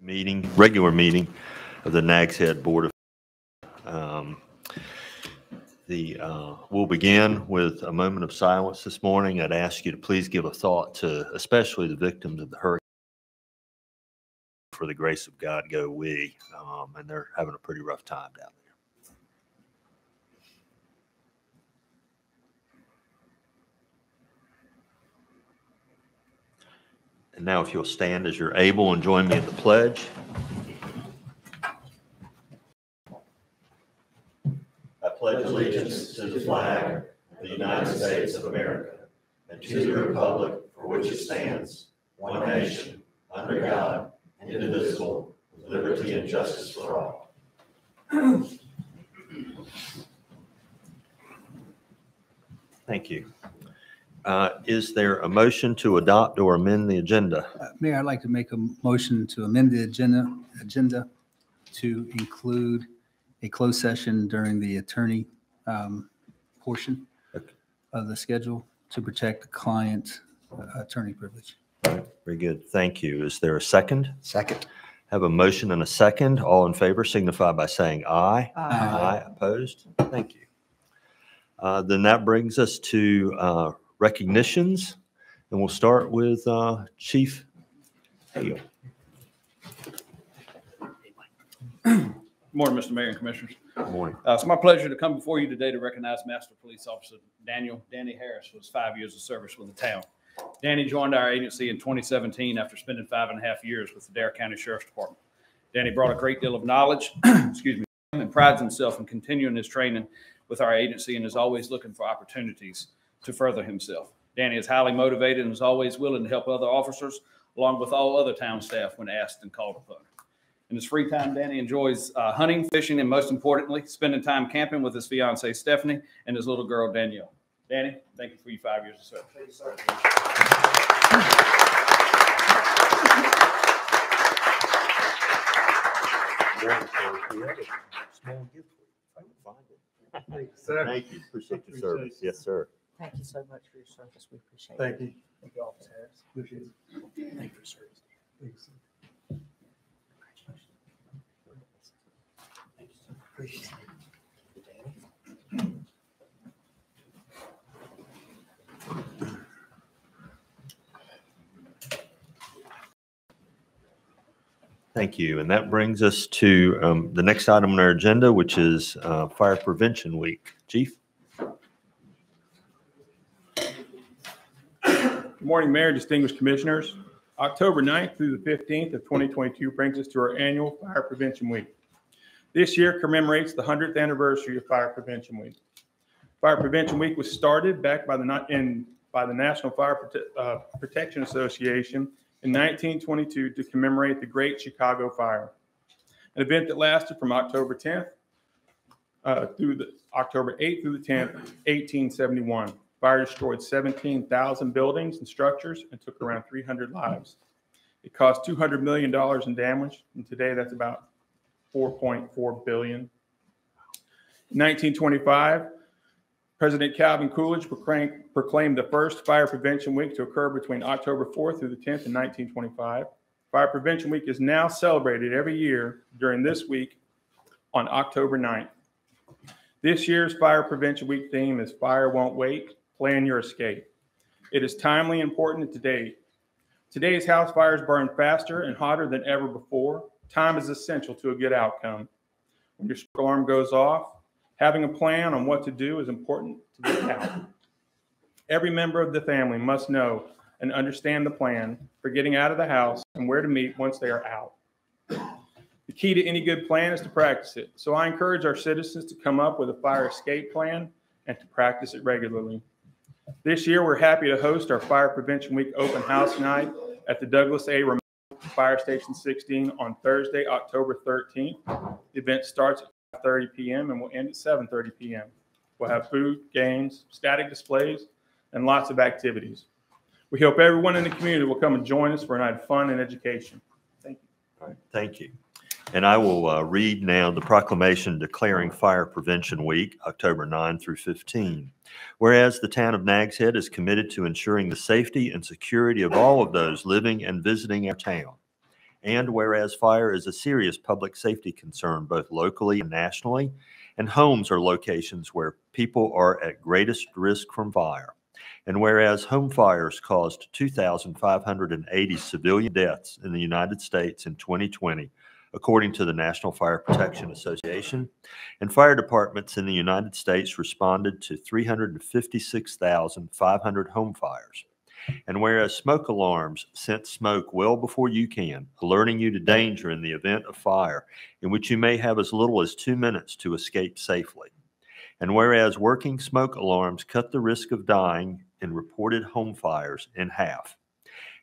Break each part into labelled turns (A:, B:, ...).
A: meeting, regular meeting of the Nags Head Board of. Um, The, uh, we'll begin with a moment of silence this morning. I'd ask you to please give a thought to especially the victims of the hurricane. For the grace of God go we, um, and they're having a pretty rough time down there. And now if you'll stand as you're able and join me in the pledge. I pledge allegiance to the flag of the United States of America and to the republic for which it stands, one nation, under God, indivisible, with liberty and justice for all. Thank you. Uh, Is there a motion to adopt or amend the agenda?
B: Uh, Mayor, I'd like to make a motion to amend the agenda, agenda to include a closed session during the attorney um, portion
A: Okay.
B: of the schedule to protect the client's uh, attorney privilege.
A: Very good. Thank you. Is there a second?
C: Second.
A: Have a motion and a second. All in favor signify by saying aye.
B: Aye.
A: Opposed? Thank you. Uh, Then that brings us to uh, recognitions, and we'll start with uh, Chief Hale.
D: Morning, Mr. Mayor and Commissioners.
A: Good morning.
D: Uh, It's my pleasure to come before you today to recognize Master Police Officer Daniel, Danny Harris for his five years of service with the town. Danny joined our agency in 2017 after spending five and a half years with the Dare County Sheriff's Department. Danny brought a great deal of knowledge, excuse me, and prides himself in continuing his training with our agency and is always looking for opportunities to further himself. Danny is highly motivated and is always willing to help other officers along with all other town staff when asked and called upon. In his free time, Danny enjoys uh, hunting, fishing, and most importantly, spending time camping with his fiancee Stephanie and his little girl Danielle. Danny, thank you for your five years of service.
A: Thank you. Sir. Thank you. Appreciate your service. Yes, sir.
E: Thank you so much for your service. We appreciate it.
C: Thank you.
B: Thank you, Officer Harris. Appreciate it. Thank you for service.
A: Thank you. And that brings us to um, the next item on our agenda, which is uh, Fire Prevention Week. Chief?
F: Good morning, Mayor, distinguished commissioners. October 9th through the 15th of 2022 brings us to our annual Fire Prevention Week. This year commemorates the 100th anniversary of Fire Prevention Week. Fire Prevention Week was started back by the, in, by the National Fire Prote- uh, Protection Association in 1922 to commemorate the Great Chicago Fire, an event that lasted from October 10th uh, through the October 8th through the 10th, 1871. Fire destroyed 17,000 buildings and structures and took around 300 lives. It caused $200 million in damage, and today that's about 4.4 billion. In 1925, President Calvin Coolidge proclaimed, proclaimed the first Fire Prevention Week to occur between October 4th through the 10th in 1925. Fire Prevention Week is now celebrated every year during this week on October 9th. This year's Fire Prevention Week theme is Fire Won't Wait, Plan Your Escape. It is timely and important today. Today's house fires burn faster and hotter than ever before. Time is essential to a good outcome. When your alarm goes off, having a plan on what to do is important to the town. Every member of the family must know and understand the plan for getting out of the house and where to meet once they are out. The key to any good plan is to practice it. So I encourage our citizens to come up with a fire escape plan and to practice it regularly. This year, we're happy to host our Fire Prevention Week open house night at the Douglas A. Fire Station 16 on Thursday, October 13th. The event starts at 5:30 PM and will end at 7:30 PM. We'll have food, games, static displays, and lots of activities. We hope everyone in the community will come and join us for a night of fun and education. Thank you.
A: All right, Thank you. And I will uh, read now the proclamation declaring Fire Prevention Week, October 9 through 15. Whereas the town of Nags Head is committed to ensuring the safety and security of all of those living and visiting our town. And whereas fire is a serious public safety concern both locally and nationally, and homes are locations where people are at greatest risk from fire. And whereas home fires caused 2,580 civilian deaths in the United States in 2020, according to the National Fire Protection Association, and fire departments in the United States responded to 356,500 home fires. And whereas smoke alarms sense smoke well before you can, alerting you to danger in the event of fire, in which you may have as little as two minutes to escape safely. And whereas working smoke alarms cut the risk of dying in reported home fires in half.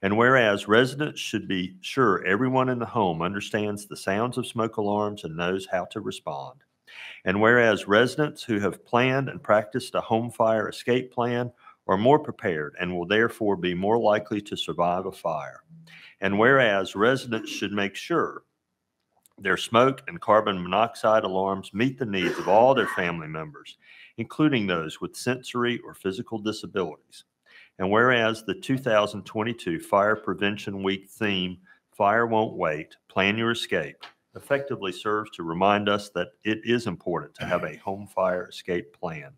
A: And whereas residents should be sure everyone in the home understands the sounds of smoke alarms and knows how to respond. And whereas residents who have planned and practiced a home fire escape plan are more prepared and will therefore be more likely to survive a fire. And whereas residents should make sure their smoke and carbon monoxide alarms meet the needs of all their family members, including those with sensory or physical disabilities. And whereas the 2022 Fire Prevention Week theme, Fire Won't Wait, Plan Your Escape, effectively serves to remind us that it is important to have a home fire escape plan.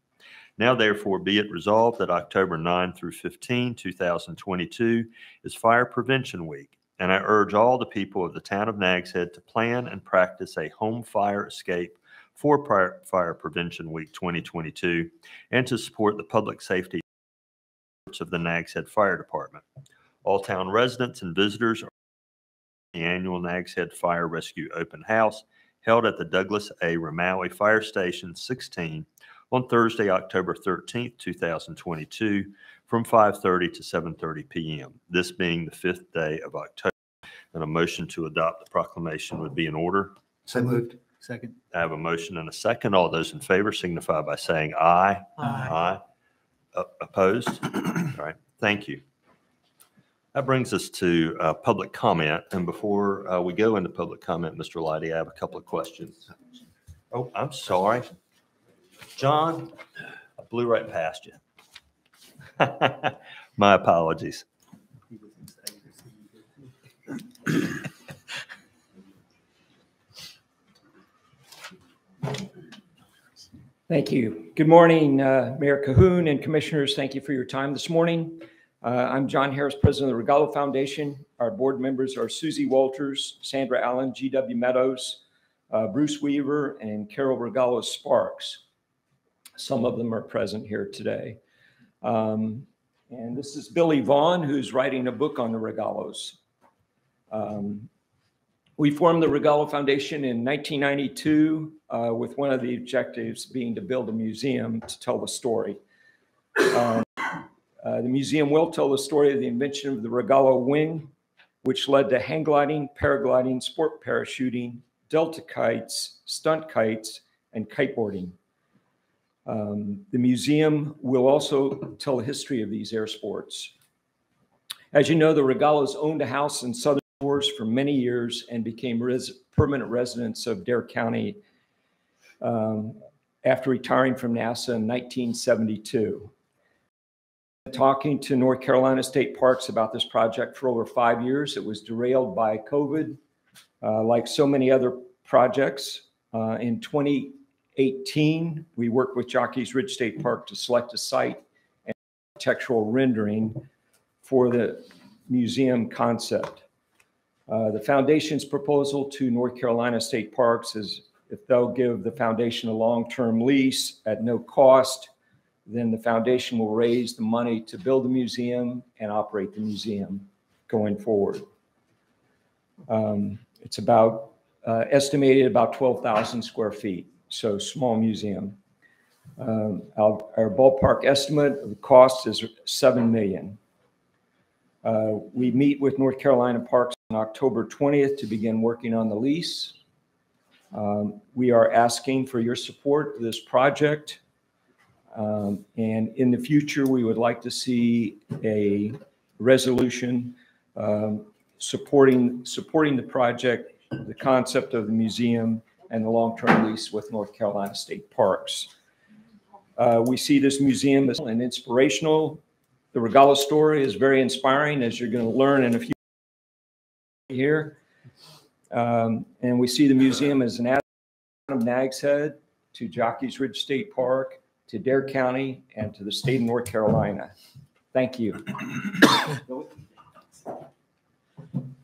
A: Now therefore be it resolved that October 9 through 15, 2022 is Fire Prevention Week, and I urge all the people of the town of Nags Head to plan and practice a home fire escape for Fire Prevention Week 2022 and to support the public safety of the Nags Head Fire Department. All town residents and visitors are the annual Nags Head Fire Rescue Open House held at the Douglas A. Ramaui Fire Station 16 on Thursday, October 13th, 2022, from 5:30 to 7:30 PM, this being the fifth day of October. And a motion to adopt the proclamation would be in order.
B: So moved. Second.
A: I have a motion and a second. All those in favor signify by saying aye.
E: Aye.
A: Aye. Opposed? All right, thank you. That brings us to uh, public comment. And before uh, we go into public comment, Mr. Leidy, I have a couple of questions. Oh, I'm sorry. John, I blew right past you. My apologies.
C: Thank you. Good morning, uh, Mayor Cahoon and Commissioners. Thank you for your time this morning. Uh, I'm John Harris, President of the Rogallo Foundation. Our board members are Susie Walters, Sandra Allen, G.W. Meadows, uh, Bruce Weaver, and Carol Rogallo Sparks. Some of them are present here today. Um, And this is Billy Vaughn, who's writing a book on the Rogallos. Um, we formed the Rogallo Foundation in 1992 uh, with one of the objectives being to build a museum to tell the story. Um, uh, the museum will tell the story of the invention of the Rogallo wing, which led to hang gliding, paragliding, sport parachuting, delta kites, stunt kites, and kiteboarding. Um, the museum will also tell the history of these air sports. As you know, the Rogallos owned a house in southern For many years and became res- permanent residents of Dare County um, after retiring from NASA in 1972. Talking to North Carolina State Parks about this project for over five years, it was derailed by COVID, uh, like so many other projects. Uh, in 2018, we worked with Jockeys Ridge State Park to select a site and architectural rendering for the museum concept. Uh, The foundation's proposal to North Carolina State Parks is if they'll give the foundation a long-term lease at no cost, then the foundation will raise the money to build the museum and operate the museum going forward. Um, It's about, uh, estimated about 12,000 square feet, so small museum. Um, Our our ballpark estimate of the cost is 7 million. Uh, We meet with North Carolina Parks October 20th to begin working on the lease. Um, We are asking for your support for this project. Um, And in the future, we would like to see a resolution um, supporting, supporting the project, the concept of the museum, and the long-term lease with North Carolina State Parks. Uh, We see this museum as an inspirational. The Rogallo story is very inspiring, as you're going to learn in a few here. Um, And we see the museum as an add of Nags Head to Jockey's Ridge State Park, to Dare County, and to the state of North Carolina. Thank you.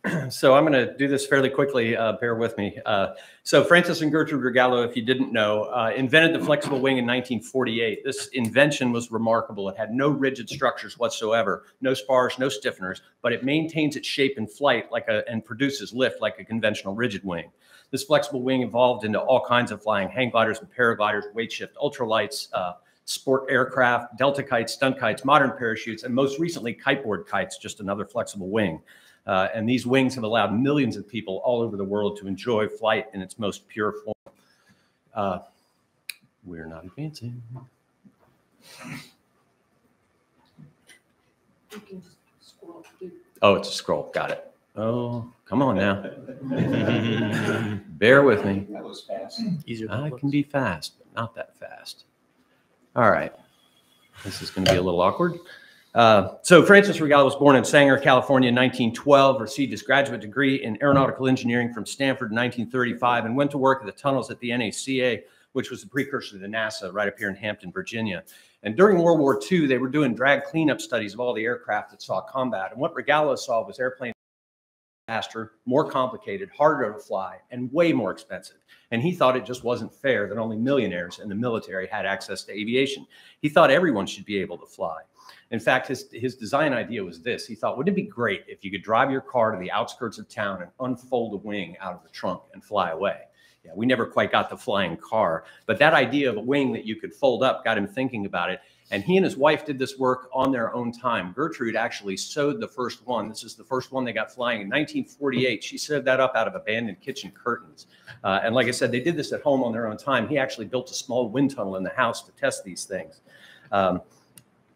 G: So I'm going to do this fairly quickly. Uh, bear with me. Uh, so Francis and Gertrude Rogallo, if you didn't know, uh, invented the flexible wing in 1948. This invention was remarkable. It had no rigid structures whatsoever, no spars, no stiffeners, but it maintains its shape in flight like a and produces lift like a conventional rigid wing. This flexible wing evolved into all kinds of flying hang gliders and paragliders, weight shift ultralights, uh, sport aircraft, delta kites, stunt kites, modern parachutes, and most recently kiteboard kites, just another flexible wing. Uh, and these wings have allowed millions of people all over the world to enjoy flight in its most pure form. Uh, we're not advancing. Oh, it's a scroll. Got it. Oh, come on now. Bear with me.
C: That was fast.
G: I can be fast, but not that fast. All right. This is going to be a little awkward. Uh, so Francis Rogallo was born in Sanger, California in 1912, received his graduate degree in aeronautical engineering from Stanford in 1935, and went to work at the tunnels at the NACA, which was the precursor to NASA right up here in Hampton, Virginia. And during World War II, they were doing drag cleanup studies of all the aircraft that saw combat. And what Rogallo saw was airplanes faster, more complicated, harder to fly, and way more expensive. And he thought it just wasn't fair that only millionaires in the military had access to aviation. He thought everyone should be able to fly. In fact, his, his design idea was this. He thought, wouldn't it be great if you could drive your car to the outskirts of town and unfold a wing out of the trunk and fly away? Yeah, we never quite got the flying car, but that idea of a wing that you could fold up got him thinking about it. And he and his wife did this work on their own time. Gertrude actually sewed the first one. This is the first one they got flying in 1948. She sewed that up out of abandoned kitchen curtains. Uh, and like I said, they did this at home on their own time. He actually built a small wind tunnel in the house to test these things. Um,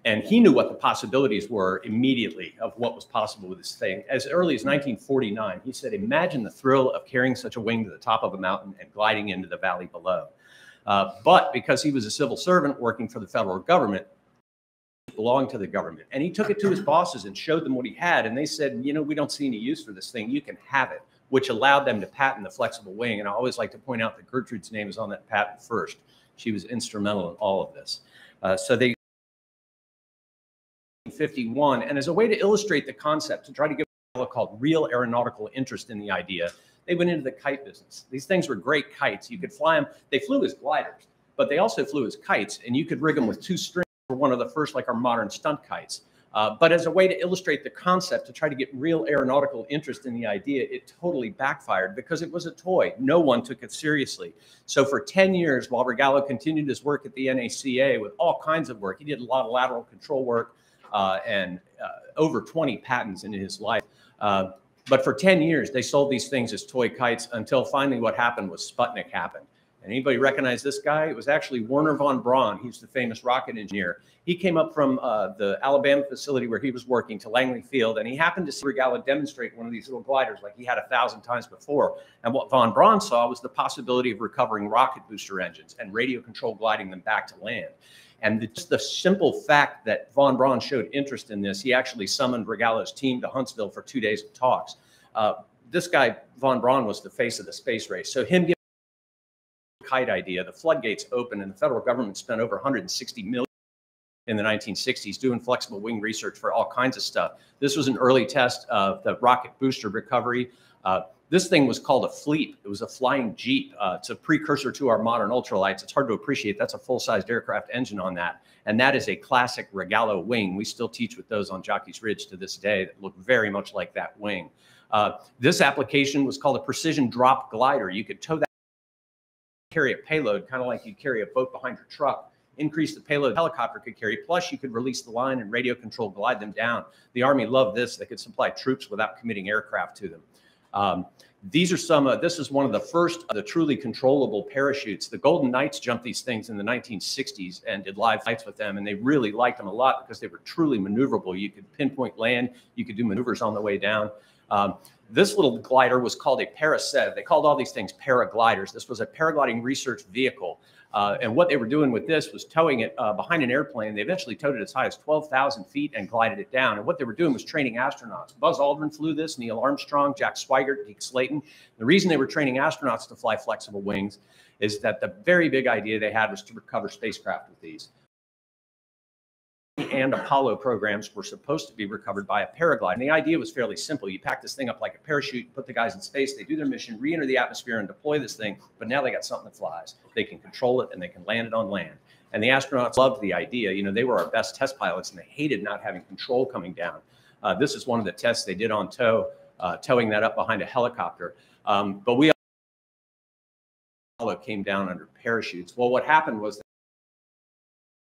G: and he knew what the possibilities were immediately of what was possible with this thing. As early as 1949, he said, Imagine the thrill of carrying such a wing to the top of a mountain and gliding into the valley below. Uh, but because he was a civil servant working for the federal government, belonged to the government. And he took it to his bosses and showed them what he had. And they said, You know, we don't see any use for this thing. You can have it, which allowed them to patent the flexible wing. And I always like to point out that Gertrude's name is on that patent first. She was instrumental in all of this. Uh, so they 51. And as a way to illustrate the concept, to try to give what called real aeronautical interest in the idea, they went into the kite business. These things were great kites. You could fly them. They flew as gliders, but they also flew as kites, and you could rig them with two strings. Were one of the first, like our modern stunt kites. Uh, but as a way to illustrate the concept, to try to get real aeronautical interest in the idea, it totally backfired because it was a toy. No one took it seriously. So for 10 years, while Rogallo continued his work at the NACA with all kinds of work, he did a lot of lateral control work, and uh, over 20 patents in his life. Uh, but for 10 years, they sold these things as toy kites until finally what happened was Sputnik happened. And anybody recognize this guy? It was actually Wernher von Braun. He's the famous rocket engineer. He came up from uh, the Alabama facility where he was working to Langley Field, and he happened to see Rogallo demonstrate one of these little gliders like he had a thousand times before. And what von Braun saw was the possibility of recovering rocket booster engines and radio control gliding them back to land. And just the simple fact that Von Braun showed interest in this, he actually summoned Rogallo's team to Huntsville for two days of talks. Uh, this guy, Von Braun, was the face of the space race. So him giving kite idea, the floodgates opened, and the federal government spent over 160 million in the 1960s doing flexible wing research for all kinds of stuff. This was an early test of the rocket booster recovery. Uh, this thing was called a Fleep. It was a flying Jeep. Uh, it's a precursor to our modern ultralights. It's hard to appreciate. That's a full-sized aircraft engine on that. And that is a classic Rogallo wing. We still teach with those on Jockey's Ridge to this day that look very much like that wing. Uh, this application was called a precision drop glider. You could tow that, carry a payload, kind of like you carry a boat behind your truck increase the payload the helicopter could carry. Plus, you could release the line and radio control glide them down. The Army loved this. They could supply troops without committing aircraft to them. Um, these are some, uh, this is one of the first of the truly controllable parachutes. The Golden Knights jumped these things in the 1960s and did live flights with them. And they really liked them a lot because they were truly maneuverable. You could pinpoint land, you could do maneuvers on the way down. Um, this little glider was called a Paresev. They called all these things paragliders. This was a paragliding research vehicle. Uh, and what they were doing with this was towing it uh, behind an airplane. They eventually towed it as high as 12,000 feet and glided it down. And what they were doing was training astronauts. Buzz Aldrin flew this, Neil Armstrong, Jack Swigert, Deke Slayton. The reason they were training astronauts to fly flexible wings is that the very big idea they had was to recover spacecraft with these and Apollo programs were supposed to be recovered by a paraglide. And the idea was fairly simple. You pack this thing up like a parachute, put the guys in space, they do their mission, re-enter the atmosphere and deploy this thing. But now they got something that flies. They can control it and they can land it on land. And the astronauts loved the idea. You know, they were our best test pilots and they hated not having control coming down. Uh, this is one of the tests they did on tow, uh, towing that up behind a helicopter. Um, but we Apollo came down under parachutes. Well, what happened was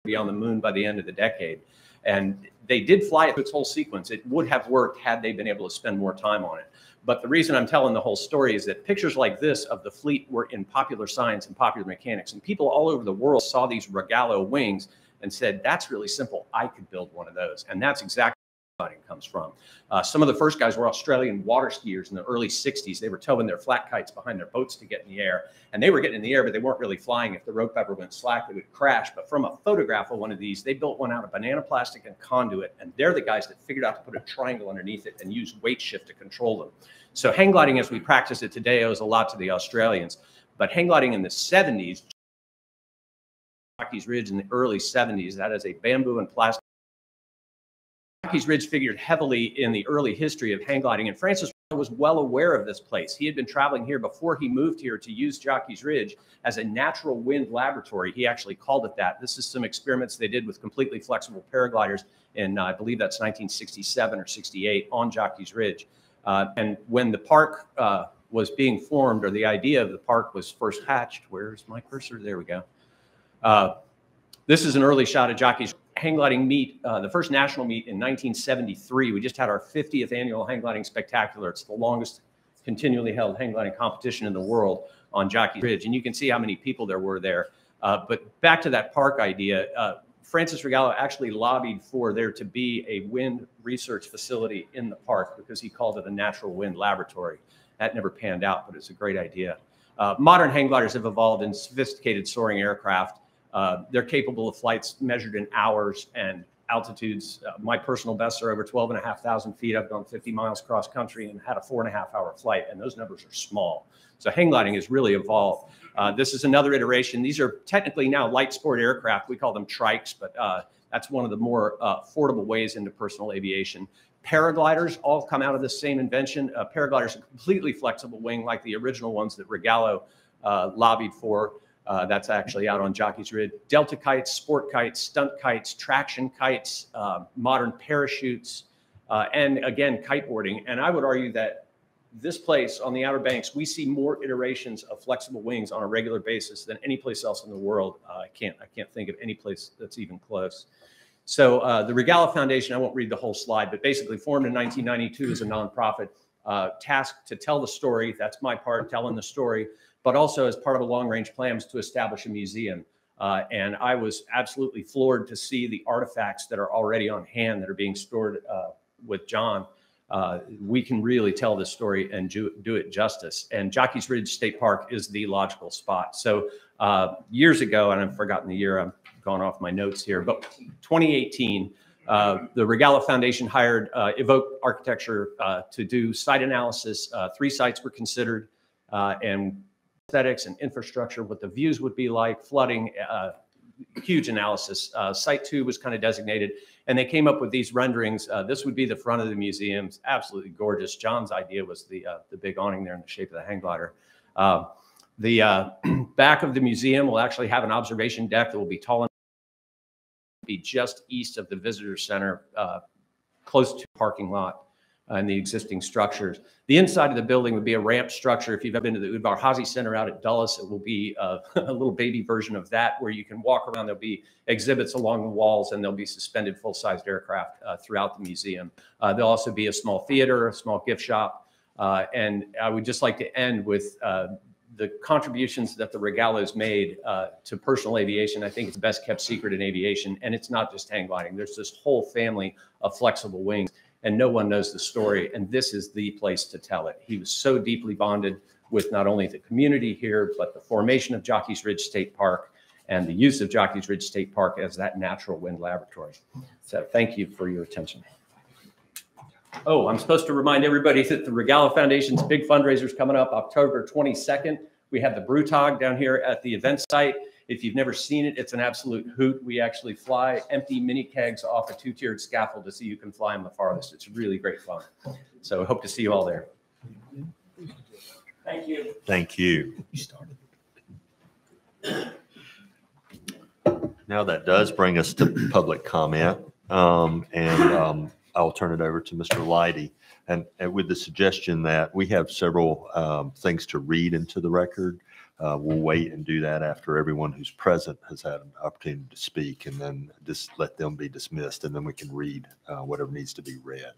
G: be on the moon by the end of the decade. And they did fly it its whole sequence. It would have worked had they been able to spend more time on it. But the reason I'm telling the whole story is that pictures like this of the Fleep were in popular science and popular mechanics. And people all over the world saw these Rogallo wings and said, that's really simple. I could build one of those. And that's exactly comes from. Uh, some of the first guys were Australian water skiers in the early 60s. They were towing their flat kites behind their boats to get in the air. And they were getting in the air, but they weren't really flying. If the rope ever went slack, they would crash. But from a photograph of one of these, they built one out of banana plastic and conduit. And they're the guys that figured out to put a triangle underneath it and use weight shift to control them. So hang gliding as we practice it today owes a lot to the Australians. But hang gliding in the 70s, Jockey's Ridge in the early 70s, that is a bamboo and plastic Jockey's Ridge figured heavily in the early history of hang gliding, and Francis was well aware of this place. He had been traveling here before he moved here to use Jockey's Ridge as a natural wind laboratory. He actually called it that. This is some experiments they did with completely flexible paragliders in, uh, I believe that's 1967 or 68 on Jockey's Ridge. Uh, and when the park uh, was being formed, or the idea of the park was first hatched, where's my cursor? There we go. Uh, this is an early shot of Jockey's hang gliding meet, uh, the first national meet in 1973. We just had our 50th annual hang gliding spectacular. It's the longest continually held hang gliding competition in the world on Jockey Ridge. And you can see how many people there were there. Uh, but back to that park idea, uh, Francis Rogallo actually lobbied for there to be a wind research facility in the park because he called it a natural wind laboratory. That never panned out, but it's a great idea. Uh, modern hang gliders have evolved in sophisticated soaring aircraft. Uh, they're capable of flights measured in hours and altitudes. Uh, my personal bests are over 12 and a half thousand feet. I've gone 50 miles cross country and had a four and a half hour flight, and those numbers are small. So hang gliding has really evolved. Uh, this is another iteration. These are technically now light sport aircraft. We call them trikes, but uh, that's one of the more uh, affordable ways into personal aviation. Paragliders all come out of the same invention. Uh, paragliders are completely flexible wing like the original ones that Rogallo lobbied for. Uh, that's actually out on Jockey's Ridge. Delta kites, sport kites, stunt kites, traction kites, uh, modern parachutes, uh, and again, kiteboarding. And I would argue that this place on the Outer Banks, we see more iterations of flexible wings on a regular basis than any place else in the world. Uh, I can't I can't think of any place that's even close. So uh, the Rogallo Foundation, I won't read the whole slide, but basically formed in 1992 as a nonprofit, uh, tasked to tell the story. That's my part, telling the story but also as part of a long range plans to establish a museum. Uh, and I was absolutely floored to see the artifacts that are already on hand that are being stored uh, with John. Uh, we can really tell this story and do, do, it justice. And Jockey's Ridge State Park is the logical spot. So uh, years ago, and I've forgotten the year, I'm gone off my notes here, but 2018, uh, the Rogallo Foundation hired uh, Evoke Architecture to do site analysis. Three sites were considered, and aesthetics and infrastructure, what the views would be like, flooding, uh, huge analysis. Uh, site two was kind of designated, and they came up with these renderings. Uh, this would be the front of the museum. Absolutely gorgeous. John's idea was the uh, the big awning there in the shape of the hang glider. Uh, the uh, back of the museum will actually have an observation deck that will be tall enough to be just east of the visitor center, close to parking lot and the existing structures. The inside of the building would be a ramp structure. If you've ever been to the Udvar Hazy Center out at Dulles, it will be a, a, little baby version of that where you can walk around. There'll be exhibits along the walls and there'll be suspended full-sized aircraft uh, throughout the museum. Uh, there'll also be a small theater, a small gift shop. Uh, and I would just like to end with uh, the contributions that the Rogallos made uh, to personal aviation. I think it's the best kept secret in aviation. And it's not just hang gliding. There's this whole family of flexible wings and no one knows the story. And this is the place to tell it. He was so deeply bonded with not only the community here, but the formation of Jockey's Ridge State Park. and the use of Jockey's Ridge State Park as that natural wind laboratory. So thank you for your attention. Oh, I'm supposed to remind everybody that the Rogallo Foundation's big fundraiser is coming up October 22nd. We have the Brewtog down here at the event site. If you've never seen it, it's an absolute hoot. We actually fly empty mini kegs off a two-tiered scaffold to see who can fly them the farthest. It's really great fun. So hope to see you all there. Thank you.
A: Thank you. Now that does bring us to public comment. Um, and, um, I'll turn it over to Mr. Leidy. And, and with the suggestion that we have several, um, things to read into the record. Uh, we'll wait and do that after everyone who's present has had an opportunity to speak and then just let them be dismissed and then we can read, uh, whatever needs to be read.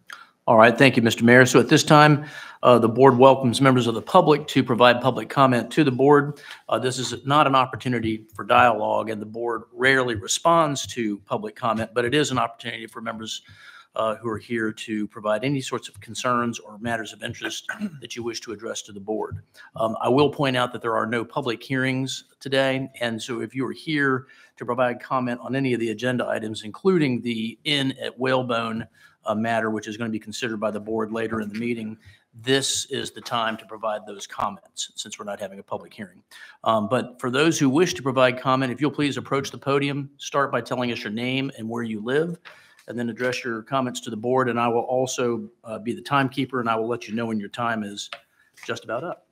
H: All right, thank you, Mr. Mayor. So at this time, uh, the board welcomes members of the public to provide public comment to the board. Uh, This is not an opportunity for dialogue, and the board rarely responds to public comment, but it is an opportunity for members uh, who are here to provide any sorts of concerns or matters of interest that you wish to address to the board. Um, I will point out that there are no public hearings today, and so if you are here to provide comment on any of the agenda items, including the in at Whalebone uh, matter, which is going to be considered by the board later in the meeting, this is the time to provide those comments, since we're not having a public hearing. Um, But for those who wish to provide comment, if you'll please approach the podium, start by telling us your name and where you live, and then address your comments to the board, and I will also uh, be the timekeeper, and I will let you know when your time is just about up.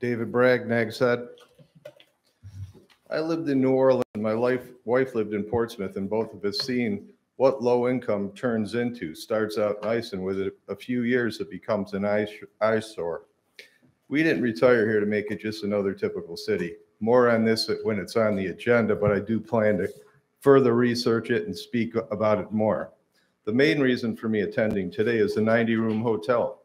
I: David Bragg, Nags Head. I lived in New Orleans. My life, wife lived in Portsmouth, and both of us seen what low income turns into. Starts out nice, and with a few years, it becomes an eyesore. We didn't retire here to make it just another typical city. More on this when it's on the agenda, but I do plan to further research it and speak about it more. The main reason for me attending today is the 90-room hotel,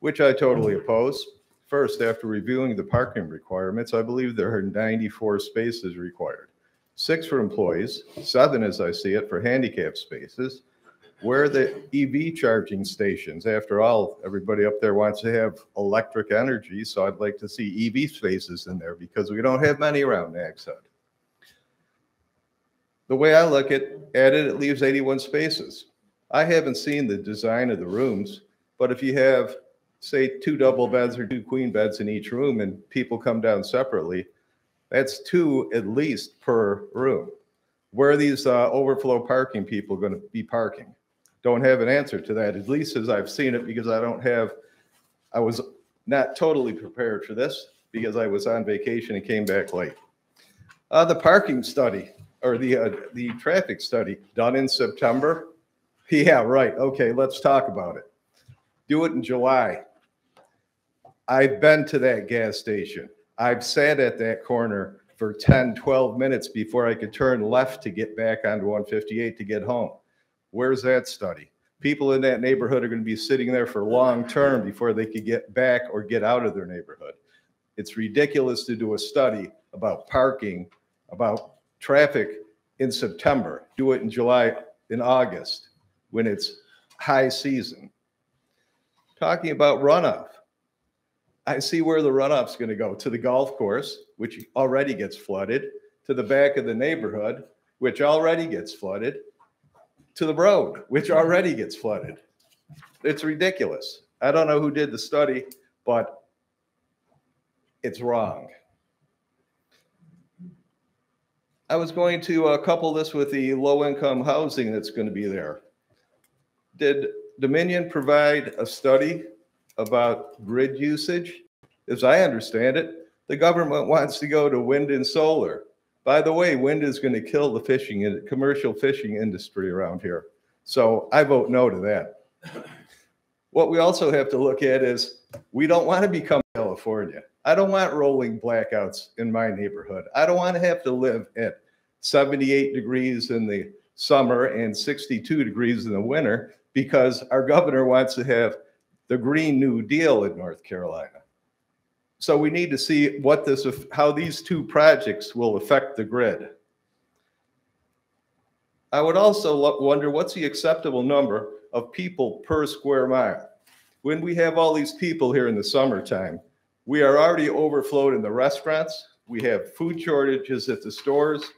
I: which I totally oppose. First, after reviewing the parking requirements, I believe there are 94 spaces required. Six for employees, seven, as I see it, for handicap spaces. Where are the EV charging stations? After all, everybody up there wants to have electric energy, so I'd like to see EV spaces in there because we don't have many around Nags. The way I look at, at it, it leaves 81 spaces. I haven't seen the design of the rooms, but if you have say two double beds or two queen beds in each room and people come down separately, that's two at least per room. Where are these uh, overflow parking people going to be parking? Don't have an answer to that, at least as I've seen it, because I don't have, I was not totally prepared for this because I was on vacation and came back late. Uh, the parking study or the, uh, the traffic study done in September. Yeah, right. Okay, let's talk about it do it in July. I've been to that gas station. I've sat at that corner for 10, 12 minutes before I could turn left to get back onto 158 to get home. Where's that study? People in that neighborhood are going to be sitting there for long term before they could get back or get out of their neighborhood. It's ridiculous to do a study about parking, about traffic in September. Do it in July, in August, when it's high season talking about runoff. I see where the runoff's going to go to the golf course, which already gets flooded, to the back of the neighborhood, which already gets flooded, to the road, which already gets flooded. It's ridiculous. I don't know who did the study, but it's wrong. I was going to uh, couple this with the low income housing that's going to be there. Did Dominion provide a study about grid usage? As I understand it, the government wants to go to wind and solar. By the way, wind is going to kill the fishing commercial fishing industry around here. So I vote no to that. What we also have to look at is we don't want to become California. I don't want rolling blackouts in my neighborhood. I don't want to have to live at 78 degrees in the summer and 62 degrees in the winter because our governor wants to have the Green New Deal in North Carolina. So we need to see what this, how these two projects will affect the grid. I would also wonder what's the acceptable number of people per square mile? when we have all these people here in the summertime, we are already overflowed in the restaurants. We have food shortages at the stores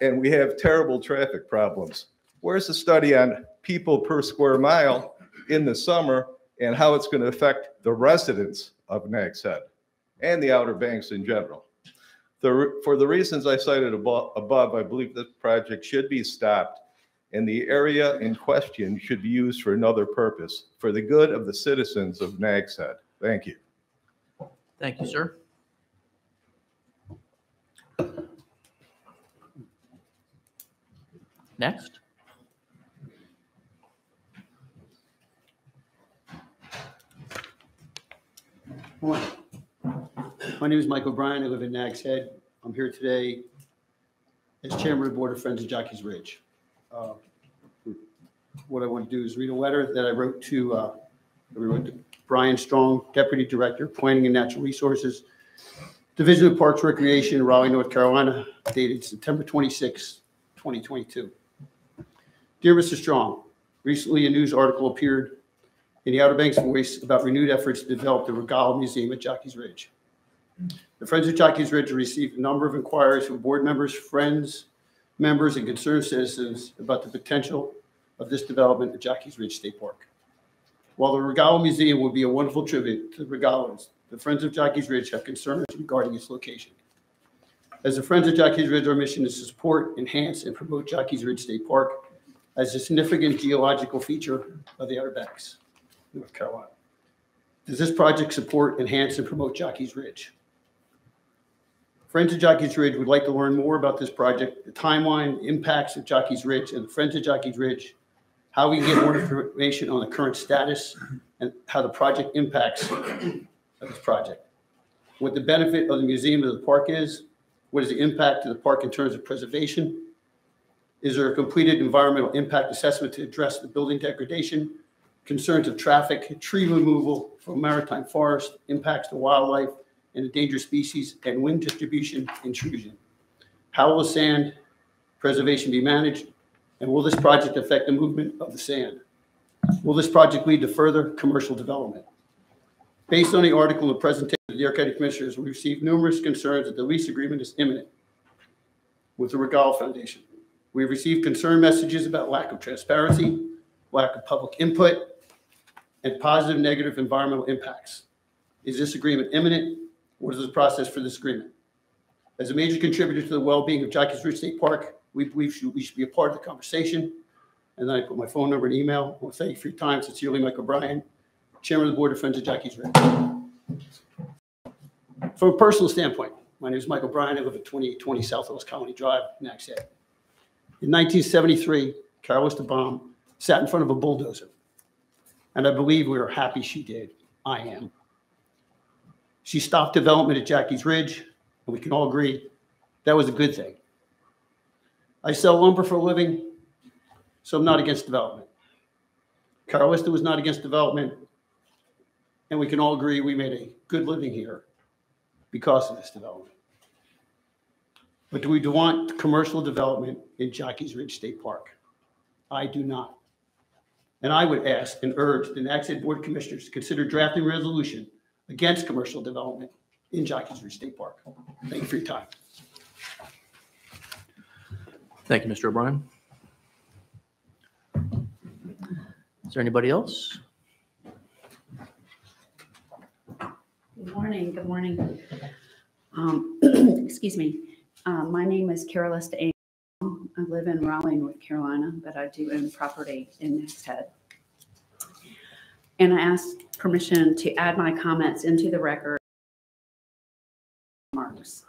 I: and we have terrible traffic problems. Where's the study on people per square mile in the summer and how it's going to affect the residents of Nags Head and the Outer Banks in general? The, for the reasons I cited abo- above, I believe this project should be stopped and the area in question should be used for another purpose, for the good of the citizens of Nags Head. Thank you.
H: Thank you, sir. Next.
J: My name is Michael Bryan. I live in Nags Head. I'm here today as Chairman of the Board of Friends of Jockey's Ridge. Uh, What I want to do is read a letter that I wrote to, uh, we wrote to Brian Strong, Deputy Director, Planning and Natural Resources, Division of Parks Recreation, Raleigh, North Carolina, dated September 26, 2022. Dear Mr. Strong, recently a news article appeared in the Outer Banks Voice about renewed efforts to develop the Rogallo Museum at Jockey's Ridge. The Friends of Jockey's Ridge received a number of inquiries from board members, friends, members, and concerned citizens about the potential of this development at Jockey's Ridge State Park. While the Rogallo Museum would be a wonderful tribute to the Rogallos, the Friends of Jockey's Ridge have concerns regarding its location. As the Friends of Jockey's Ridge, our mission is to support, enhance, and promote Jockey's Ridge State Park as a significant geological feature of the Outer Banks, North Carolina. Does this project support, enhance, and promote Jockey's Ridge? Friends of Jockey's Ridge would like to learn more about this project, the timeline, impacts of Jockey's Ridge, and Friends of Jockey's Ridge, how we can get more information on the current status and how the project impacts this project. What the benefit of the museum of the park is, what is the impact to the park in terms of preservation? Is there a completed environmental impact assessment to address the building degradation, concerns of traffic, tree removal from maritime forest, impacts to wildlife and endangered species, and wind distribution intrusion? How will sand preservation be managed? And will this project affect the movement of the sand? Will this project lead to further commercial development? Based on the article and presentation of the Dare County Commissioners, we received numerous concerns that the lease agreement is imminent with the Rogallo Foundation. We've received concern messages about lack of transparency, lack of public input, and positive, negative environmental impacts. Is this agreement imminent? What is the process for this agreement? As a major contributor to the well-being of Jockey's Ridge State Park, we believe we should be a part of the conversation. And then I put my phone number and email. I want to thank you for your time. Sincerely, Mike O'Brien, Chairman of the Board of Friends of Jockey's Ridge. From a personal standpoint, my name is Michael Bryan. I live at 2820 Southwest Colony Drive, Nags Head. In 1973, Carolista Baum sat in front of a bulldozer. And I believe we are happy she did. I am. She stopped development at Jockey's Ridge, and we can all agree that was a good thing. I sell lumber for a living, so I'm not against development. Carolista was not against development, and we can all agree we made a good living here because of this development. But do we want commercial development in Jockey's Ridge State Park? I do not. And I would ask and urge the Nags Head Board of Commissioners to consider drafting a resolution against commercial development in Jockey's Ridge State Park. Thank you for your time.
H: Thank you, Mr. O'Brien. Is there anybody else?
K: Good morning, good morning. Um, Excuse me. Uh, My name is Carolista A. I live in Raleigh, North Carolina, but I do own property in Nags Head. And I asked permission to add my comments into the record. Marks.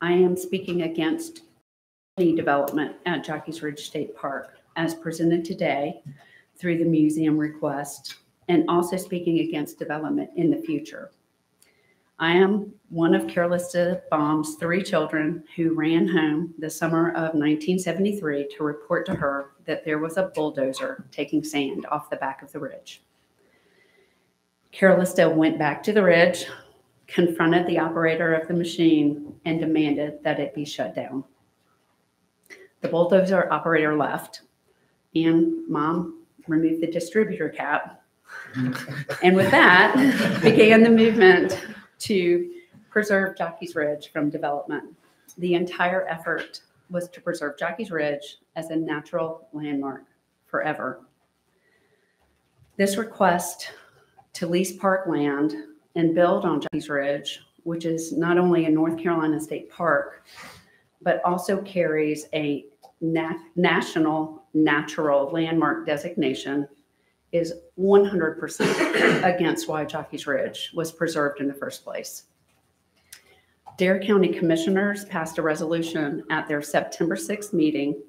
K: I am speaking against any development at Jockey's Ridge State Park as presented today through the museum request, and also speaking against development in the future. I am one of Carolista Baum's three children who ran home the summer of 1973 to report to her that there was a bulldozer taking sand off the back of the ridge. Carolista went back to the ridge, confronted the operator of the machine, and demanded that it be shut down. The bulldozer operator left, and mom removed the distributor cap And with that, began the movement to preserve Jockey's Ridge from development. The entire effort was to preserve Jockey's Ridge as a natural landmark forever. This request to lease park land and build on Jockey's Ridge, which is not only a North Carolina state park, but also carries a nat- national natural landmark designation, is 100% against why Jockey's Ridge was preserved in the first place. Dare County Commissioners passed a resolution at their September 6th meeting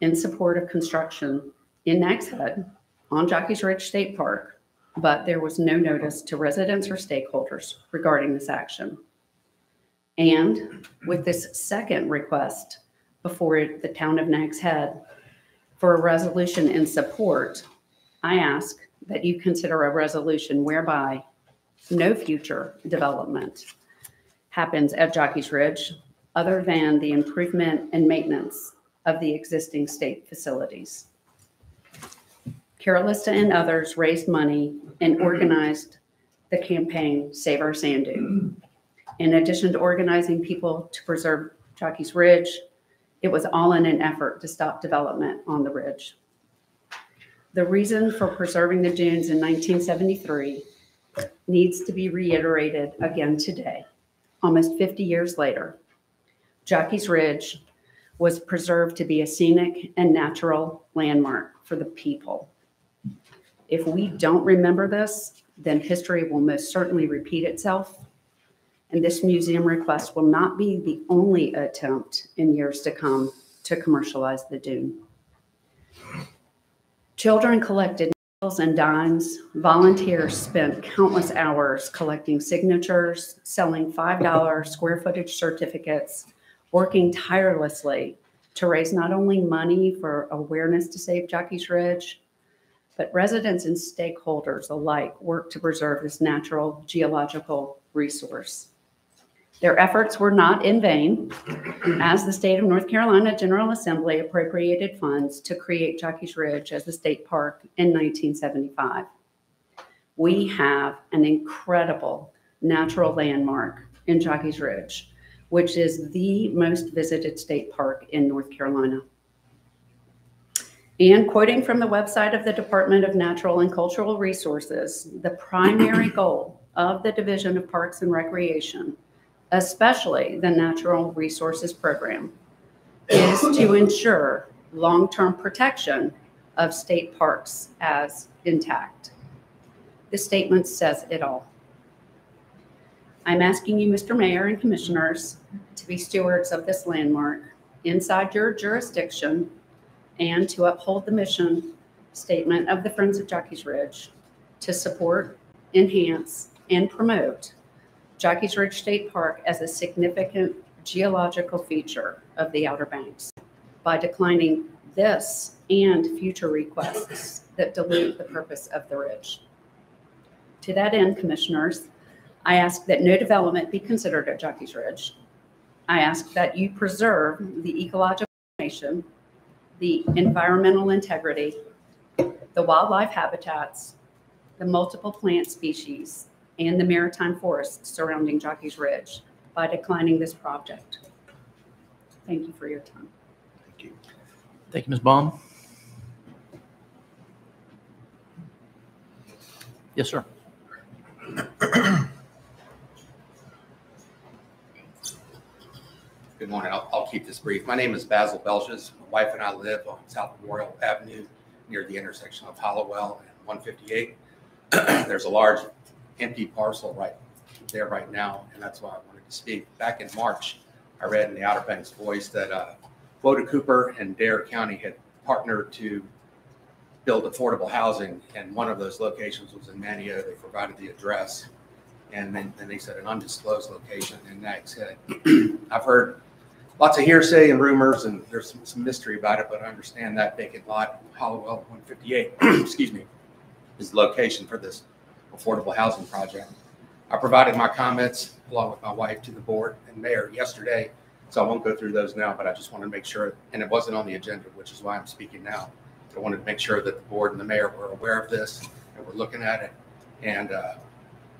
K: in support of construction in Nags Head on Jockey's Ridge State Park, but there was no notice to residents or stakeholders regarding this action. And with this second request before the town of Nags Head for a resolution in support, I ask that you consider a resolution whereby no future development happens at Jockey's Ridge other than the improvement and maintenance of the existing state facilities. Carolista and others raised money and organized the campaign Save Our Sand Dune. In addition to organizing people to preserve Jockey's Ridge, it was all in an effort to stop development on the ridge. The reason for preserving the dunes in 1973 needs to be reiterated again today, almost 50 years later. Jockey's Ridge was preserved to be a scenic and natural landmark for the people. If we don't remember this, then history will most certainly repeat itself. And this museum request will not be the only attempt in years to come to commercialize the dune. Children collected nickels and dimes. Volunteers spent countless hours collecting signatures, selling $5 square footage certificates, working tirelessly to raise not only money for awareness to save Jockey's Ridge, but residents and stakeholders alike work to preserve this natural geological resource. Their efforts were not in vain, as the state of North Carolina General Assembly appropriated funds to create Jockey's Ridge as a state park in 1975. We have an incredible natural landmark in Jockey's Ridge, which is the most visited state park in North Carolina. And quoting from the website of the Department of Natural and Cultural Resources, the primary goal of the Division of Parks and Recreation, especially the Natural Resources Program, is to ensure long-term protection of state parks as intact. The statement says it all. I'm asking you, Mr. Mayor and Commissioners, to be stewards of this landmark inside your jurisdiction and to uphold the mission statement of the Friends of Jockey's Ridge to support, enhance, and promote Jockey's Ridge State Park as a significant geological feature of the Outer Banks by declining this and future requests that dilute the purpose of the ridge. To that end, Commissioners, I ask that no development be considered at Jockey's Ridge. I ask that you preserve the ecological formation the environmental integrity, the wildlife habitats, the multiple plant species, and the maritime forests surrounding Jockey's Ridge by declining this project. Thank you for your time.
A: Thank you.
H: Thank you, Ms. Baum. Yes, sir.
L: Good morning. I'll, I'll keep this brief. My name is Basil Belges. My wife and I live on South Memorial Avenue near the intersection of Hollowell and 158. There's a large empty parcel right there right now, and that's why I wanted to speak. Back in March, I read in the Outer Banks Voice that uh, Cooper and Dare County had partnered to build affordable housing, and one of those locations was in Manteo. They provided the address, and then, they said an undisclosed location And Nags Head, I've heard lots of hearsay and rumors, and there's some, some mystery about it, but I understand that vacant lot, Hollowell 158, excuse me, is the location for this affordable housing project. I provided my comments along with my wife to the board and mayor yesterday, so I won't go through those now, but I just wanted to make sure, and it wasn't on the agenda, which is why I'm speaking now. I wanted to make sure that the board and the mayor were aware of this and we're looking at it. And uh,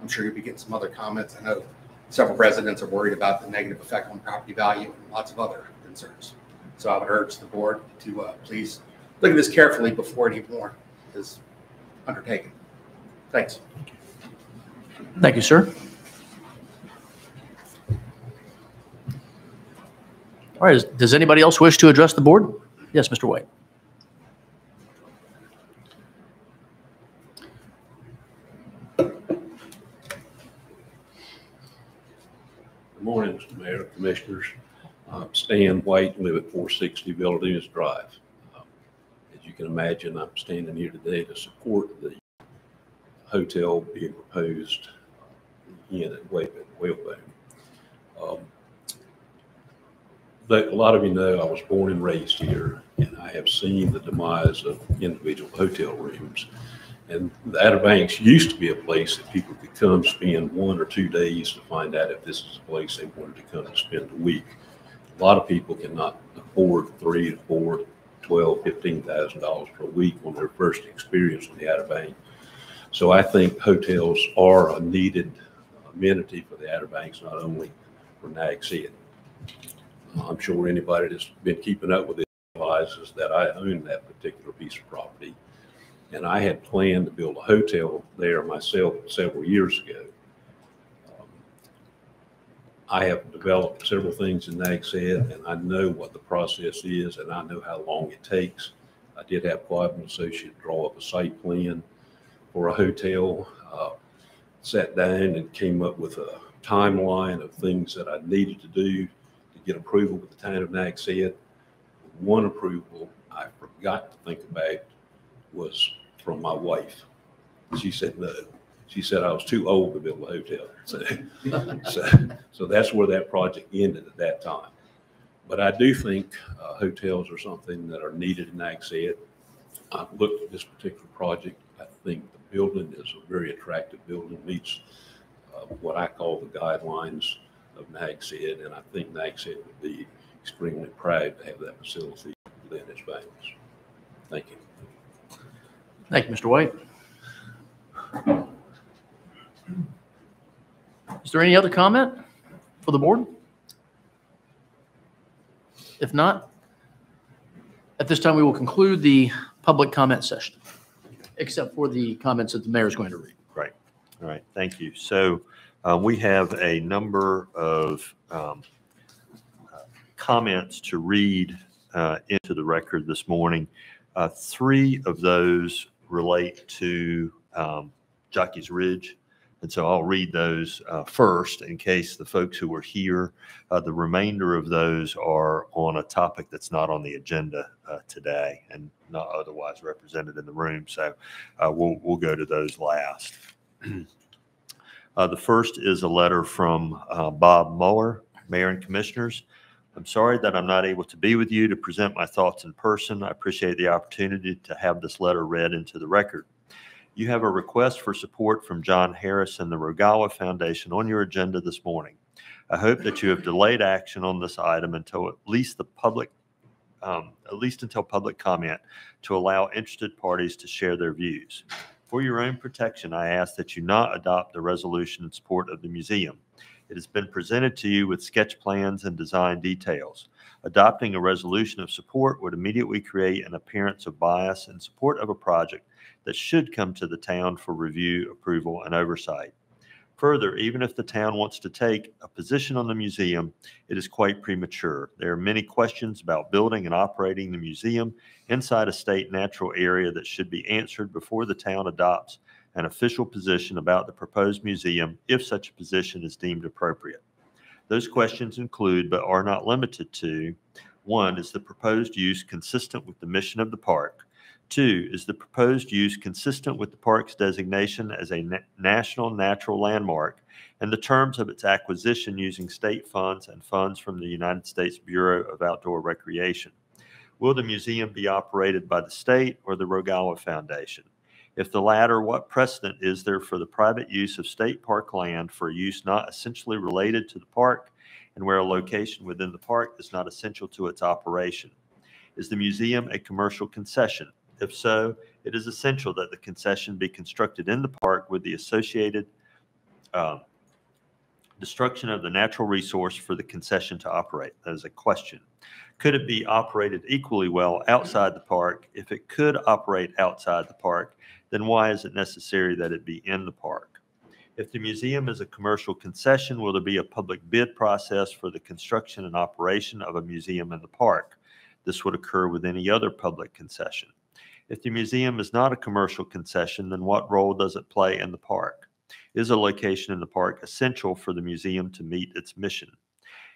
L: I'm sure you'll be getting some other comments. I know several residents are worried about the negative effect on property value and lots of other concerns. So I would urge the board to uh, please look at this carefully before any more is undertaken. Thanks.
H: Thank you, sir. All right, does anybody else wish to address the board? Yes, Mr. White.
M: Good morning, Mr. Mayor, Commissioners. I'm Stan White, live at 460 Villadunes Drive. Um, As you can imagine, I'm standing here today to support the hotel being proposed in at Wayman, Whalebone. Um, But a lot of you know, I was born and raised here, and I have seen the demise of individual hotel rooms. And the Outer Banks used to be a place that people could come spend one or two days to find out if this is a place they wanted to come and spend a week. A lot of people cannot afford three to four, twelve, fifteen thousand dollars per week on their first experience on the Outer Bank. So I think hotels are a needed amenity for the Outer Banks, not only for Nags Head. I'm sure anybody that's been keeping up with it realizes that I own that particular piece of property. And I had planned to build a hotel there myself several years ago. Um, I have developed several things in Nags Head, and I know what the process is, and I know how long it takes. I did have Quible Associate draw up a site plan for a hotel. Uh, Sat down and came up with a timeline of things that I needed to do to get approval with the town of Nags Head. One approval I forgot to think about was from my wife. She said no. She said I was too old to build a hotel. So, so, so that's where that project ended at that time. But I do think uh, hotels are something that are needed in Nags Head. I've looked at this particular project. I think the building is a very attractive building, meets uh, what I call the guidelines of Nags Head, and I think Nags Head would be extremely proud to have that facility within its bounds. Thank you.
H: Thank you, Mr. White. Is there any other comment for the board? If not, at this time, we will conclude the public comment session, except for the comments that the mayor is going to read.
A: Right. All right. Thank you. So uh, we have a number of um, uh, comments to read uh, into the record this morning. Uh, Three of those relate to um, Jockey's Ridge. And so I'll read those uh, first in case the folks who are here, uh, the remainder of those are on a topic that's not on the agenda uh, today and not otherwise represented in the room. So uh, we'll, we'll go to those last. Uh, The first is a letter from uh, Bob Mueller, Mayor and Commissioners. I'm sorry that I'm not able to be with you to present my thoughts in person. I appreciate the opportunity to have this letter read into the record. You have a request for support from John Harris and the Rogallo Foundation on your agenda this morning. I hope that you have delayed action on this item until at least the public, um, at least until public comment to allow interested parties to share their views. For your own protection, I ask that you not adopt the resolution in support of the museum. It has been presented to you with sketch plans and design details. Adopting a resolution of support would immediately create an appearance of bias in support of a project that should come to the town for review, approval, and oversight. Further, even if the town wants to take a position on the museum, it is quite premature. There are many questions about building and operating the museum inside a state natural area that should be answered before the town adopts an official position about the proposed museum if such a position is deemed appropriate. Those questions include, but are not limited to, one, is the proposed use consistent with the mission of the park? Two, is the proposed use consistent with the park's designation as a na- national natural landmark and the terms of its acquisition using state funds and funds from the United States Bureau of Outdoor Recreation? Will the museum be operated by the state or the Rogallo Foundation? If the latter, what precedent is there for the private use of state park land for use not essentially related to the park and where a location within the park is not essential to its operation? Is the museum a commercial concession? If so, It is essential that the concession be constructed in the park with the associated uh, destruction of the natural resource for the concession to operate. That is a question. Could it be operated equally well outside the park? If it could operate outside the park, then why is it necessary that it be in the park? If the museum is a commercial concession, will there be a public bid process for the construction and operation of a museum in the park? This would occur with any other public concession. If the museum is not a commercial concession, then what role does it play in the park? Is a location in the park essential for the museum to meet its mission?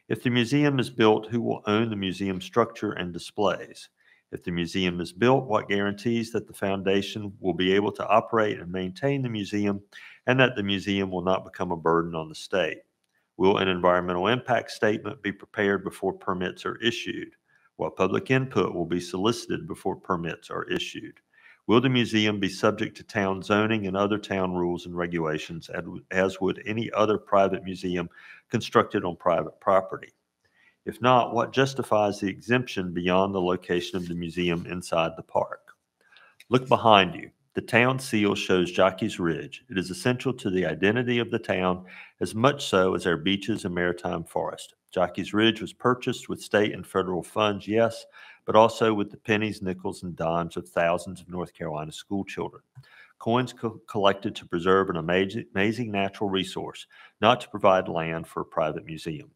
A: If the museum is built, who will own the museum structure and displays? If the museum is built, what guarantees that the foundation will be able to operate and maintain the museum and that the museum will not become a burden on the state? Will an environmental impact statement be prepared before permits are issued? What public input will be solicited before permits are issued? Will the museum be subject to town zoning and other town rules and regulations as would any other private museum constructed on private property? If not, what justifies the exemption beyond the location of the museum inside the park? Look behind you. The town seal shows Jockey's Ridge. It is essential to the identity of the town as much so as our beaches and maritime forest. Jockey's Ridge was purchased with state and federal funds, yes, but also with the pennies, nickels, and dimes of thousands of North Carolina school children. Coins co- collected to preserve an amazing, amazing natural resource, not to provide land for a private museum.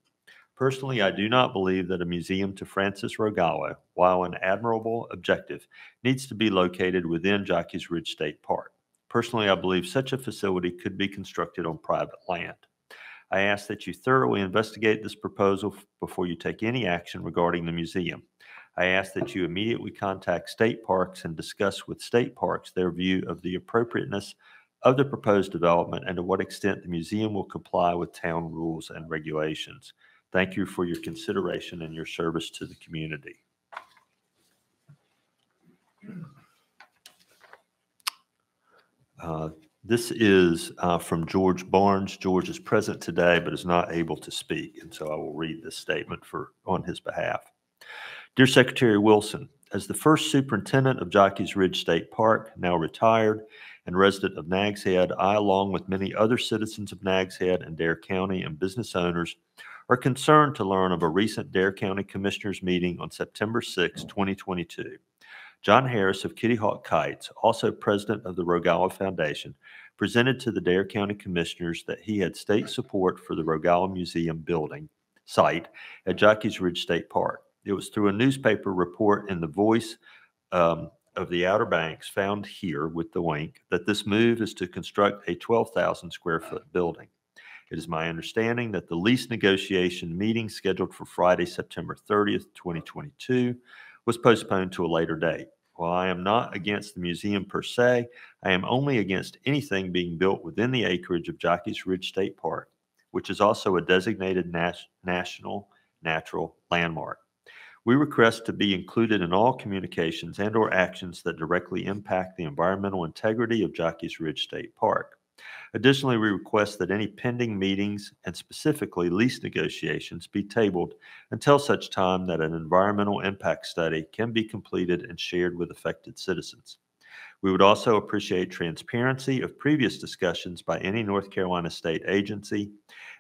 A: Personally, I do not believe that a museum to Francis Rogallo, while an admirable objective, needs to be located within Jockey's Ridge State Park. Personally, I believe such a facility could be constructed on private land. I ask that you thoroughly investigate this proposal before you take any action regarding the museum. I ask that you immediately contact state parks and discuss with state parks their view of the appropriateness of the proposed development and to what extent the museum will comply with town rules and regulations. Thank you for your consideration and your service to the community. Uh, This is uh, from George Barnes. George is present today but is not able to speak, and so I will read this statement for, on his behalf. Dear Secretary Wilson, as the first superintendent of Jockey's Ridge State Park, now retired, and resident of Nags Head, I, along with many other citizens of Nags Head and Dare County and business owners, are concerned to learn of a recent Dare County Commissioners meeting on September 6, 2022. John Harris of Kitty Hawk Kites, also president of the Rogallo Foundation, presented to the Dare County Commissioners that he had state support for the Rogallo Museum building site at Jockey's Ridge State Park. It was through a newspaper report in the Voice um, of the Outer Banks found here with the link that this move is to construct a 12,000 square foot building. It is my understanding that the lease negotiation meeting scheduled for Friday, September 30th, 2022 was postponed to a later date. While I am not against the museum per se, I am only against anything being built within the acreage of Jockey's Ridge State Park, which is also a designated nas- national natural landmark. We request to be included in all communications and/or actions that directly impact the environmental integrity of Jockey's Ridge State Park. Additionally, we request that any pending meetings and specifically lease negotiations be tabled until such time that an environmental impact study can be completed and shared with affected citizens. We would also appreciate transparency of previous discussions by any North Carolina state agency,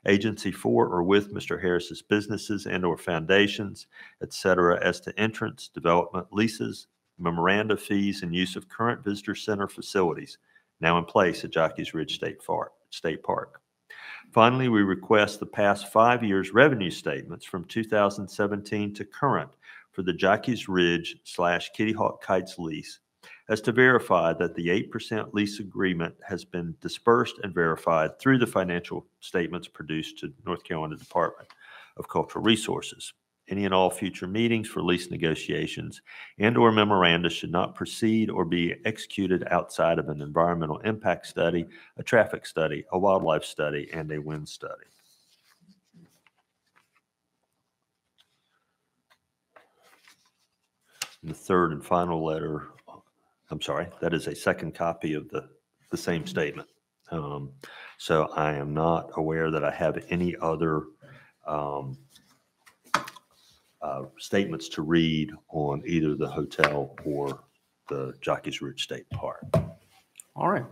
A: agency for or with Mr. Harris's businesses and/or foundations, et cetera, as to entrance, development, leases, memoranda fees, and use of current visitor center facilities now in place at Jockey's Ridge State Park. State Park. Finally, we request the past five years' revenue statements from 2017 to current for the Jockey's Ridge slash Kitty Hawk Kites lease as to verify that the 8% lease agreement has been dispersed and verified through the financial statements produced to North Carolina Department of Cultural Resources. Any and all future meetings for lease negotiations and/or memoranda should not proceed or be executed outside of an environmental impact study, a traffic study, a wildlife study, and a wind study. And the third and final letter, I'm sorry, that is a second copy of the, the same statement. Um, So I am not aware that I have any other um, uh, statements to read on either the hotel or the Jockey's Ridge State Park.
H: All right.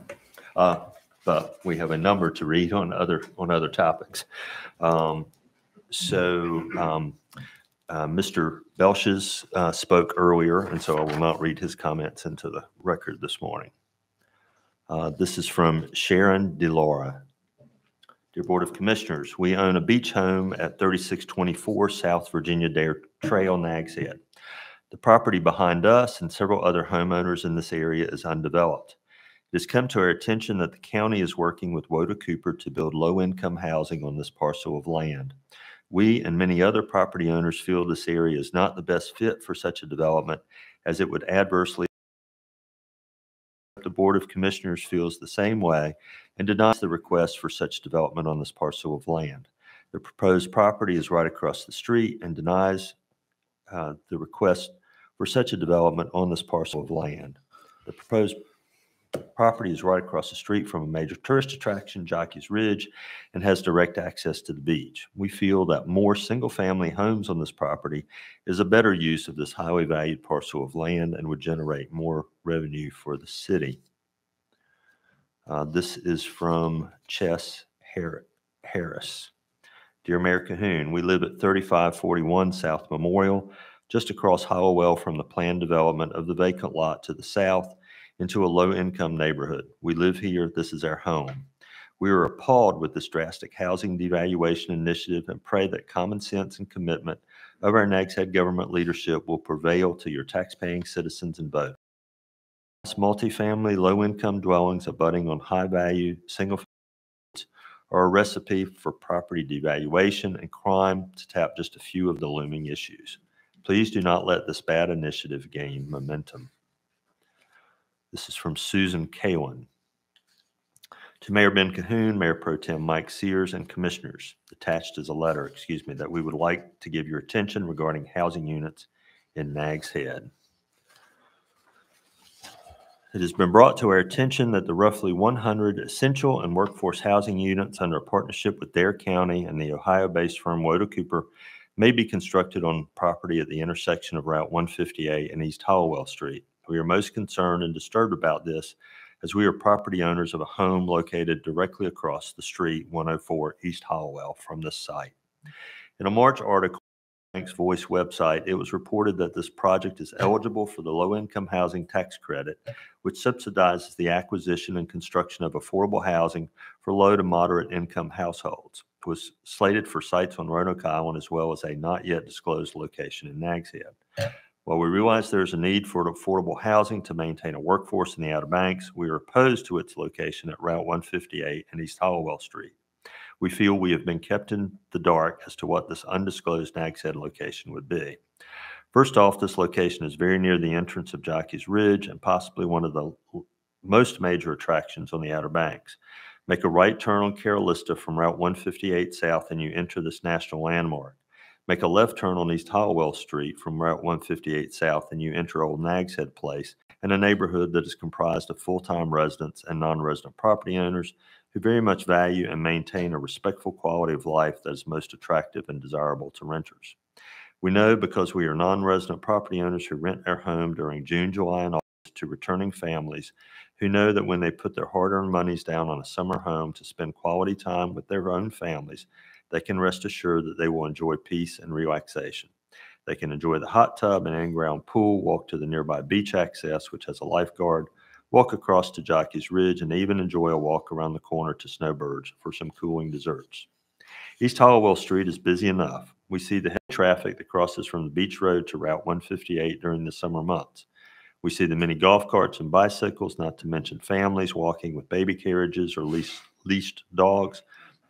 A: Uh, But we have a number to read on other, on other topics. Um, So um, uh, Mr. Belches uh, spoke earlier, and so I will not read his comments into the record this morning. Uh, This is from Sharon DeLaura. Dear Board of Commissioners, we own a beach home at 3624 South Virginia Dare Trail, Nags Head. The property behind us and several other homeowners in this area is undeveloped. It has come to our attention that the county is working with Woda Cooper to build low-income housing on this parcel of land. We and many other property owners feel this area is not the best fit for such a development as it would adversely the Board of Commissioners feels the same way and denies the request for such development on this parcel of land. The proposed property is right across the street and denies uh, the request for such a development on this parcel of land. The proposed property is right across the street from a major tourist attraction, Jockey's Ridge, and has direct access to the beach. We feel that more single-family homes on this property is a better use of this highly valued parcel of land and would generate more revenue for the city. Uh, This is from Chess Har- Harris. Dear Mayor Cahoon, we live at 3541 South Memorial, just across Hollowell from the planned development of the vacant lot to the south into a low-income neighborhood. We live here. This is our home. We are appalled with this drastic housing devaluation initiative and pray that common sense and commitment of our Nags Head government leadership will prevail to your taxpaying citizens and vote. Multifamily, low-income dwellings abutting on high-value, single are a recipe for property devaluation and crime, to tap just a few of the looming issues. Please do not let this bad initiative gain momentum. This is from Susan Kalen. To Mayor Ben Cahoon, Mayor Pro Tem Mike Siers, and Commissioners, attached is a letter, excuse me, that we would like to give your attention regarding housing units in Nags Head. It has been brought to our attention that the roughly 100 essential and workforce housing units under a partnership with Dare County and the Ohio-based firm Woda Cooper may be constructed on property at the intersection of Route 150A and East Hollowell Street. We are most concerned and disturbed about this as we are property owners of a home located directly across the street, 104 East Hollowell, from this site. In a March article on the Bank's Voice website, it was reported that this project is eligible for the low-income housing tax credit, which subsidizes the acquisition and construction of affordable housing for low to moderate income households. It was slated for sites on Roanoke Island as well as a not yet disclosed location in Nags Head. While we realize there's a need for affordable housing to maintain a workforce in the Outer Banks, we are opposed to its location at Route 158 and East Hollowell Street. We feel we have been kept in the dark as to what this undisclosed Nags Head location would be. First off, this location is very near the entrance of Jockey's Ridge and possibly one of the most major attractions on the Outer Banks. Make a right turn on Carolista from Route 158 south and you enter this national landmark. Make a left turn on East Hollowell Street from Route 158 South and you enter Old Nags Head Place and a neighborhood that is comprised of full-time residents and non-resident property owners who very much value and maintain a respectful quality of life that is most attractive and desirable to renters. We know because we are non-resident property owners who rent our home during June, July, and August to returning families who know that when they put their hard-earned monies down on a summer home to spend quality time with their own families, they can rest assured that they will enjoy peace and relaxation. They can enjoy the hot tub and in-ground pool, walk to the nearby beach access, which has a lifeguard, walk across to Jockey's Ridge, and even enjoy a walk around the corner to Snowbirds for some cooling desserts. East Hollowell Street is busy enough. We see the heavy traffic that crosses from the beach road to Route 158 during the summer months. We see the many golf carts and bicycles, not to mention families walking with baby carriages or leashed, leashed dogs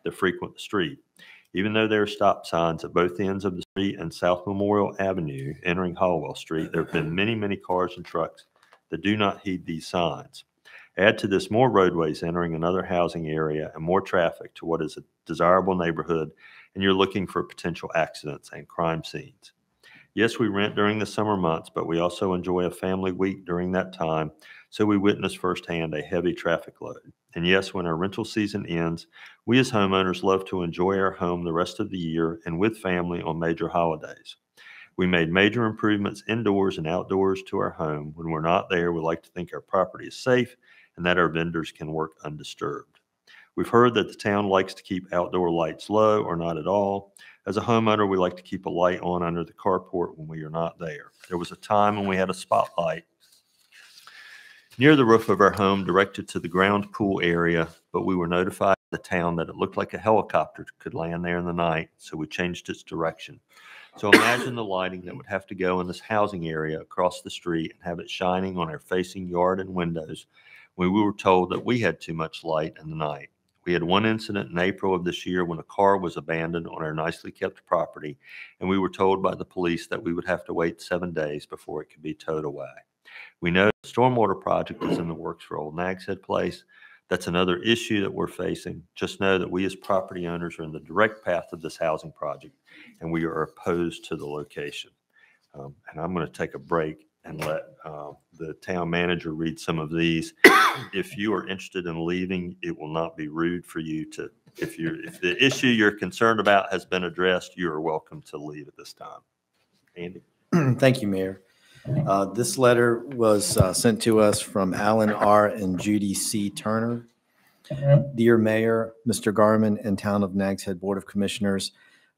A: that frequent the street. Even though there are stop signs at both ends of the street and South Memorial Avenue entering Hollowell Street, there have been many, many cars and trucks that do not heed these signs. Add to this more roadways entering another housing area and more traffic to what is a desirable neighborhood, and you're looking for potential accidents and crime scenes. Yes, we rent during the summer months, but we also enjoy a family week during that time, so we witness firsthand a heavy traffic load. And yes, when our rental season ends, we as homeowners love to enjoy our home the rest of the year and with family on major holidays. We made major improvements indoors and outdoors to our home. When we're not there, we like to think our property is safe and that our vendors can work undisturbed. We've heard that the town likes to keep outdoor lights low or not at all. As a homeowner, we like to keep a light on under the carport when we are not there. There was a time when we had a spotlight near the roof of our home directed to the ground pool area, but we were notified the town that it looked like a helicopter could land there in the night, so we changed its direction. So imagine the lighting that would have to go in this housing area across the street and have it shining on our facing yard and windows when we were told that we had too much light in the night. We had one incident in April of this year when a car was abandoned on our nicely kept property, and we were told by the police that we would have to wait seven days before it could be towed away. We know the stormwater project is in the works for Old Nags Head Place. That's another issue that we're facing. Just know that we as property owners are in the direct path of this housing project, and we are opposed to the location. Um, And I'm going to take a break and let uh, the town manager read some of these. If you are interested in leaving, it will not be rude for you to, if you're, if the issue you're concerned about has been addressed, you are welcome to leave at this time. Andy?
N: Thank you, Mayor. Uh, This letter was uh, sent to us from Alan R. and Judy C. Turner. Dear Mayor, Mr. Garman, and Town of Nags Head Board of Commissioners,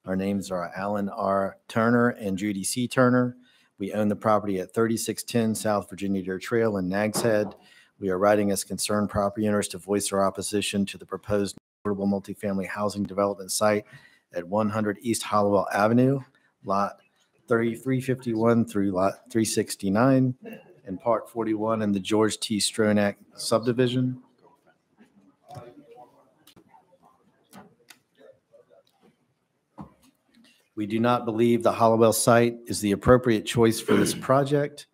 N: our names are Alan R. Turner and Judy C. Turner. We own the property at 3610 South Virginia Dare Trail in Nags Head. We are writing as concerned property owners to voice our opposition to the proposed affordable multifamily housing development site at 100 East Hollowell Avenue, Lot 3351 through Lot 369, and Part 41 in the George T. Stronach subdivision. We do not believe the Hollowell site is the appropriate choice for this project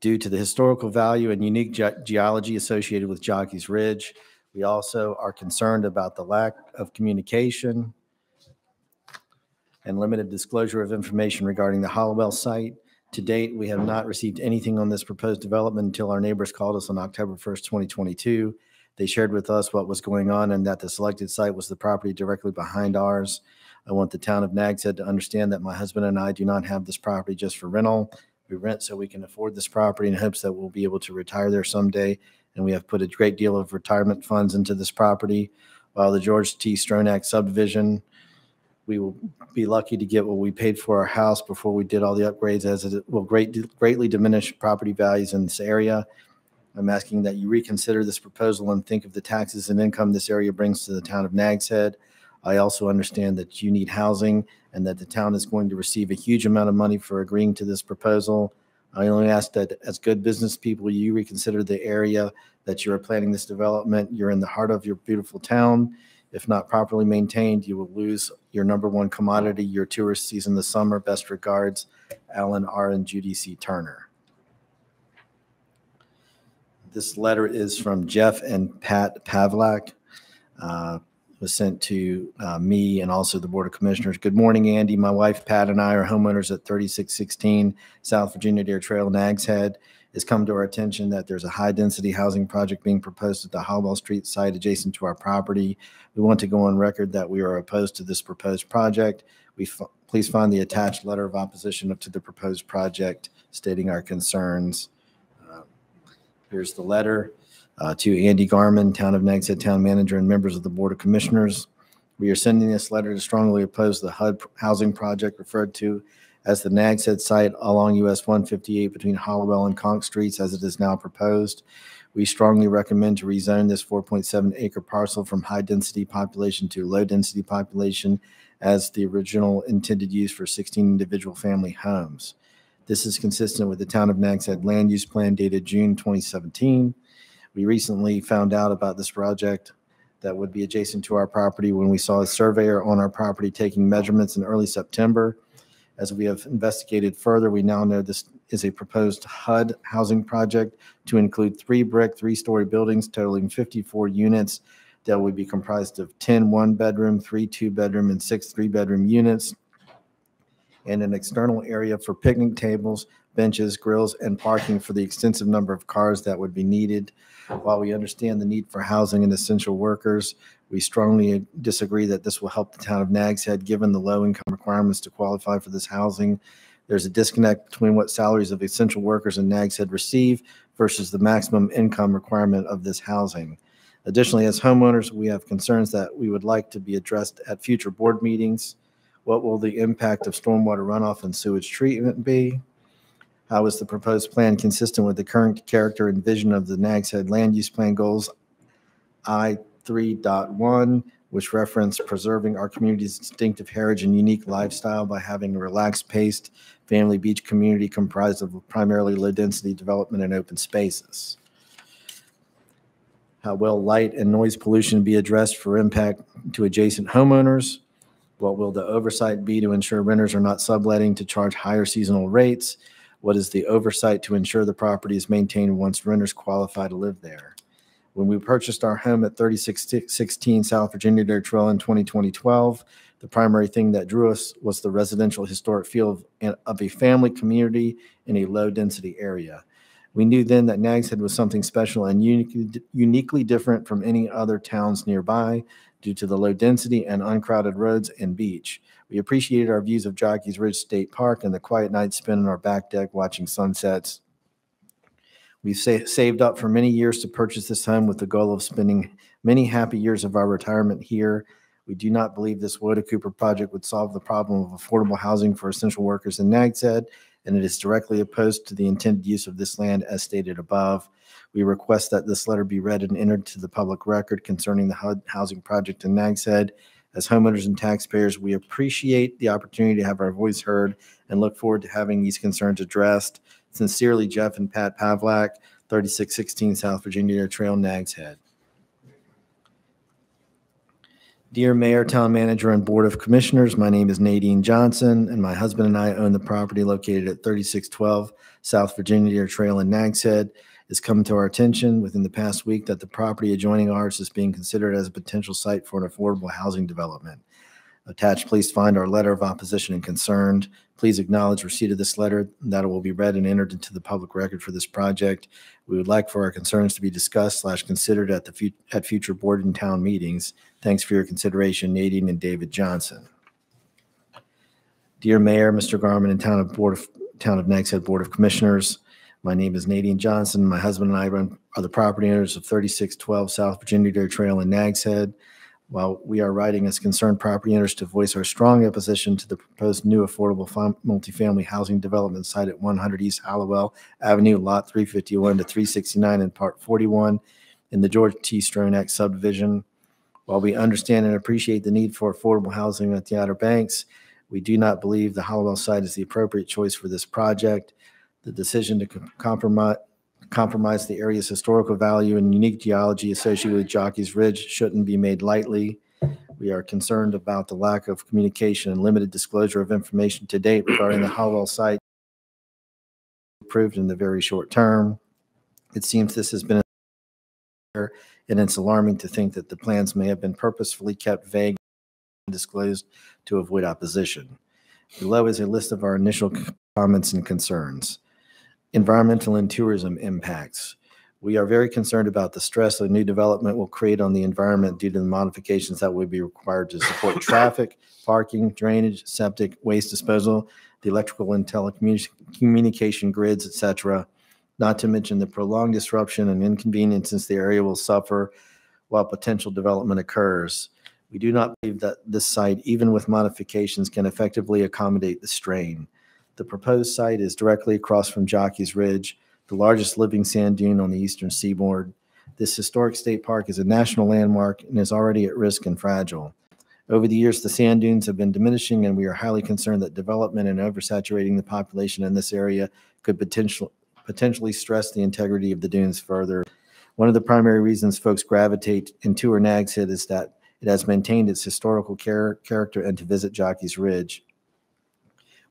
N: due to the historical value and unique ge- geology associated with Jockey's Ridge. We also are concerned about the lack of communication and limited disclosure of information regarding the Hollowell site. To date, we have not received anything on this proposed development until our neighbors called us on October 1st, 2022. They shared with us what was going on and that the selected site was the property directly behind ours. I want the town of Nags Head to understand that my husband and I do not have this property just for rental. We rent so we can afford this property in hopes that we'll be able to retire there someday. And we have put a great deal of retirement funds into this property. While the George T. Stronach subdivision, we will be lucky to get what we paid for our house before we did all the upgrades as it will great, greatly diminish property values in this area. I'm asking that you reconsider this proposal and think of the taxes and income this area brings to the town of Nags Head. I also understand that you need housing and that the town is going to receive a huge amount of money for agreeing to this proposal. I only ask that as good business people, you reconsider the area that you are planning this development. You're in the heart of your beautiful town. If not properly maintained, you will lose your number one commodity, your tourist season this summer. Best regards, Alan R. and Judy C. Turner. This letter is from Jeff and Pat Pavlak. Uh, was sent to uh, me and also the Board of Commissioners. Good morning, Andy. My wife Pat and I are homeowners at 3616 South Virginia Dare Trail, Nags Head. It's come to our attention that there's a high-density housing project being proposed at the Howell Street site adjacent to our property. We want to go on record that we are opposed to this proposed project. We please find the attached letter of opposition to the proposed project stating our concerns. Uh, Here's the letter uh, to Andy Garman, Town of Nags Head Town Manager, and members of the Board of Commissioners. We are sending this letter to strongly oppose the HUD housing project referred to as the Nags Head site along US 158 between Hollowell and Conk Streets as it is now proposed. We strongly recommend to rezone this 4.7 acre parcel from high density population to low density population as the original intended use for 16 individual family homes. This is consistent with the Town of Nags Head Land Use Plan dated June 2017. We recently found out about this project that would be adjacent to our property when we saw a surveyor on our property taking measurements in early September. As we have investigated further, we now know this is a proposed HUD housing project to include three brick, three-story buildings totaling 54 units that would be comprised of 10 one-bedroom, three two-bedroom, and six three-bedroom units, and an external area for picnic tables, benches, grills, and parking for the extensive number of cars that would be needed. While we understand the need for housing and essential workers, we strongly disagree that this will help the town of Nags Head, given the low income requirements to qualify for this housing. There's a disconnect between what salaries of essential workers in Nags Head receive versus the maximum income requirement of this housing. Additionally, as homeowners, we have concerns that we would like to be addressed at future board meetings. What will the impact of stormwater runoff and sewage treatment be? How is the proposed plan consistent with the current character and vision of the Nags Head Land Use Plan Goals I 3.1, which reference preserving our community's distinctive heritage and unique lifestyle by having a relaxed paced family beach community comprised of primarily low-density development and open spaces? How will light and noise pollution be addressed for impact to adjacent homeowners? What will the oversight be to ensure renters are not subletting to charge higher seasonal rates? What is the oversight to ensure the property is maintained once renters qualify to live there? When we purchased our home at 3616 South Virginia Dare Trail in 2012, the primary thing that drew us was the residential historic feel of, of a family community in a low density area. We knew then that Nags Head was something special and uniquely different from any other towns nearby due to the low density and uncrowded roads and beach. We appreciated our views of Jockey's Ridge State Park and the quiet nights spent on our back deck watching sunsets. We've sa- saved up for many years to purchase this home with the goal of spending many happy years of our retirement here. We do not believe this Woda Cooper project would solve the problem of affordable housing for essential workers in Nags Head, and it is directly opposed to the intended use of this land as stated above. We request that this letter be read and entered to the public record concerning the housing project in Nags Head. As homeowners and taxpayers, we appreciate the opportunity to have our voice heard and look forward to having these concerns addressed. Sincerely, Jeff and Pat Pavlak, 3616 South Virginia Trail, Nags Head. Dear Mayor, Town Manager, and Board of Commissioners, my name is Nadine Johnson, and my husband and I own the property located at 3612 South Virginia Trail in Nags Head. It's come to our attention within the past week that the property adjoining ours is being considered as a potential site for an affordable housing development. Attached, please find our letter of opposition and concerned. Please acknowledge receipt of this letter that it will be read and entered into the public record for this project. We would like for our concerns to be discussed slash considered at the fut- at future board and town meetings. Thanks for your consideration, Nadine and David Johnson. Dear Mayor, Mr. Garman, and Town of Board of Town of Nags Head Board of Commissioners, my name is Nadine Johnson. My husband and I run are the property owners of 3612 South Virginia Dare Trail in Nags Head. While we are writing as concerned property owners to voice our strong opposition to the proposed new affordable multifamily housing development site at 100 East Hollowell Avenue, Lot 351 to 369 in Part 41 in the George T. Stronach subdivision. While we understand and appreciate the need for affordable housing at the Outer Banks, we do not believe the Hollowell site is the appropriate choice for this project. The decision to compromise compromise the area's historical value and unique geology associated with Jockey's Ridge shouldn't be made lightly. We are concerned about the lack of communication and limited disclosure of information to date regarding the Hollowell site approved in the very short term. It seems this has been and it's alarming to think that the plans may have been purposefully kept vague and disclosed to avoid opposition. Below is a list of our initial comments and concerns environmental and tourism impacts. We are very concerned about the stress a new development will create on the environment due to the modifications that would be required to support traffic, parking, drainage, septic, waste disposal, the electrical and telecommunication grids, et cetera. Not to mention the prolonged disruption and inconveniences the area will suffer while potential development occurs. We do not believe that this site, even with modifications, can effectively accommodate the strain. The proposed site is directly across from Jockey's Ridge, the largest living sand dune on the eastern seaboard. This historic state park is a national landmark and is already at risk and fragile. Over the years, the sand dunes have been diminishing, and we are highly concerned that development and oversaturating the population in this area could potential, potentially stress the integrity of the dunes further. One of the primary reasons folks gravitate into or Nags Head is that it has maintained its historical char- character and to visit Jockey's Ridge.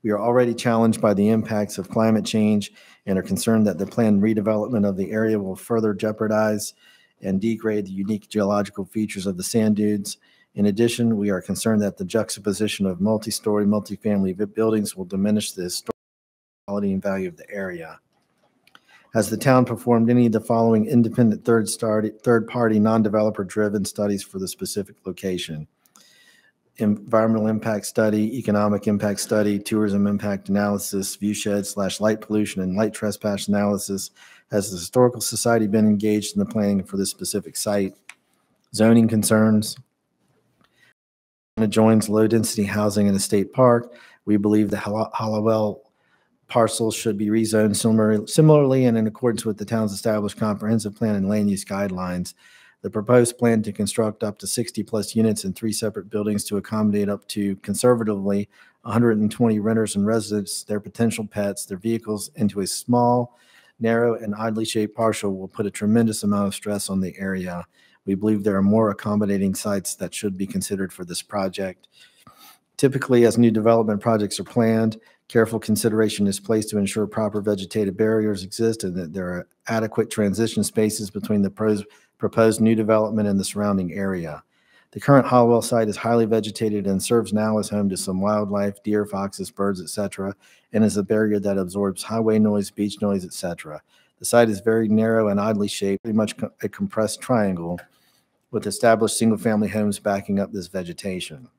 N: We are already challenged by the impacts of climate change and are concerned that the planned redevelopment of the area will further jeopardize and degrade the unique geological features of the sand dunes. In addition, we are concerned that the juxtaposition of multi-story, multifamily buildings will diminish the historic quality and value of the area. Has the town performed any of the following independent third third-party, non-developer driven studies for the specific location? Environmental impact study, economic impact study, tourism impact analysis, viewshed slash light pollution and light trespass analysis. Has the Historical Society been engaged in the planning for this specific site? Zoning concerns. Adjoins low-density housing in the state park. We believe the Hollowell parcels should be rezoned similarly and in accordance with the town's established comprehensive plan and land use guidelines. The proposed plan to construct up to 60-plus units in three separate buildings to accommodate up to conservatively 120 renters and residents, their potential pets, their vehicles into a small, narrow, and oddly shaped parcel will put a tremendous amount of stress on the area. We believe there are more accommodating sites that should be considered for this project. Typically, as new development projects are planned, careful consideration is placed to ensure proper vegetative barriers exist and that there are adequate transition spaces between the pros- proposed new development in the surrounding area. The current Hollowell site is highly vegetated and serves now as home to some wildlife, deer, foxes, birds, etc., and is a barrier that absorbs highway noise, beach noise, etc. The site is very narrow and oddly shaped, pretty much a compressed triangle, with established single-family homes backing up this vegetation.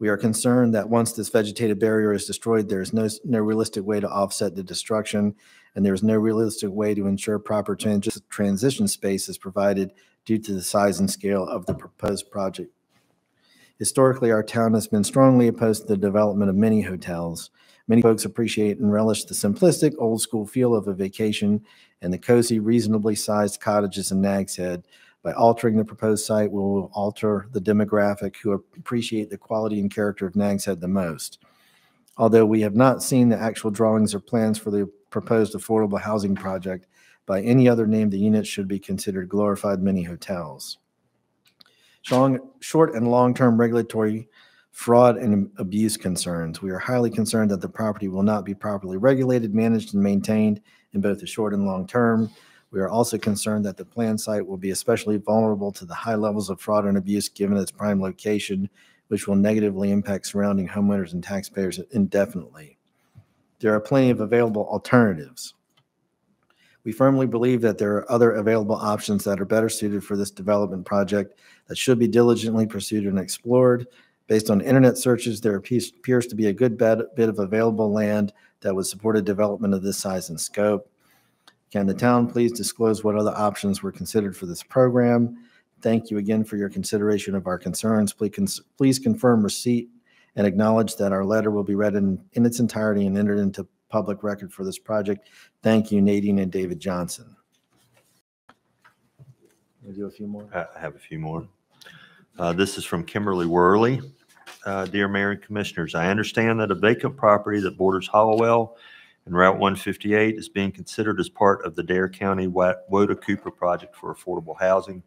N: We are concerned that once this vegetated barrier is destroyed, there is no, no realistic way to offset the destruction, and there is no realistic way to ensure proper transi- transition space is provided due to the size and scale of the proposed project. Historically, our town has been strongly opposed to the development of many hotels. Many folks appreciate and relish the simplistic, old-school feel of a vacation and the cozy, reasonably sized cottages in Nags Head. By altering the proposed site, we will alter the demographic who appreciate the quality and character of Nags Head the most. Although we have not seen the actual drawings or plans for the proposed affordable housing project, by any other name, the units should be considered glorified mini hotels. Short and long-term regulatory fraud and abuse concerns. We are highly concerned that the property will not be properly regulated, managed, and maintained in both the short and long term. We are also concerned that the planned site will be especially vulnerable to the high levels of fraud and abuse given its prime location, which will negatively impact surrounding homeowners and taxpayers indefinitely. There are plenty of available alternatives. We firmly believe that there are other available options that are better suited for this development project that should be diligently pursued and explored. Based on internet searches, there appears to be a good bit of available land that would support a development of this size and scope. Can the town please disclose what other options were considered for this program? Thank you again for your consideration of our concerns. Please Please confirm receipt and acknowledge that our letter will be read in, in its entirety and entered into public record for this project. Thank you, Nadine and David Johnson. Do a few more.
A: I have a few more. Uh, This is from Kimberly Worley. Uh, Dear Mayor and Commissioners, I understand that a vacant property that borders Hollowell and Route 158 is being considered as part of the Dare County Woda Cooper project for affordable housing.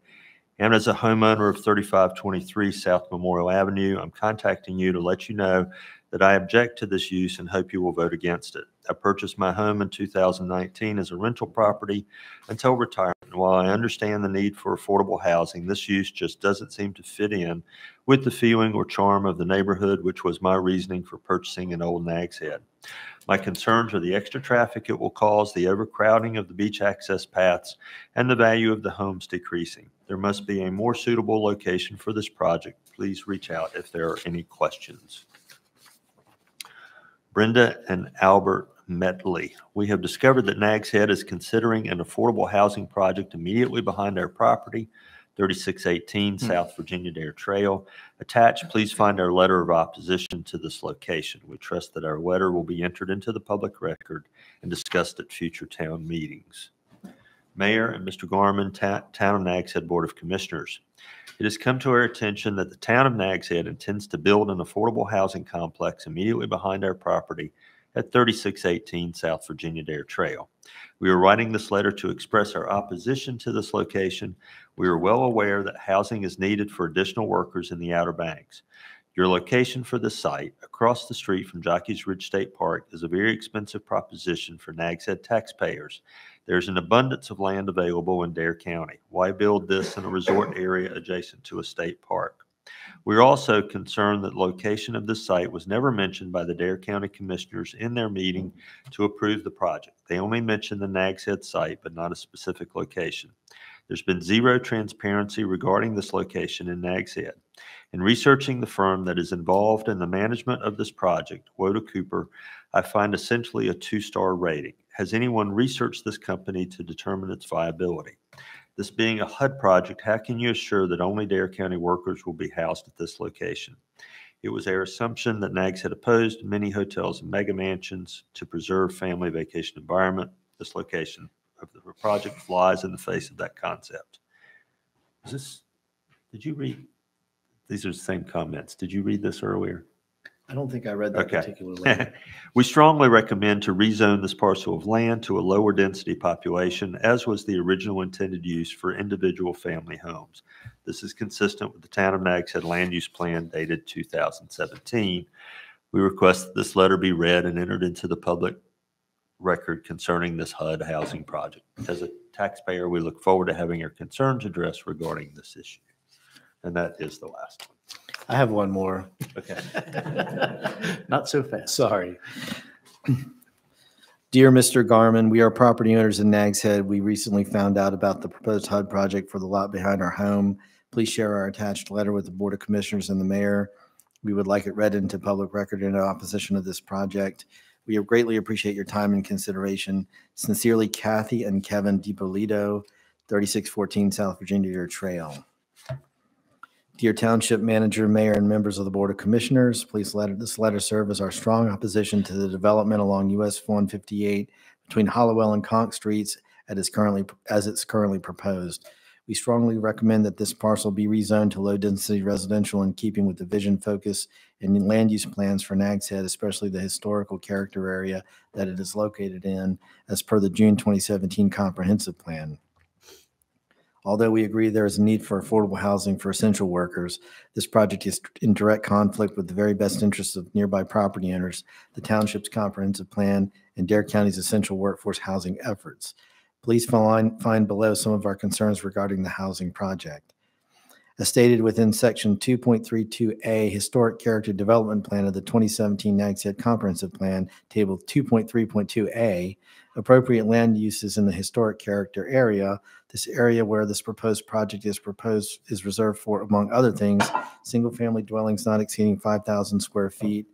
A: And as a homeowner of 3523 South Memorial Avenue, I'm contacting you to let you know that I object to this use and hope you will vote against it. I purchased my home in 2019 as a rental property until retirement. While I understand the need for affordable housing, this use just doesn't seem to fit in with the feeling or charm of the neighborhood, which was my reasoning for purchasing an old Nags Head. My concerns are the extra traffic it will cause, the overcrowding of the beach access paths, and the value of the homes decreasing. There must be a more suitable location for this project. Please reach out if there are any questions. Brenda and Albert Metley. We have discovered that Nags Head is considering an affordable housing project immediately behind our property, 3618 hmm. South Virginia Dare Trail. Attached, please find our letter of opposition to this location. We trust that our letter will be entered into the public record and discussed at future town meetings. Mayor and Mr. Garman, Ta- Town of Nags Head Board of Commissioners. It has come to our attention that the town of Nags Head intends to build an affordable housing complex immediately behind our property at 3618 South Virginia Dare Trail. We are writing this letter to express our opposition to this location. We are well aware that housing is needed for additional workers in the Outer Banks. Your location for this site, across the street from Jockey's Ridge State Park, is a very expensive proposition for Nags Head taxpayers. There's an abundance of land available in Dare County. Why build this in a resort area adjacent to a state park? We are also concerned that location of the site was never mentioned by the Dare County Commissioners in their meeting to approve the project. They only mentioned the Nags Head site, but not a specific location. There's been zero transparency regarding this location in Nags Head. In researching the firm that is involved in the management of this project, Woda Cooper, I find essentially a two-star rating. Has anyone researched this company to determine its viability? This being a HUD project, how can you assure that only Dare County workers will be housed at this location? It was our assumption that Nags Head opposed many hotels and mega mansions to preserve family vacation environment. This location of the project flies in the face of that concept. Is this, did you read? These are the same comments. Did you read this earlier?
N: I don't think I read that
A: Okay. We strongly recommend to rezone this parcel of land to a lower density population, as was the original intended use for individual family homes. This is consistent with the Town of Nags Head Land Use Plan dated 2017. We request that this letter be read and entered into the public record concerning this HUD housing project. As a taxpayer, we look forward to having your concerns addressed regarding this issue. And that is the last one.
N: I have one more.
A: Okay.
H: Not so fast.
N: Sorry. Dear Mr. Garman, we are property owners in Nags Head. We recently found out about the proposed HUD project for the lot behind our home. Please share our attached letter with the Board of Commissioners and the mayor. We would like it read into public record in opposition of this project. We greatly appreciate your time and consideration. Sincerely, Kathy and Kevin DiPolito, 3614 South Virginia Dare Trail. Dear Township Manager, Mayor, and members of the Board of Commissioners, please let this letter serve as our strong opposition to the development along US 158 between Hollowell and Conk Streets as currently, as it's currently proposed. We strongly recommend that this parcel be rezoned to low-density residential in keeping with the vision, focus, and land use plans for Nags Head, especially the historical character area that it is located in, as per the June 2017 Comprehensive Plan. Although we agree there is a need for affordable housing for essential workers, this project is in direct conflict with the very best interests of nearby property owners, the township's comprehensive plan, and Dare County's essential workforce housing efforts. Please find, find below some of our concerns regarding the housing project. As stated within section 2.32A Historic Character Development Plan of the 2017 Nags Head Comprehensive Plan, table 2.3.2A, appropriate land uses in the historic character area. This area where this proposed project is proposed is reserved for, among other things, single-family dwellings not exceeding 5,000 square feet.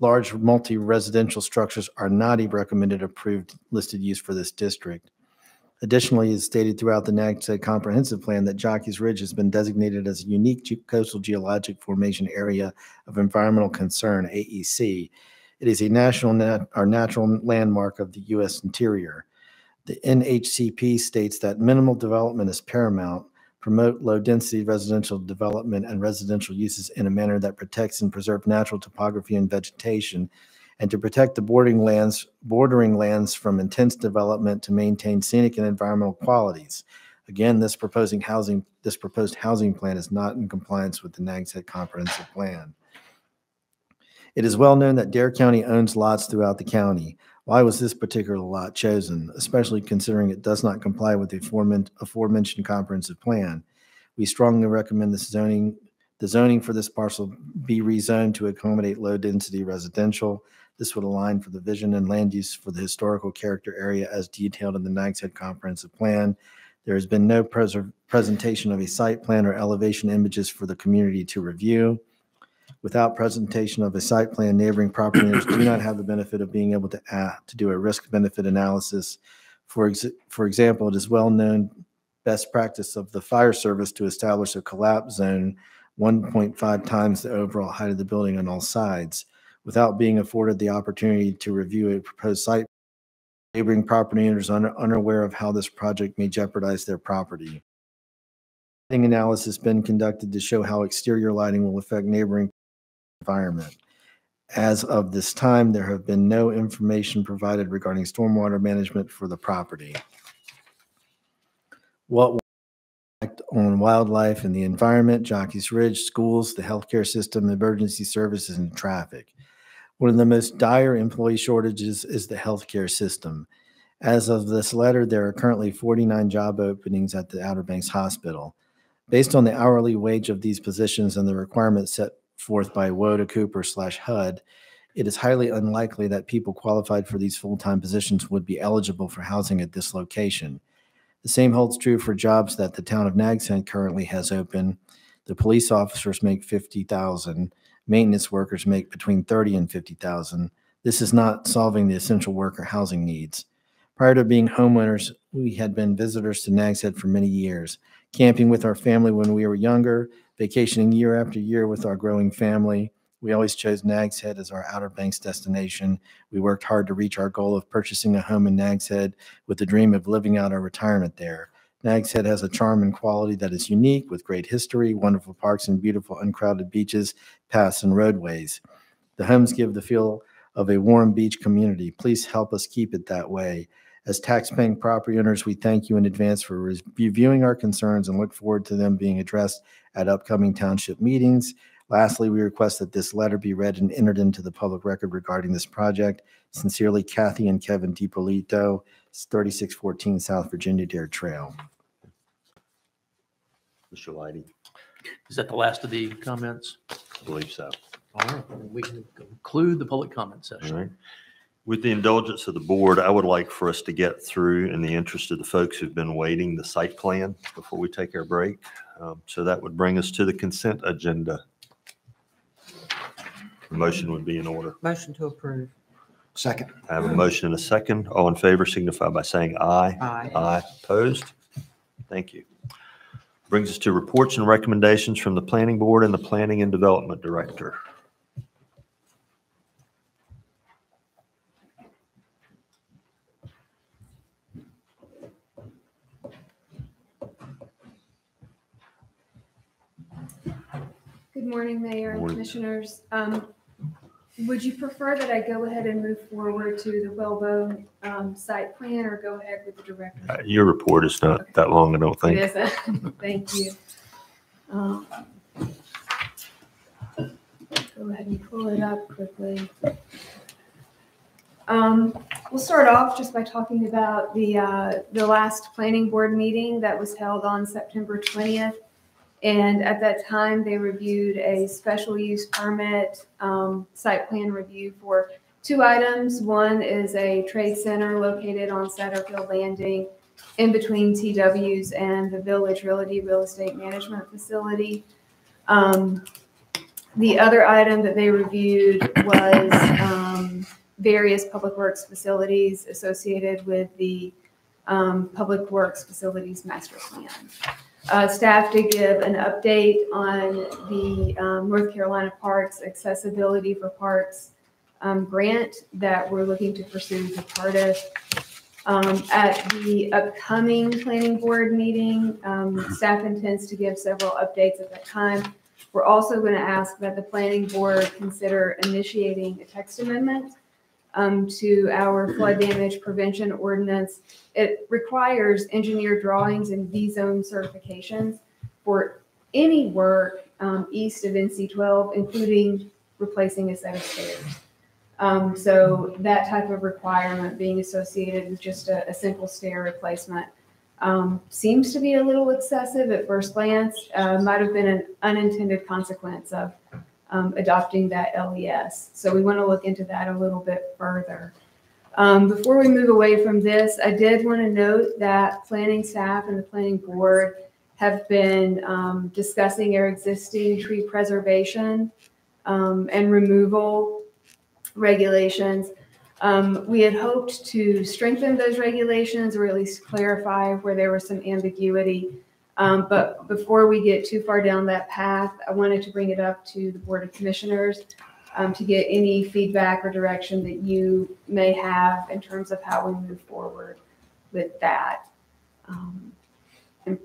N: Large multi-residential structures are not a recommended approved listed use for this district. Additionally, it's stated throughout the Nags Head uh, Comprehensive Plan that Jockey's Ridge has been designated as a unique coastal geologic formation area of environmental concern, AEC. It is a national nat- or natural landmark of the U.S. interior. The NHCP states that minimal development is paramount. Promote low-density residential development and residential uses in a manner that protects and preserve natural topography and vegetation, and to protect the bordering lands, bordering lands from intense development to maintain scenic and environmental qualities. Again, this proposing housing, this proposed housing plan is not in compliance with the Nags Head Comprehensive Plan. It is well known that Dare County owns lots throughout the county. Why was this particular lot chosen, especially considering it does not comply with the aforementioned comprehensive plan? We strongly recommend the zoning, the zoning for this parcel be rezoned to accommodate low-density residential. This would align for the vision and land use for the historical character area as detailed in the Nags Head Comprehensive Plan. There has been no presentation of a site plan or elevation images for the community to review. Without presentation of a site plan, neighboring property owners do not have the benefit of being able to, uh, to do a risk-benefit analysis. For ex- for example, it is well-known best practice of the fire service to establish a collapse zone 1.5 times the overall height of the building on all sides. Without being afforded the opportunity to review a proposed site, neighboring property owners are unaware of how this project may jeopardize their property. Lighting analysis has been conducted to show how exterior lighting will affect neighboring environment. As of this time, there have been no information provided regarding stormwater management for the property. What will impact on wildlife and the environment, Jockey's Ridge, schools, the healthcare system, emergency services, and traffic? One of the most dire employee shortages is the healthcare system. As of this letter, there are currently 49 job openings at the Outer Banks Hospital. Based on the hourly wage of these positions and the requirements set forth by Woda Cooper slash HUD, it is highly unlikely that people qualified for these full-time positions would be eligible for housing at this location. The same holds true for jobs that the town of Nags Head currently has open. The police officers make 50,000. Maintenance workers make between 30 and 50,000. This is not solving the essential worker housing needs. Prior to being homeowners, we had been visitors to Nags Head for many years, camping with our family when we were younger, vacationing year after year with our growing family. We always chose Nags Head as our Outer Banks destination. We worked hard to reach our goal of purchasing a home in Nags Head with the dream of living out our retirement there. Nags Head has a charm and quality that is unique with great history, wonderful parks, and beautiful uncrowded beaches, paths, and roadways. The homes give the feel of a warm beach community. Please help us keep it that way. As tax-paying property owners, we thank you in advance for re- reviewing our concerns and look forward to them being addressed at upcoming township meetings. Lastly, we request that this letter be read and entered into the public record regarding this project. Sincerely, Kathy and Kevin DiPolito, 3614 South Virginia Dare Trail.
A: Mr. Leidy,
H: Is that the last of the comments?
A: I believe so.
H: All right, we can conclude the public comment
A: All
H: session.
A: right. With the indulgence of the board, I would like for us to get through, in the interest of the folks who've been waiting, the site plan before we take our break. Um, So that would bring us to the consent agenda. The Motion would be in order.
E: Motion to approve.
J: Second.
A: I have a motion and a second. All in favor signify by saying aye.
E: Aye.
A: Aye. Opposed? Thank you. Brings us to reports and recommendations from the planning board and the planning and development director.
O: Good morning, Mayor and
A: Morning.
O: Commissioners. Um, Would you prefer that I go ahead and move forward to the Whalebone um, site plan or go ahead with the director?
A: Uh, Your report is not that long, I don't think.
O: a- thank you. Um, Go ahead and pull it up quickly. Um, We'll start off just by talking about the, uh, the last planning board meeting that was held on September 20th. And at that time, they reviewed a special use permit, um, site plan review for two items. One is a trade center located on Satterfield Landing in between TW's and the Village Realty Real Estate Management Facility. Um, The other item that they reviewed was um, various public works facilities associated with the um, Public Works Facilities Master Plan. Uh, Staff did give an update on the um, North Carolina Parks Accessibility for Parks um, grant that we're looking to pursue as part of. Um, At the upcoming planning board meeting, um, staff intends to give several updates at that time. We're also going to ask that the planning board consider initiating a text amendment um, to our flood damage prevention ordinance. It requires engineer drawings and V-zone certifications for any work um, east of NC 12, including replacing a set of stairs. Um, So that type of requirement being associated with just a, a simple stair replacement um, seems to be a little excessive at first glance. Uh, Might have been an unintended consequence of um, adopting that LES. So we want to look into that a little bit further. Um, Before we move away from this, I did want to note that planning staff and the planning board have been um, discussing our existing tree preservation um, and removal regulations. Um, We had hoped to strengthen those regulations or at least clarify where there was some ambiguity. Um, But before we get too far down that path, I wanted to bring it up to the Board of Commissioners um, to get any feedback or direction that you may have in terms of how we move forward with that. Um, And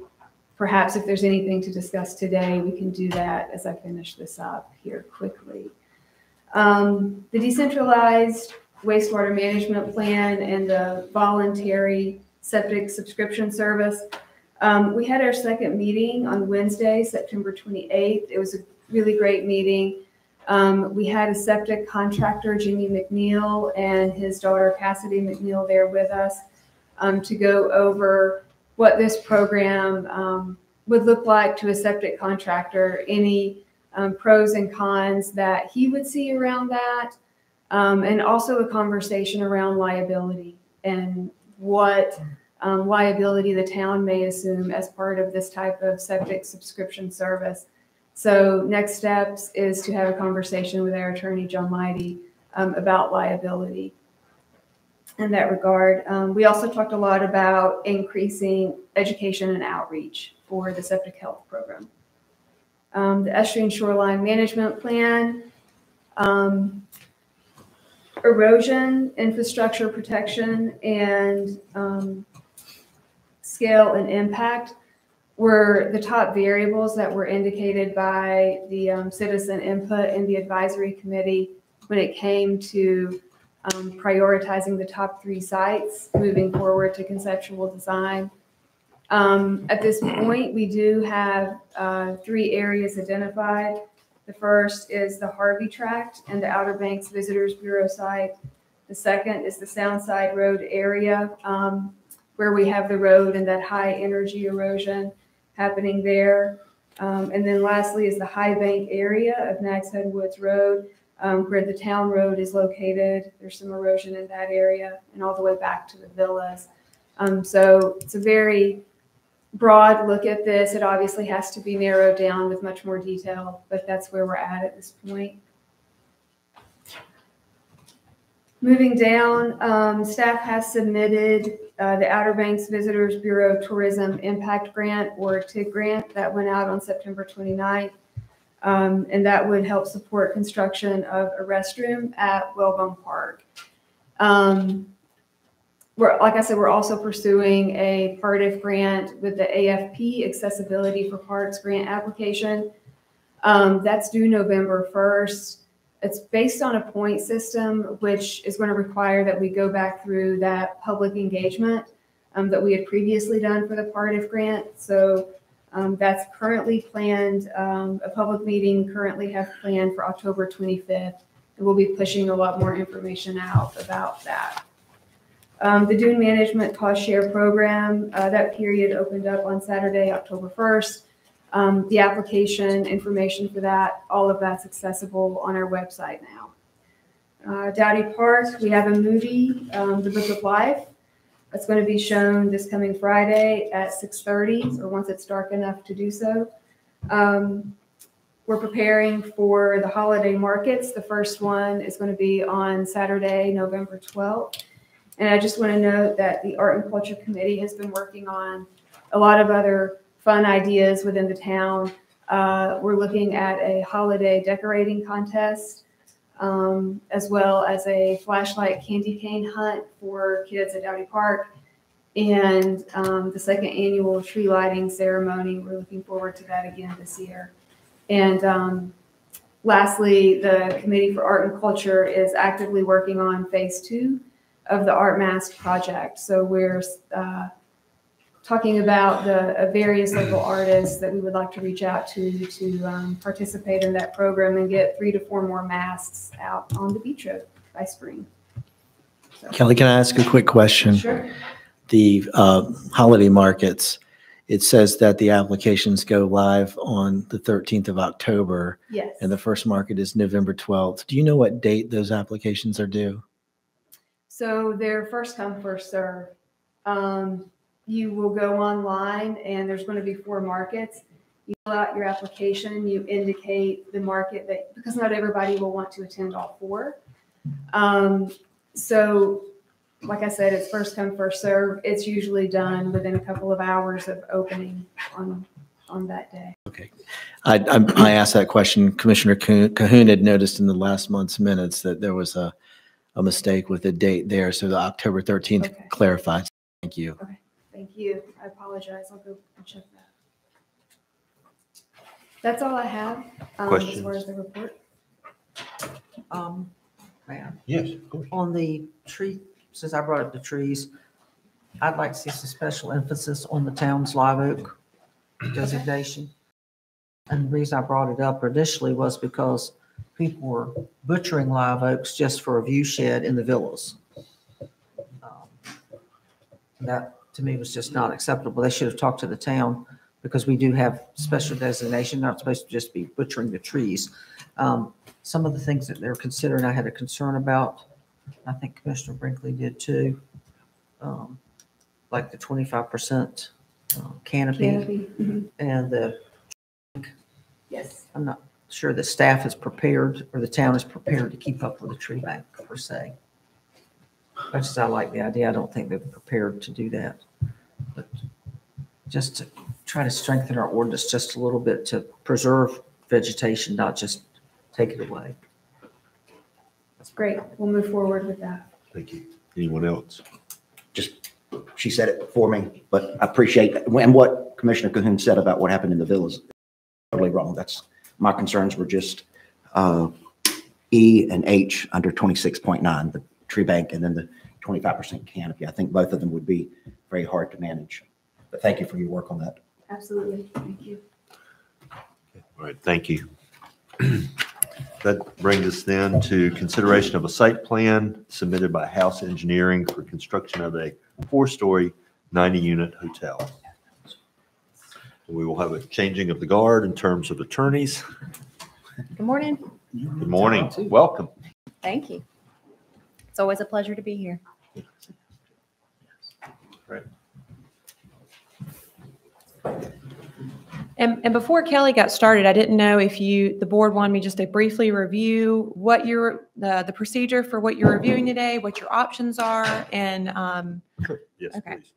O: perhaps if there's anything to discuss today, we can do that as I finish this up here quickly. Um, The decentralized wastewater management plan and the voluntary septic subscription service. Um, we had our second meeting on Wednesday, September 28th. It was a really great meeting. Um, we had a septic contractor, Jimmy McNeil, and his daughter Cassidy McNeil there with us um, to go over what this program um, would look like to a septic contractor, any um, pros and cons that he would see around that, um, and also a conversation around liability and what um, liability the town may assume as part of this type of septic subscription service. So next steps is to have a conversation with our attorney, John Leidy, um, about liability in that regard. Um, we also talked a lot about increasing education and outreach for the septic health program. Um, the estuarine shoreline management plan, um, erosion, infrastructure protection, and um, scale and impact were the top variables that were indicated by the um, citizen input in the advisory committee when it came to um, prioritizing the top three sites moving forward to conceptual design. Um, At this point, we do have uh, three areas identified. The first is the Harvey Tract and the Outer Banks Visitors Bureau site. The second is the Soundside Road area, um, where we have the road and that high energy erosion happening there. Um, And then lastly is the High Bank area of Nags Head Woods Road, um, where the town road is located. There's some erosion in that area and all the way back to the villas. Um, so it's a very broad look at this. It obviously has to be narrowed down with much more detail, but that's where we're at at this point. Moving down, um, staff has submitted uh, the Outer Banks Visitors Bureau Tourism Impact Grant or TIG grant that went out on September 29th. Um, and that would help support construction of a restroom at Whalebone Park. Um, we're, like I said, we're also pursuing a PARTIF grant with the AFP Accessibility for Parks Grant application. Um, that's due November 1st. It's based on a point system, which is going to require that we go back through that public engagement um, that we had previously done for the PARTIF grant. So um, that's currently planned, um, a public meeting currently have planned for October 25th. And we'll be pushing a lot more information out about that. Um, the dune management cost share program, uh, that period opened up on Saturday, October 1st. Um, the application information for that, all of that's accessible on our website now. Uh, Dowdy Park, we have a movie, um, The Book of Life. It's going to be shown this coming Friday at 6:30, or once it's dark enough to do so. Um, we're preparing for the holiday markets. The first one is going to be on Saturday, November 12th. And I just want to note that the Art and Culture Committee has been working on a lot of other fun ideas within the town. Uh, we're looking at a holiday decorating contest, um, as well as a flashlight candy cane hunt for kids at Dowdy Park. And um, the second annual tree lighting ceremony. We're looking forward to that again this year. And um, lastly, the Committee for Art and Culture is actively working on phase two of the Art Mask project. So we're uh, talking about the uh, various local artists that we would like to reach out to to um, participate in that program and get three to four more masks out on the beach road by spring.
N: Kelly, can I ask a quick question?
O: Sure.
N: The uh, holiday markets, it says that the applications go live on the 13th of October,
O: Yes.
N: and the first market is November 12th. Do you know what date those applications are due?
O: So they're first come, first serve. Um, you will go online and there's going to be four markets. You fill out your application, you indicate the market that, because not everybody will want to attend all four. Um, so like I said, it's first come, first serve. It's usually done within a couple of hours of opening on, on that day.
N: I, I I asked that question, Commissioner Cahoon had noticed in the last month's minutes that there was a, a mistake with the date there, so the October 13th
O: Okay.
N: clarifies. Thank you.
O: Thank you. I apologize. I'll go and check that. That's all I have, um, as far as the report.
E: Um, ma'am,
A: Yes, of course.
E: on the tree, since I brought up the trees, I'd like to see some special emphasis on the town's live oak designation. And the reason I brought it up initially was because people were butchering live oaks just for a view shed in the villas. Um, That, to me, was just not acceptable. They should have talked to the town because we do have special designation, not supposed to just be butchering the trees. Um, Some of the things that they're considering, I had a concern about, I think Commissioner Brinkley did too. um, Like the twenty-five percent canopy
O: Canopy, mhm.
E: and the
O: Yes.
E: I'm not sure the staff is prepared or the town is prepared to keep up with the tree bank per se. Much as I like the idea, I don't think they're prepared to do that. But Just to try to strengthen our ordinance just a little bit to preserve vegetation, not just take it away.
O: That's great. We'll move forward with that.
A: Thank you. Anyone else?
P: just, she said it for me, but I appreciate that. And what Commissioner Cahoon said about what happened in the villas, totally wrong. That's, my concerns were just uh, E and H under 26.9, the tree bank, and then the 25% canopy. I think both of them would be very hard to manage. But thank you for your work on that.
O: Absolutely. Thank you.
A: All right, thank you. That brings us then to consideration of a site plan submitted by House Engineering for construction of a four-story, 90-unit hotel. We will have a changing of the guard in terms of attorneys.
Q: Good morning.
A: Good morning, welcome.
Q: Thank you. It's always a pleasure to be here.
A: Great.
Q: And, and before Kelly got started, I didn't know if you, the board wanted me just to briefly review what your, the, the procedure for what you're reviewing today, what your options are, and, um,
A: Yes,
Q: Okay.
A: please.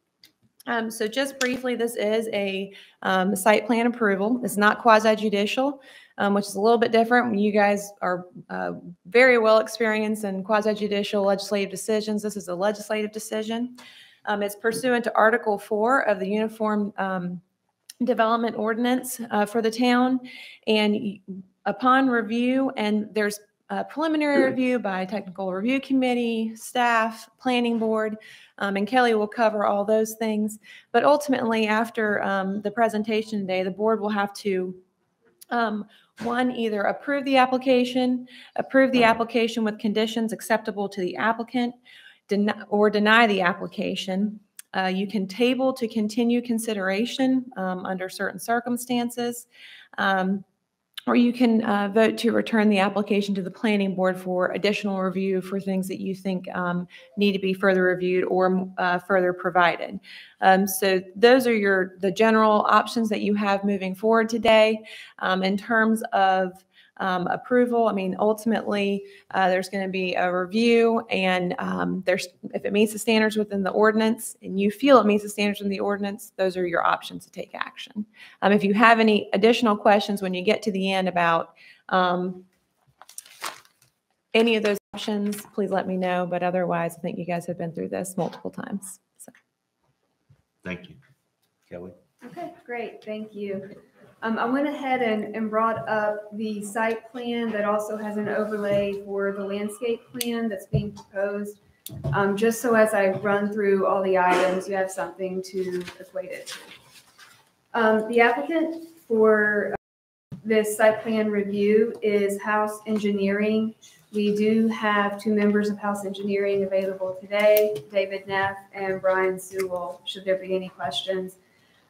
Q: Um, so just briefly, this is a, um, site plan approval. It's not quasi judicial, um, which is a little bit different. You guys are, uh, very well experienced in quasi judicial legislative decisions. This is a legislative decision. Um, it's pursuant to Article Four of the Uniform, um, Development Ordinance, uh, for the town. And upon review, and there's a preliminary review by technical review committee, staff, planning board, um, and Kelly will cover all those things. But ultimately, after um, the presentation today, the board will have to, um, one, either approve the application, approve the application with conditions acceptable to the applicant, deny- or deny the application. Uh, You can table to continue consideration um, under certain circumstances. Um, or you can uh, vote to return the application to the planning board for additional review for things that you think um, need to be further reviewed or uh, further provided. Um, So those are your, the general options that you have moving forward today. Um, In terms of um, approval, I mean, ultimately, uh, there's going to be a review and um, there's, if it meets the standards within the ordinance and you feel it meets the standards in the ordinance, those are your options to take action. Um, If you have any additional questions when you get to the end about um, any of those options, please let me know. But otherwise, I think you guys have been through this multiple times. So
A: Thank you. Kelly?
O: Okay, great, thank you. Um, I went ahead and, and brought up the site plan that also has an overlay for the landscape plan that's being proposed. Um, just so as I run through all the items, you have something to equate it to. Um, the applicant for uh, this site plan review is House Engineering. We do have two members of House Engineering available today, David Neff and Brian Sewell, should there be any questions.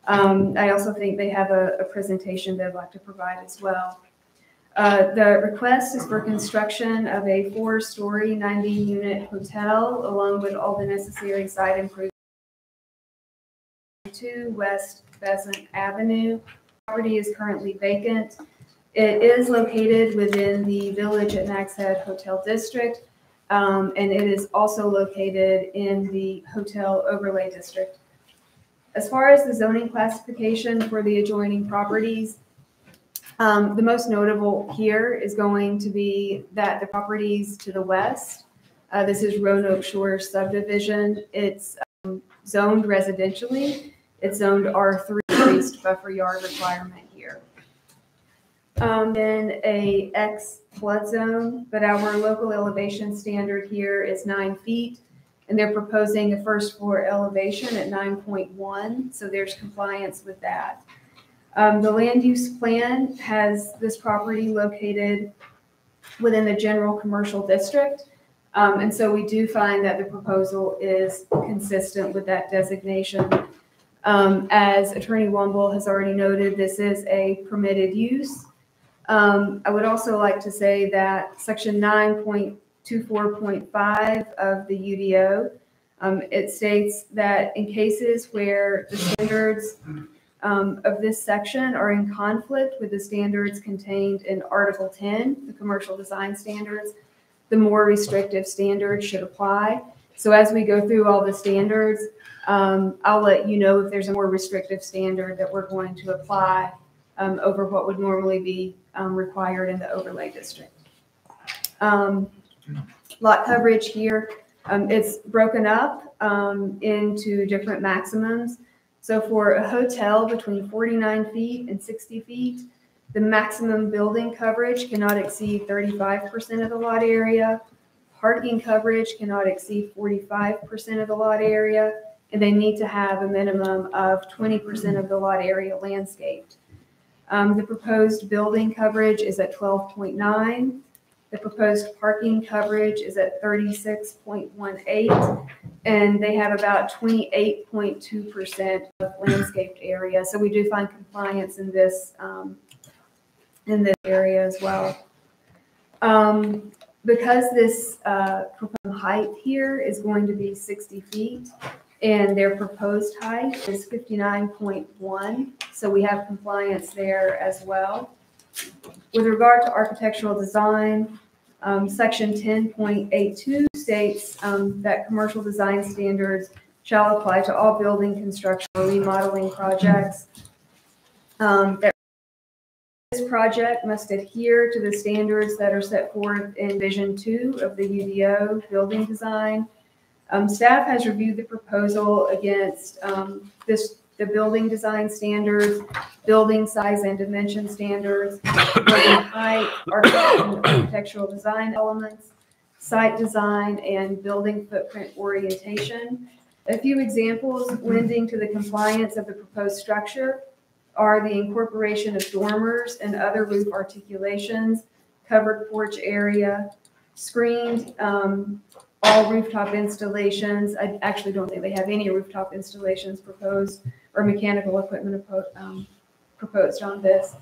O: Um, I also think they have a, a presentation they'd like to provide as well. Uh, the request is for construction of a four-story, ninety-unit hotel along with all the necessary site improvements to West Pheasant Avenue. Property is currently vacant. It is located within the Village at Nags Head Hotel District, um, and it is also located in the Hotel Overlay District. As far as the zoning classification for the adjoining properties, um, the most notable here is going to be that the properties to the west, uh, this is Roanoke Shores subdivision. It's um, zoned residentially. It's zoned R3 increased buffer yard requirement here. Um, then a X flood zone, but our local elevation standard here is nine feet. And they're proposing a first floor elevation at 9.1, so there's compliance with that. Um, the land use plan has this property located within the general commercial district. Um, and so we do find that the proposal is consistent with that designation. Um, as Attorney Wumble has already noted, this is a permitted use. Um, I would also like to say that Section 9.1 to 4.5 of the UDO. Um, it states that in cases where the standards um, of this section are in conflict with the standards contained in Article 10, the commercial design standards, the more restrictive standards should apply. So as we go through all the standards, um, I'll let you know if there's a more restrictive standard that we're going to apply um, over what would normally be um, required in the overlay district. Um, lot coverage here, um, it's broken up um, into different maximums. So for a hotel between 49 feet and 60 feet, the maximum building coverage cannot exceed 35% of the lot area. Parking coverage cannot exceed 45% of the lot area, and they need to have a minimum of 20% of the lot area landscaped. Um, the proposed building coverage is at 12.9. The proposed parking coverage is at 36.18, and they have about 28.2% of landscaped area. So we do find compliance in this um, in this area as well. Um, because this uh, proposed height here is going to be 60 feet, and their proposed height is 59.1, so we have compliance there as well. With regard to architectural design, um, section 10.82 states um, that commercial design standards shall apply to all building construction or remodeling projects. Um, that this project must adhere to the standards that are set forth in Vision 2 of the UDO building design. Um, staff has reviewed the proposal against um, this the building design standards, building size and dimension standards, building height, architectural design elements, site design, and building footprint orientation. A few examples lending to the compliance of the proposed structure are the incorporation of dormers and other roof articulations, covered porch area, screened um, all rooftop installations. I actually don't think they have any rooftop installations proposed or mechanical equipment um, proposed on this.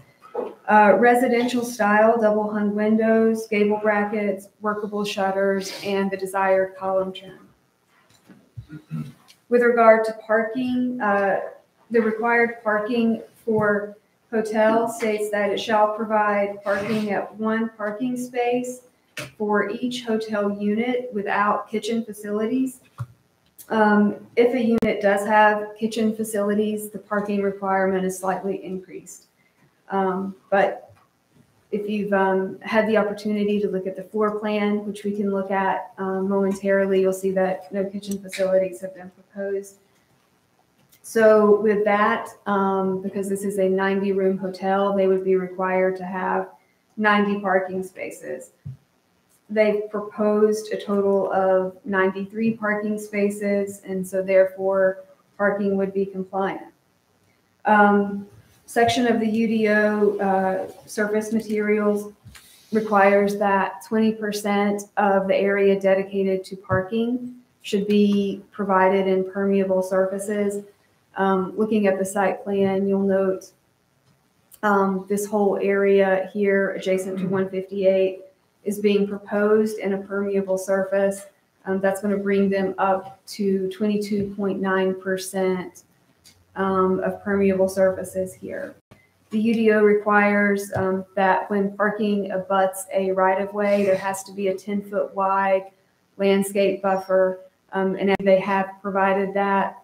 O: Uh, residential style double hung windows, gable brackets, workable shutters, and the desired column trim. With regard to parking, uh, the required parking for hotel states that it shall provide parking at one parking space for each hotel unit without kitchen facilities. Um, if a unit does have kitchen facilities, the parking requirement is slightly increased. Um, but if you've um, had the opportunity to look at the floor plan, which we can look at um, momentarily, you'll see that no kitchen facilities have been proposed. So with that, um, because this is a 90 room hotel, they would be required to have 90 parking spaces. They've proposed a total of 93 parking spaces, and so therefore parking would be compliant. Um, section of the UDO uh, surface materials requires that 20% of the area dedicated to parking should be provided in permeable surfaces. Um, looking at the site plan, you'll note um, this whole area here adjacent to 158 is being proposed in a permeable surface. Um, that's going to bring them up to 22.9% um, of permeable surfaces here. The UDO requires um, that when parking abuts a right-of-way, there has to be a 10-foot wide landscape buffer, um, and they have provided that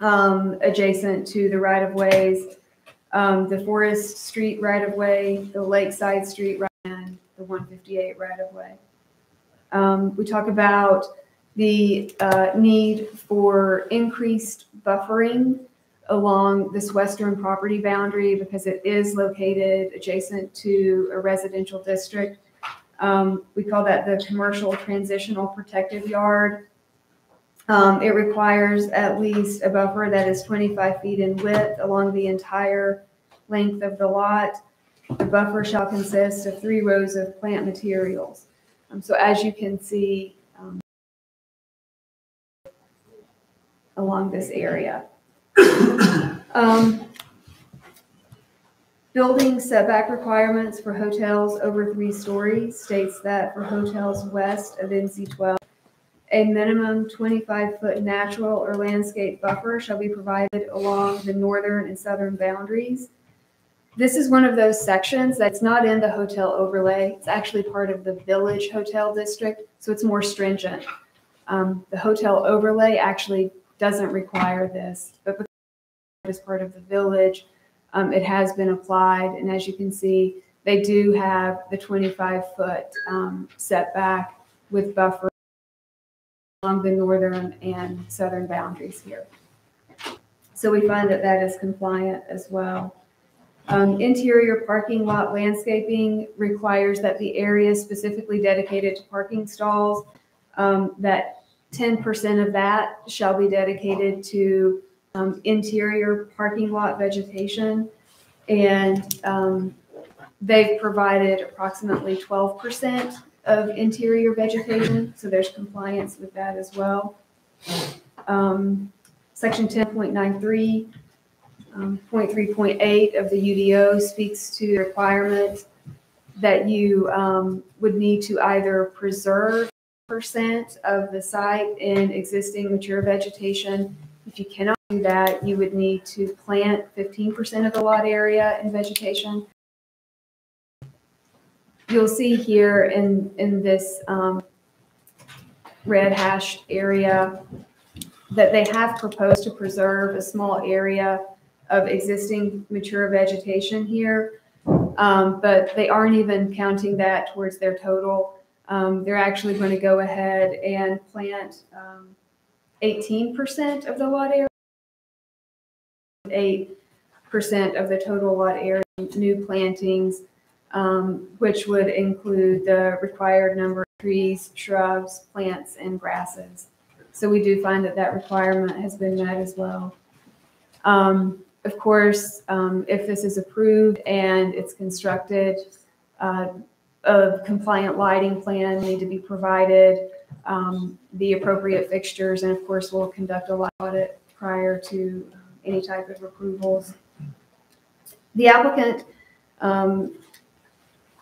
O: um, adjacent to the right-of-ways, um, the Forest Street right-of-way, the Lakeside Street right and the 158 right-of-way. Um, we talk about the uh, need for increased buffering along this western property boundary because it is located adjacent to a residential district. Um, we call that the commercial transitional protective yard. Um, it requires at least a buffer that is 25 feet in width along the entire length of the lot. The buffer shall consist of three rows of plant materials. Um, so as you can see um, along this area. Um, building setback requirements for hotels over three stories states that for hotels west of NC 12, a minimum 25-foot natural or landscape buffer shall be provided along the northern and southern boundaries. This is one of those sections that's not in the hotel overlay. It's actually part of the village hotel district, so it's more stringent. Um, The hotel overlay actually doesn't require this, but because it's part of the village, um, it has been applied. And as you can see, they do have the 25-foot setback with buffer along the northern and southern boundaries here. So we find that that is compliant as well. Um, Interior parking lot landscaping requires that the area specifically dedicated to parking stalls, um, that 10% of that shall be dedicated to um, interior parking lot vegetation. And um, they've provided approximately 12% of interior vegetation, so there's compliance with that as well. Um, Section 10.93 um, Point three point eight of the UDO speaks to the requirement that you um, would need to either preserve percent of the site in existing mature vegetation. If you cannot do that, you would need to plant fifteen percent of the lot area in vegetation. You'll see here in, in this um, red hashed area that they have proposed to preserve a small area of existing mature vegetation here. Um, but they aren't even counting that towards their total. Um, they're actually going to go ahead and plant um, 18% of the lot area, 8% of the total lot area, new plantings, um, which would include the required number of trees, shrubs, plants, and grasses. So we do find that that requirement has been met as well. Um, of course, um, if this is approved and it's constructed, uh, a compliant lighting plan need to be provided, um, the appropriate fixtures, and of course, we'll conduct a light audit prior to any type of approvals. The applicant, um,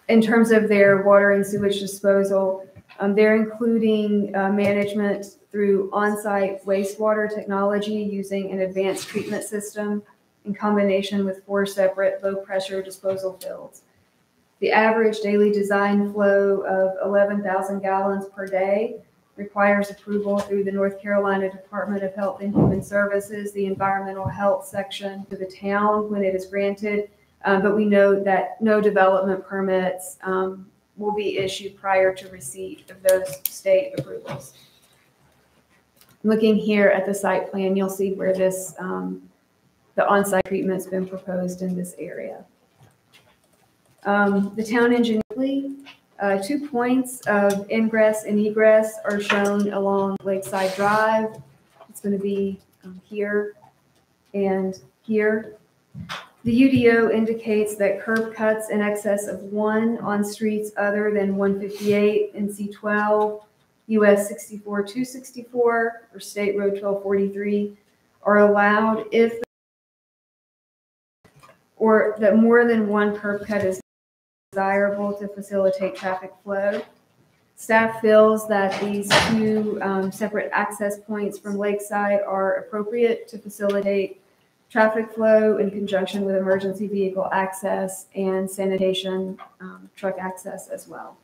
O: in terms of their water and sewage disposal, um, they're including uh, management through on-site wastewater technology using an advanced treatment system in combination with four separate low-pressure disposal fields. The average daily design flow of 11,000 gallons per day requires approval through the North Carolina Department of Health and Human Services, the environmental health section to the town when it is granted. Um, but we know that no development permits um, will be issued prior to receipt of those state approvals. Looking here at the site plan, you'll see where this um, the on-site treatment's been proposed in this area. Um, the town engineer, uh, two points of ingress and egress are shown along Lakeside Drive. It's going to be um, here and here. The UDO indicates that curb cuts in excess of one on streets other than 158 and C12, US 64 264, or State Road 1243 are allowed if or that more than one curb cut is desirable to facilitate traffic flow. Staff feels that these two um, separate access points from Lakeside are appropriate to facilitate traffic flow in conjunction with emergency vehicle access and sanitation um, truck access as well.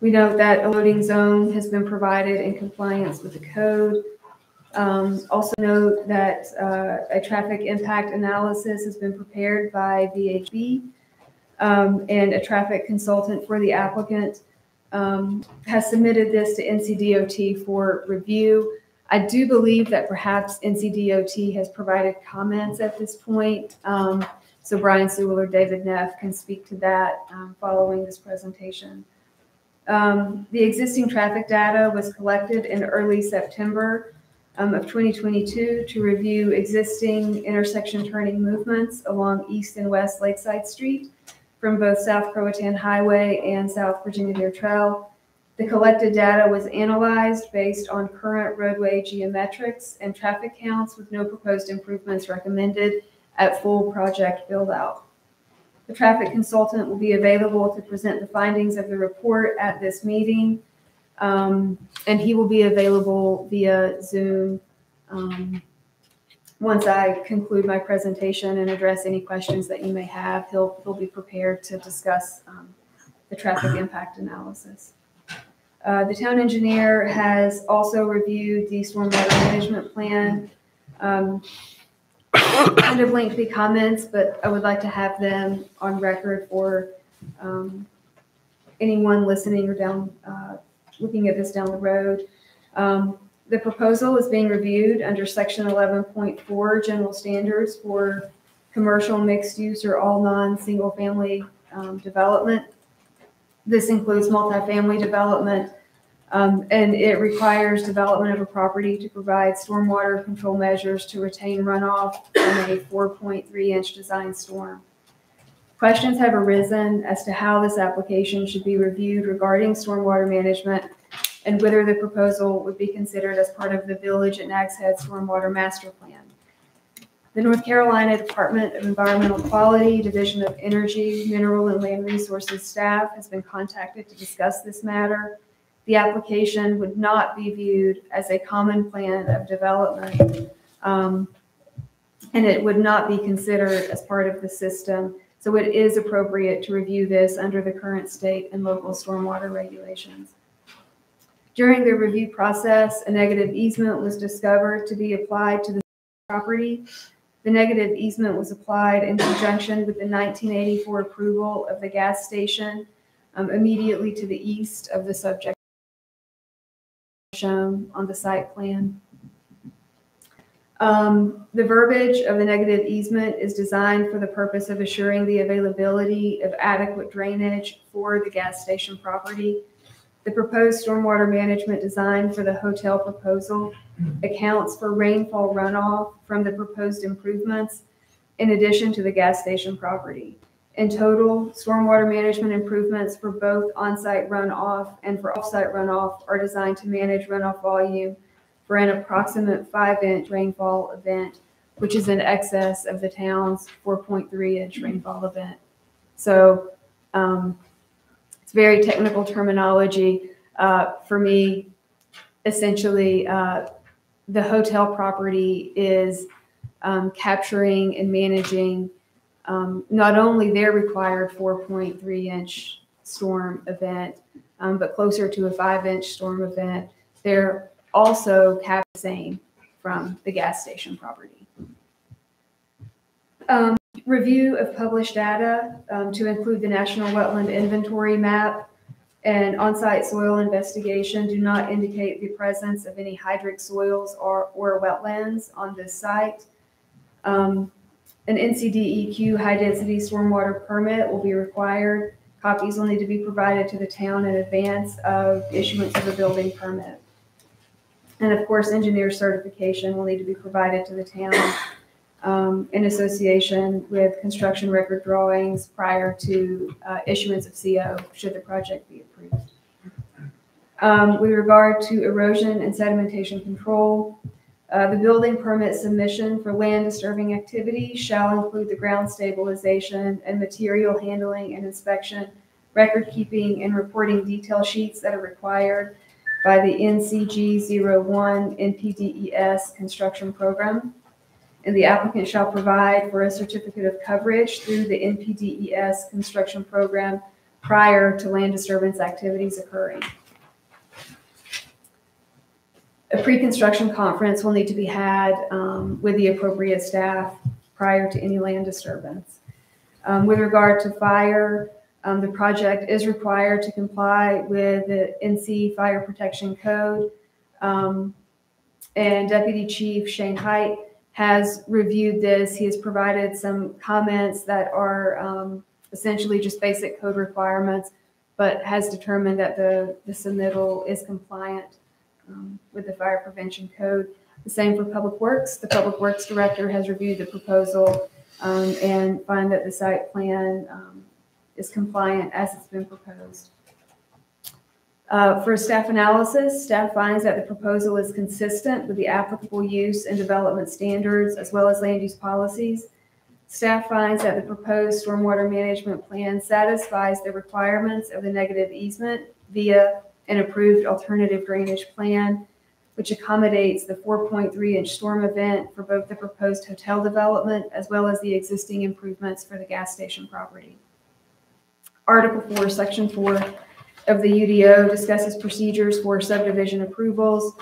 O: We note that a loading zone has been provided in compliance with the code. Um, also note that uh, a traffic impact analysis has been prepared by VHB um, and a traffic consultant for the applicant um, has submitted this to NCDOT for review. I do believe that perhaps NCDOT has provided comments at this point. Um, so Brian Sewell or David Neff can speak to that um, following this presentation. Um, the existing traffic data was collected in early September um, of 2022 to review existing intersection turning movements along East and West Lakeside Street from both South Croatan Highway and South Virginia Dare Trail. The collected data was analyzed based on current roadway geometrics and traffic counts with no proposed improvements recommended at full project build out. The traffic consultant will be available to present the findings of the report at this meeting. Um, and he will be available via Zoom um, once I conclude my presentation and address any questions that you may have. He'll, he'll be prepared to discuss um, the traffic impact analysis. Uh, The town engineer has also reviewed the stormwater management plan. Um, Kind of lengthy comments, but I would like to have them on record for um, anyone listening or down, uh, looking at this down the road. Um, The proposal is being reviewed under section 11.4, general standards for commercial mixed use or all non-single family um, development. This includes multifamily development, um, and it requires development of a property to provide stormwater control measures to retain runoff from a 4.3 inch design storm. Questions have arisen as to how this application should be reviewed regarding stormwater management and whether the proposal would be considered as part of the Village at Nags Head Stormwater Master Plan. The North Carolina Department of Environmental Quality, Division of Energy, Mineral and Land Resources staff has been contacted to discuss this matter. The application would not be viewed as a common plan of development, um, and it would not be considered as part of the system. So it is appropriate to review this under the current state and local stormwater regulations. During the review process, a negative easement was discovered to be applied to the property. The negative easement was applied in conjunction with the 1984 approval of the gas station um, immediately to the east of the subject shown on the site plan. Um, The verbiage of the negative easement is designed for the purpose of assuring the availability of adequate drainage for the gas station property. The proposed stormwater management design for the hotel proposal accounts for rainfall runoff from the proposed improvements in addition to the gas station property. In total, stormwater management improvements for both on-site runoff and for off-site runoff are designed to manage runoff volume for an approximate five-inch rainfall event, which is in excess of the town's 4.3-inch rainfall event. So um, it's very technical terminology. Uh, For me, essentially, uh, the hotel property is um, capturing and managing um, not only their required 4.3 inch storm event, um, but closer to a five inch storm event. They're also capped the same from the gas station property. Um, review of published data um, to include the National Wetland Inventory Map and on-site soil investigation do not indicate the presence of any hydric soils or, or wetlands on this site. Um, an NCDEQ high-density stormwater permit will be required. Copies will need to be provided to the town in advance of issuance of a building permit. And of course, engineer certification will need to be provided to the town um, in association with construction record drawings prior to uh, issuance of CO, should the project be approved. Um, With regard to erosion and sedimentation control, uh, The building permit submission for land disturbing activity shall include the ground stabilization and material handling and inspection, record keeping and reporting detail sheets that are required by the NCG 01 NPDES construction program. And the applicant shall provide for a certificate of coverage through the NPDES construction program prior to land disturbance activities occurring. A pre-construction conference will need to be had um, with the appropriate staff prior to any land disturbance. Um, With regard to fire, um, the project is required to comply with the NC Fire Protection Code. Um, And Deputy Chief Shane Height has reviewed this. He has provided some comments that are um, essentially just basic code requirements, but has determined that the, the submittal is compliant um, with the fire prevention code. The same for Public Works. The Public Works Director has reviewed the proposal um, and find that the site plan um, is compliant as it's been proposed. Uh, For staff analysis, staff finds that the proposal is consistent with the applicable use and development standards as well as land use policies. Staff finds that the proposed stormwater management plan satisfies the requirements of the negative easement via an approved alternative drainage plan, which accommodates the 4.3 inch storm event for both the proposed hotel development as well as the existing improvements for the gas station property. Article 4, Section 4 of the UDO discusses procedures for subdivision approvals.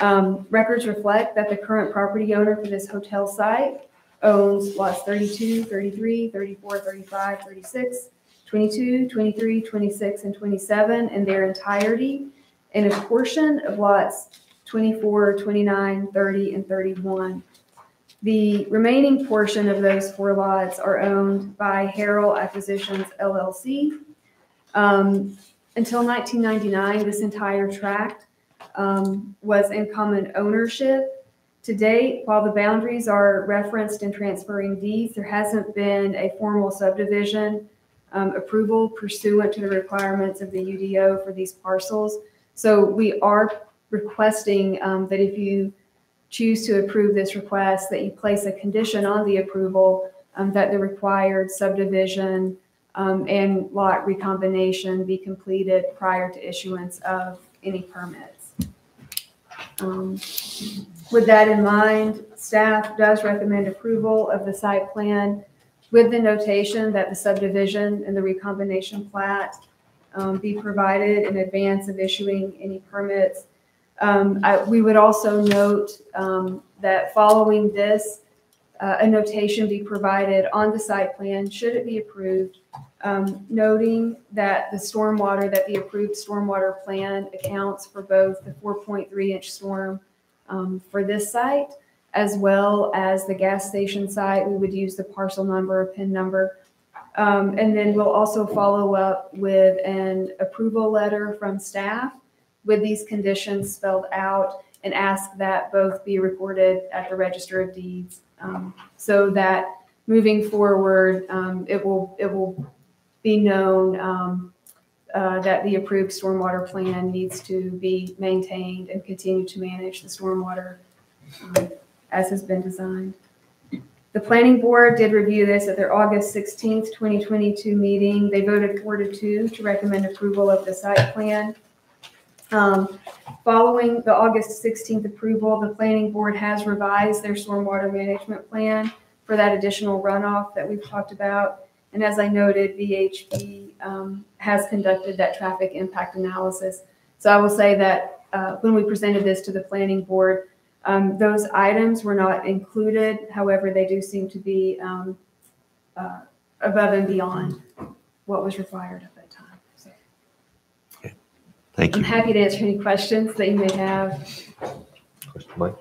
O: Um, Records reflect that the current property owner for this hotel site owns lots 32, 33, 34, 35, 36, 22, 23, 26, and 27 in their entirety, and a portion of lots 24, 29, 30, and 31. The remaining portion of those four lots are owned by Harrell Acquisitions LLC. Um, Until 1999, this entire tract um, was in common ownership. To date, while the boundaries are referenced in transferring deeds, there hasn't been a formal subdivision um, approval pursuant to the requirements of the UDO for these parcels. So we are requesting um, that if you choose to approve this request, that you place a condition on the approval um, that the required subdivision um, and lot recombination be completed prior to issuance of any permits. Um, With that in mind, staff does recommend approval of the site plan with the notation that the subdivision and the recombination plat um, be provided in advance of issuing any permits. Um, I- We would also note um, that following this, uh, a notation be provided on the site plan, should it be approved, um, noting that the stormwater, that the approved stormwater plan accounts for both the 4.3 inch storm um, for this site, as well as the gas station site. We would use the parcel number, or PIN number. Um, And then we'll also follow up with an approval letter from staff with these conditions spelled out and ask that both be recorded at the Register of Deeds um, so that moving forward, um, it will, it will be known um, uh, that the approved stormwater plan needs to be maintained and continue to manage the stormwater um, as has been designed. The planning board did review this at their August 16th, 2022 meeting. They voted four to two to recommend approval of the site plan. Um, Following the August 16th approval, the planning board has revised their stormwater management plan for that additional runoff that we've talked about. And as I noted, VHB um, has conducted that traffic impact analysis. So I will say that uh, when we presented this to the planning board, um, those items were not included. However, they do seem to be um, uh, above and beyond what was required time. So
A: Thank
O: I'm happy to answer any questions that you may have.
A: Mike?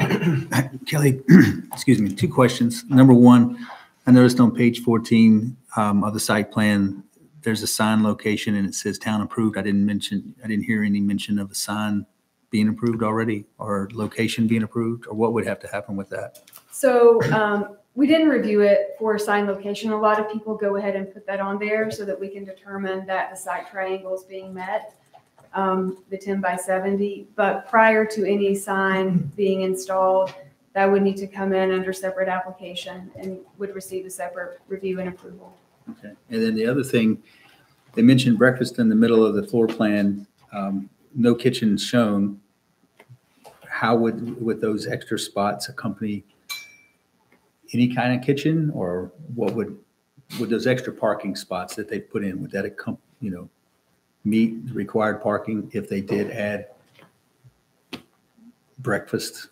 B: Kelly, excuse me, two questions. Number one, I noticed on page 14 um, of the site plan, there's a sign location and it says town approved. I didn't mention, I didn't hear any mention of a sign being approved already or location being approved, or what would have to happen with that?
O: So um, we didn't review it for sign location. A lot of people go ahead and put that on there so that we can determine that the site triangle is being met, um, the 10 by 70. But prior to any sign being installed, that would need to come in under separate application and would receive a separate review and approval.
B: Okay. And then the other thing, they mentioned breakfast in the middle of the floor plan, um, no kitchen shown. How would, would those extra spots accompany any kind of kitchen or what would, would those extra parking spots that they put in, would that accom, you know, meet the required parking if they did add breakfast?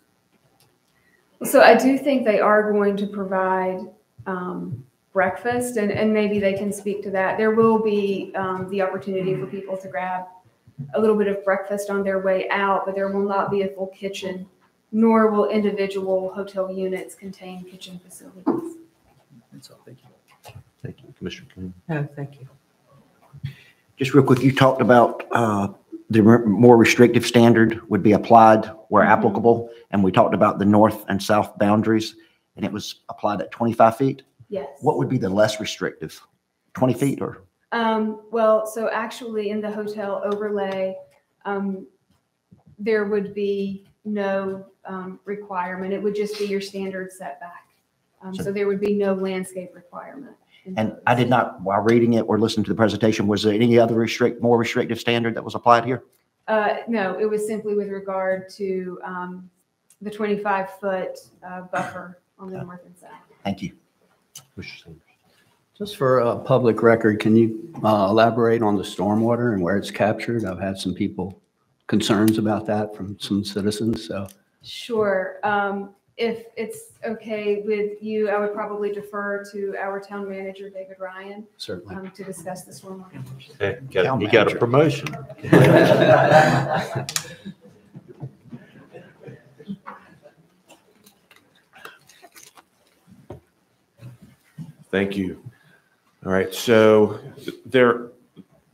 O: So I do think they are going to provide um, breakfast, and, and maybe they can speak to that. There will be um, the opportunity for people to grab a little bit of breakfast on their way out, but there will not be a full kitchen, nor will individual hotel units contain kitchen facilities.
B: That's all, thank you.
A: Thank you, Commissioner King.
E: No, thank you.
P: Just real quick, you talked about uh, the re- more restrictive standard would be applied where applicable, and we talked about the north and south boundaries, and it was applied at 25 feet.
O: Yes.
P: What would be the less restrictive? 20 feet or?
O: Um, well, so actually in the hotel overlay, um, there would be no, um, requirement. It would just be your standard setback. Um, so there would be no landscape requirement.
P: And I did not, while reading it or listening to the presentation, was there any other restrict, more restrictive standard that was applied here?
O: Uh, no, it was simply with regard to, um, the twenty-five foot, uh, buffer on the north and south.
P: Thank you.
R: Just for a public record, can you uh, elaborate on the stormwater and where it's captured? I've had some people concerns about that from some citizens, so.
O: Sure. Um, if it's okay with you, I would probably defer to our town manager, David Ryan,
R: Certainly.
O: um, to discuss this one.
A: Okay, got- He got a promotion.
S: Thank you. All right, so there,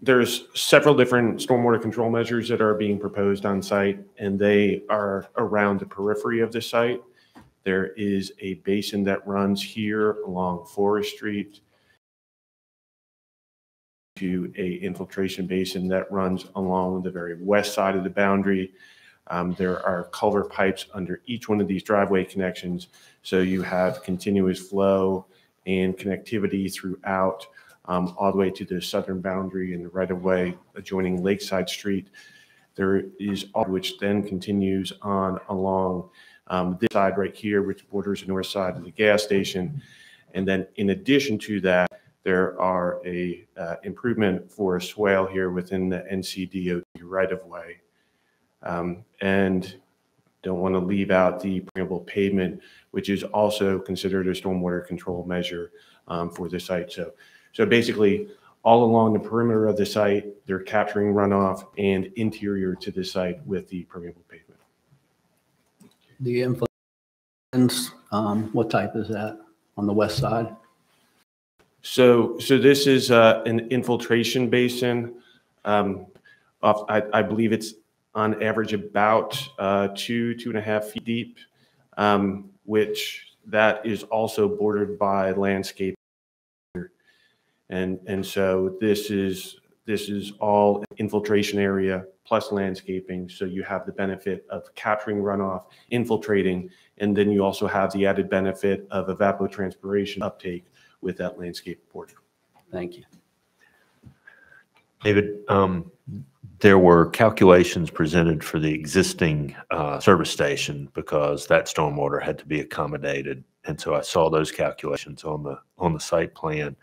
S: there's several different stormwater control measures that are being proposed on site, and they are around the periphery of the site. There is a basin that runs here along Forest Street to a infiltration basin that runs along the very west side of the boundary. Um, There are culvert pipes under each one of these driveway connections, so you have continuous flow and connectivity throughout, um, all the way to the southern boundary and the right-of-way adjoining Lakeside Street. There is, all which then continues on along um, this side right here, which borders the north side of the gas station. And then in addition to that, there are a uh, improvement for a swale here within the NCDOT right-of-way. Um, And don't want to leave out the permeable pavement, which is also considered a stormwater control measure um, for the site. So, so basically, all along the perimeter of the site, they're capturing runoff and interior to the site with the permeable pavement.
R: The influence, um, what type is that on the west side?
S: So, so this is uh, an infiltration basin. Um, off- I, I believe it's on average about uh, two, two and a half feet deep, um, which that is also bordered by landscape. And, and so this is, this is all infiltration area plus landscaping. So you have the benefit of capturing runoff, infiltrating, and then you also have the added benefit of evapotranspiration uptake with that landscape border.
R: Thank you.
A: David, um, there were calculations presented for the existing, uh, service station because that stormwater had to be accommodated. And so I saw those calculations on the, on the site plan.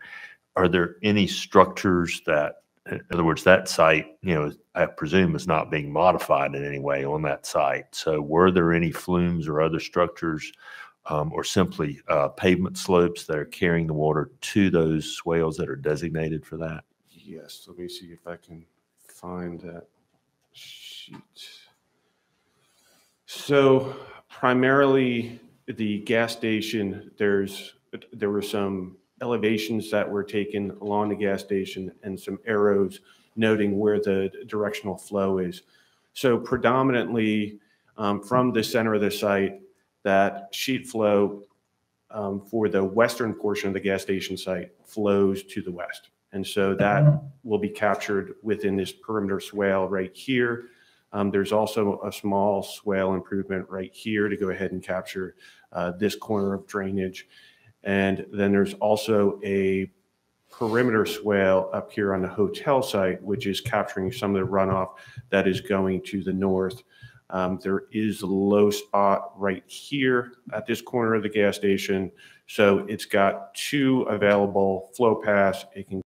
A: Are there any structures that, in other words, that site, you know, I presume is not being modified in any way on that site. So were there any flumes or other structures um, or simply uh, pavement slopes that are carrying the water to those swales that are designated for that?
S: Yes, let me see if I can find that sheet. So primarily, the gas station, there's, there were some elevations that were taken along the gas station and some arrows noting where the directional flow is. So predominantly, um, from the center of the site, that sheet flow um, for the western portion of the gas station site flows to the west. And so that will be captured within this perimeter swale right here. Um, There's also a small swale improvement right here to go ahead and capture uh, this corner of drainage. And then there's also a perimeter swale up here on the hotel site, which is capturing some of the runoff that is going to the north. Um, There is a low spot right here at this corner of the gas station. So it's got two available flow paths. It can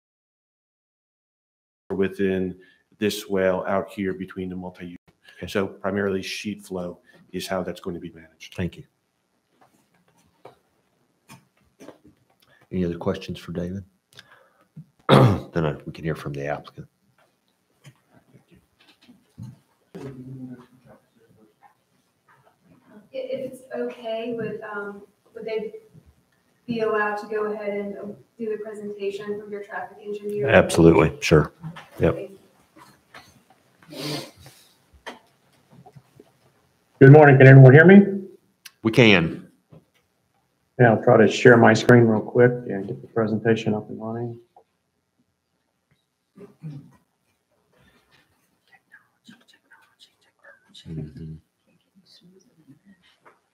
S: within this swale out here between the multi-unit. So primarily sheet flow is how that's going to be managed.
A: Thank you. Any other questions for David? Then uh, we can hear from the applicant.
O: If it's okay, would, um, would they be allowed to go ahead and do the presentation from your traffic engineer?
A: Absolutely, sure. Yep.
T: Good morning. Can everyone hear me?
A: We can.
T: Yeah, I'll try to share my screen real quick and get the presentation up and running.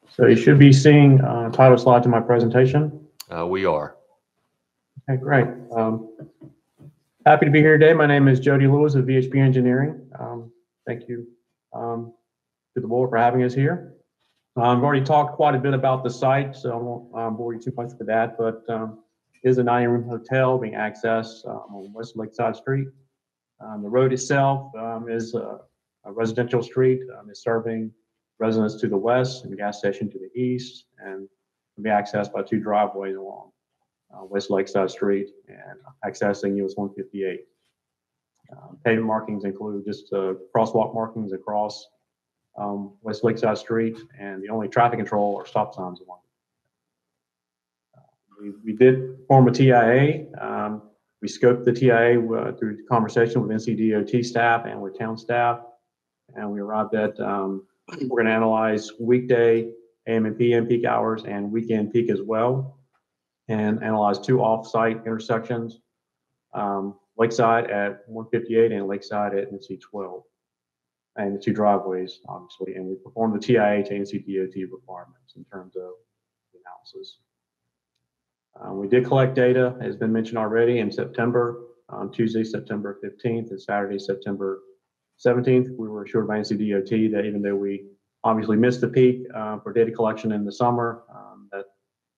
T: So you should be seeing uh, title slide to my presentation.
A: Uh, We are.
T: Okay, great. Um, Happy to be here today. My name is Jody Lewis of VHB Engineering. Um, Thank you um, to the board for having us here. Um, I've already talked quite a bit about the site, so I won't um, bore you too much with that, but um, is a nine-room hotel being accessed um, on West Lakeside Street. Um, The road itself um, is a a residential street. Um, It's serving residents to the west and the gas station to the east, and can be accessed by two driveways along uh, West Lakeside Street and accessing US 158. Um, Pavement markings include just uh, crosswalk markings across um, West Lakeside Street, and the only traffic control are stop signs along. Uh, We we did form a TIA. Um, We scoped the TIA uh, through conversation with NCDOT staff and with town staff, and we arrived at, um, we're going to analyze weekday AM and PM peak hours and weekend peak as well, and analyze two off-site intersections, um, Lakeside at 158 and Lakeside at NC 12, and the two driveways, obviously, and we performed the TIA to NCDOT requirements in terms of the analysis. Uh, We did collect data, as been mentioned already, in September, on Tuesday, September 15th, and Saturday, September 17th. We were assured by NCDOT that even though we obviously missed the peak uh, for data collection in the summer, um, that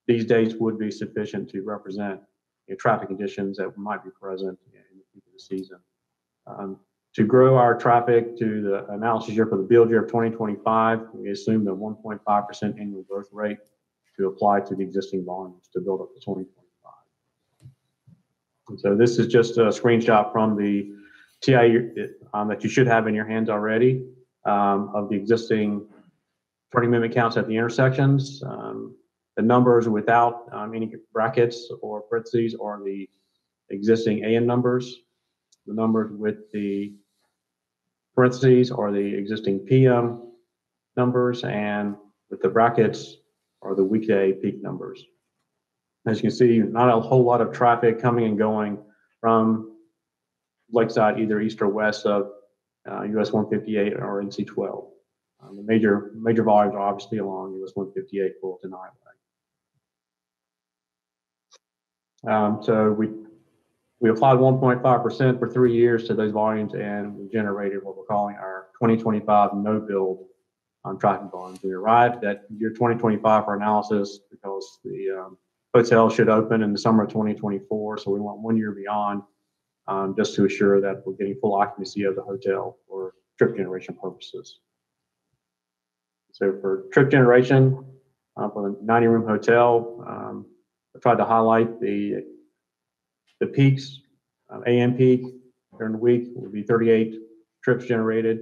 T: these dates would be sufficient to represent you know, traffic conditions that might be present in the peak of the season. Um, To grow our traffic to the analysis year for the build year of 2025, we assumed a 1.5% annual growth rate to apply to the existing volumes to build up to 2025. And so this is just a screenshot from the TI um, that you should have in your hands already um, of the existing turning movement counts at the intersections. Um, the numbers without um, any brackets or parentheses are the existing AN numbers. The numbers with the parentheses are the existing PM numbers, and with the brackets are the weekday peak numbers. As you can see, not a whole lot of traffic coming and going from Lakeside, either east or west of uh, US 158 or NC 12. Um, the major major volumes are obviously along US 158 Fulton Highway. Um, so we we applied 1.5% for three years to those volumes, and we generated what we're calling our 2025 no build on traffic volumes. We arrived at that year 2025 for analysis because the um, hotel should open in the summer of 2024, so we want one year beyond um, just to assure that we're getting full occupancy of the hotel for trip generation purposes. So for trip generation, uh, for the 90 room hotel, um, I tried to highlight the, the peaks. Um, AM peak during the week would be 38 trips generated.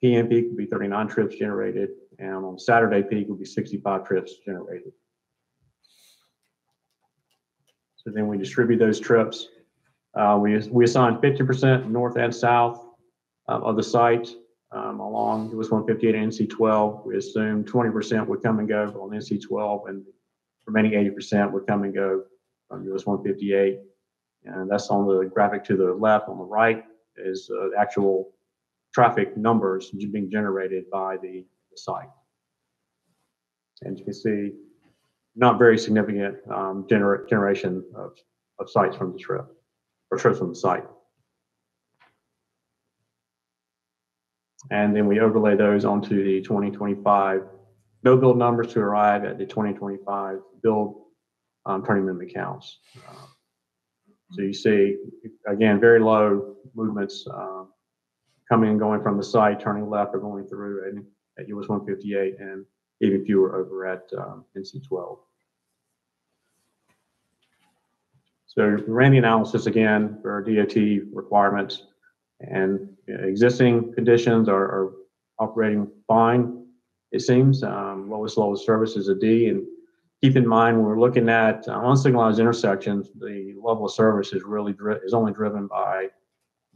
T: PM peak would be 39 trips generated. And on Saturday peak would be 65 trips generated. So then we distribute those trips uh, we, we assigned 50% north and south uh, of the site um, along US 158 and NC 12. We assume 20% would come and go on NC 12 and remaining 80% would come and go on US 158. And that's on the graphic to the left. On the right is uh, actual traffic numbers being generated by the, the site. And you can see not very significant um, gener generation of, of sites from the trip or trips from the site. And then we overlay those onto the 2025 no build numbers to arrive at the 2025 build um, turning movement counts. So you see, again, very low movements uh, coming and going from the site, turning left or going through and at US 158 and even fewer over at um, NC 12. So we ran the analysis again for DOT requirements and you know, existing conditions are, are operating fine, it seems. Um, lowest level of service is a D. And keep in mind, when we're looking at uh, unsignalized intersections, the level of service is really dri- is only driven by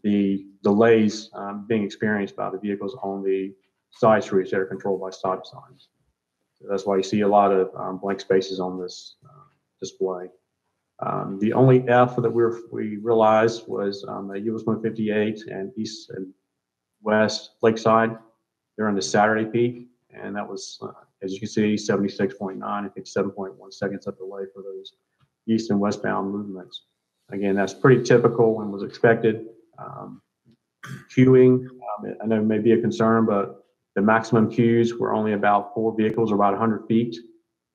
T: the delays um, being experienced by the vehicles on the side streets that are controlled by stop signs. So that's why you see a lot of um, blank spaces on this uh, display. Um, the only F that we're, we realized was um, at US 158 and east and west Lakeside during the Saturday peak. And that was, uh, as you can see, 76.9, I think 7.1 seconds of delay for those east and westbound movements. Again, that's pretty typical and was expected. Um, Queuing, um, I know may be a concern, but the maximum queues were only about four vehicles or about 100 feet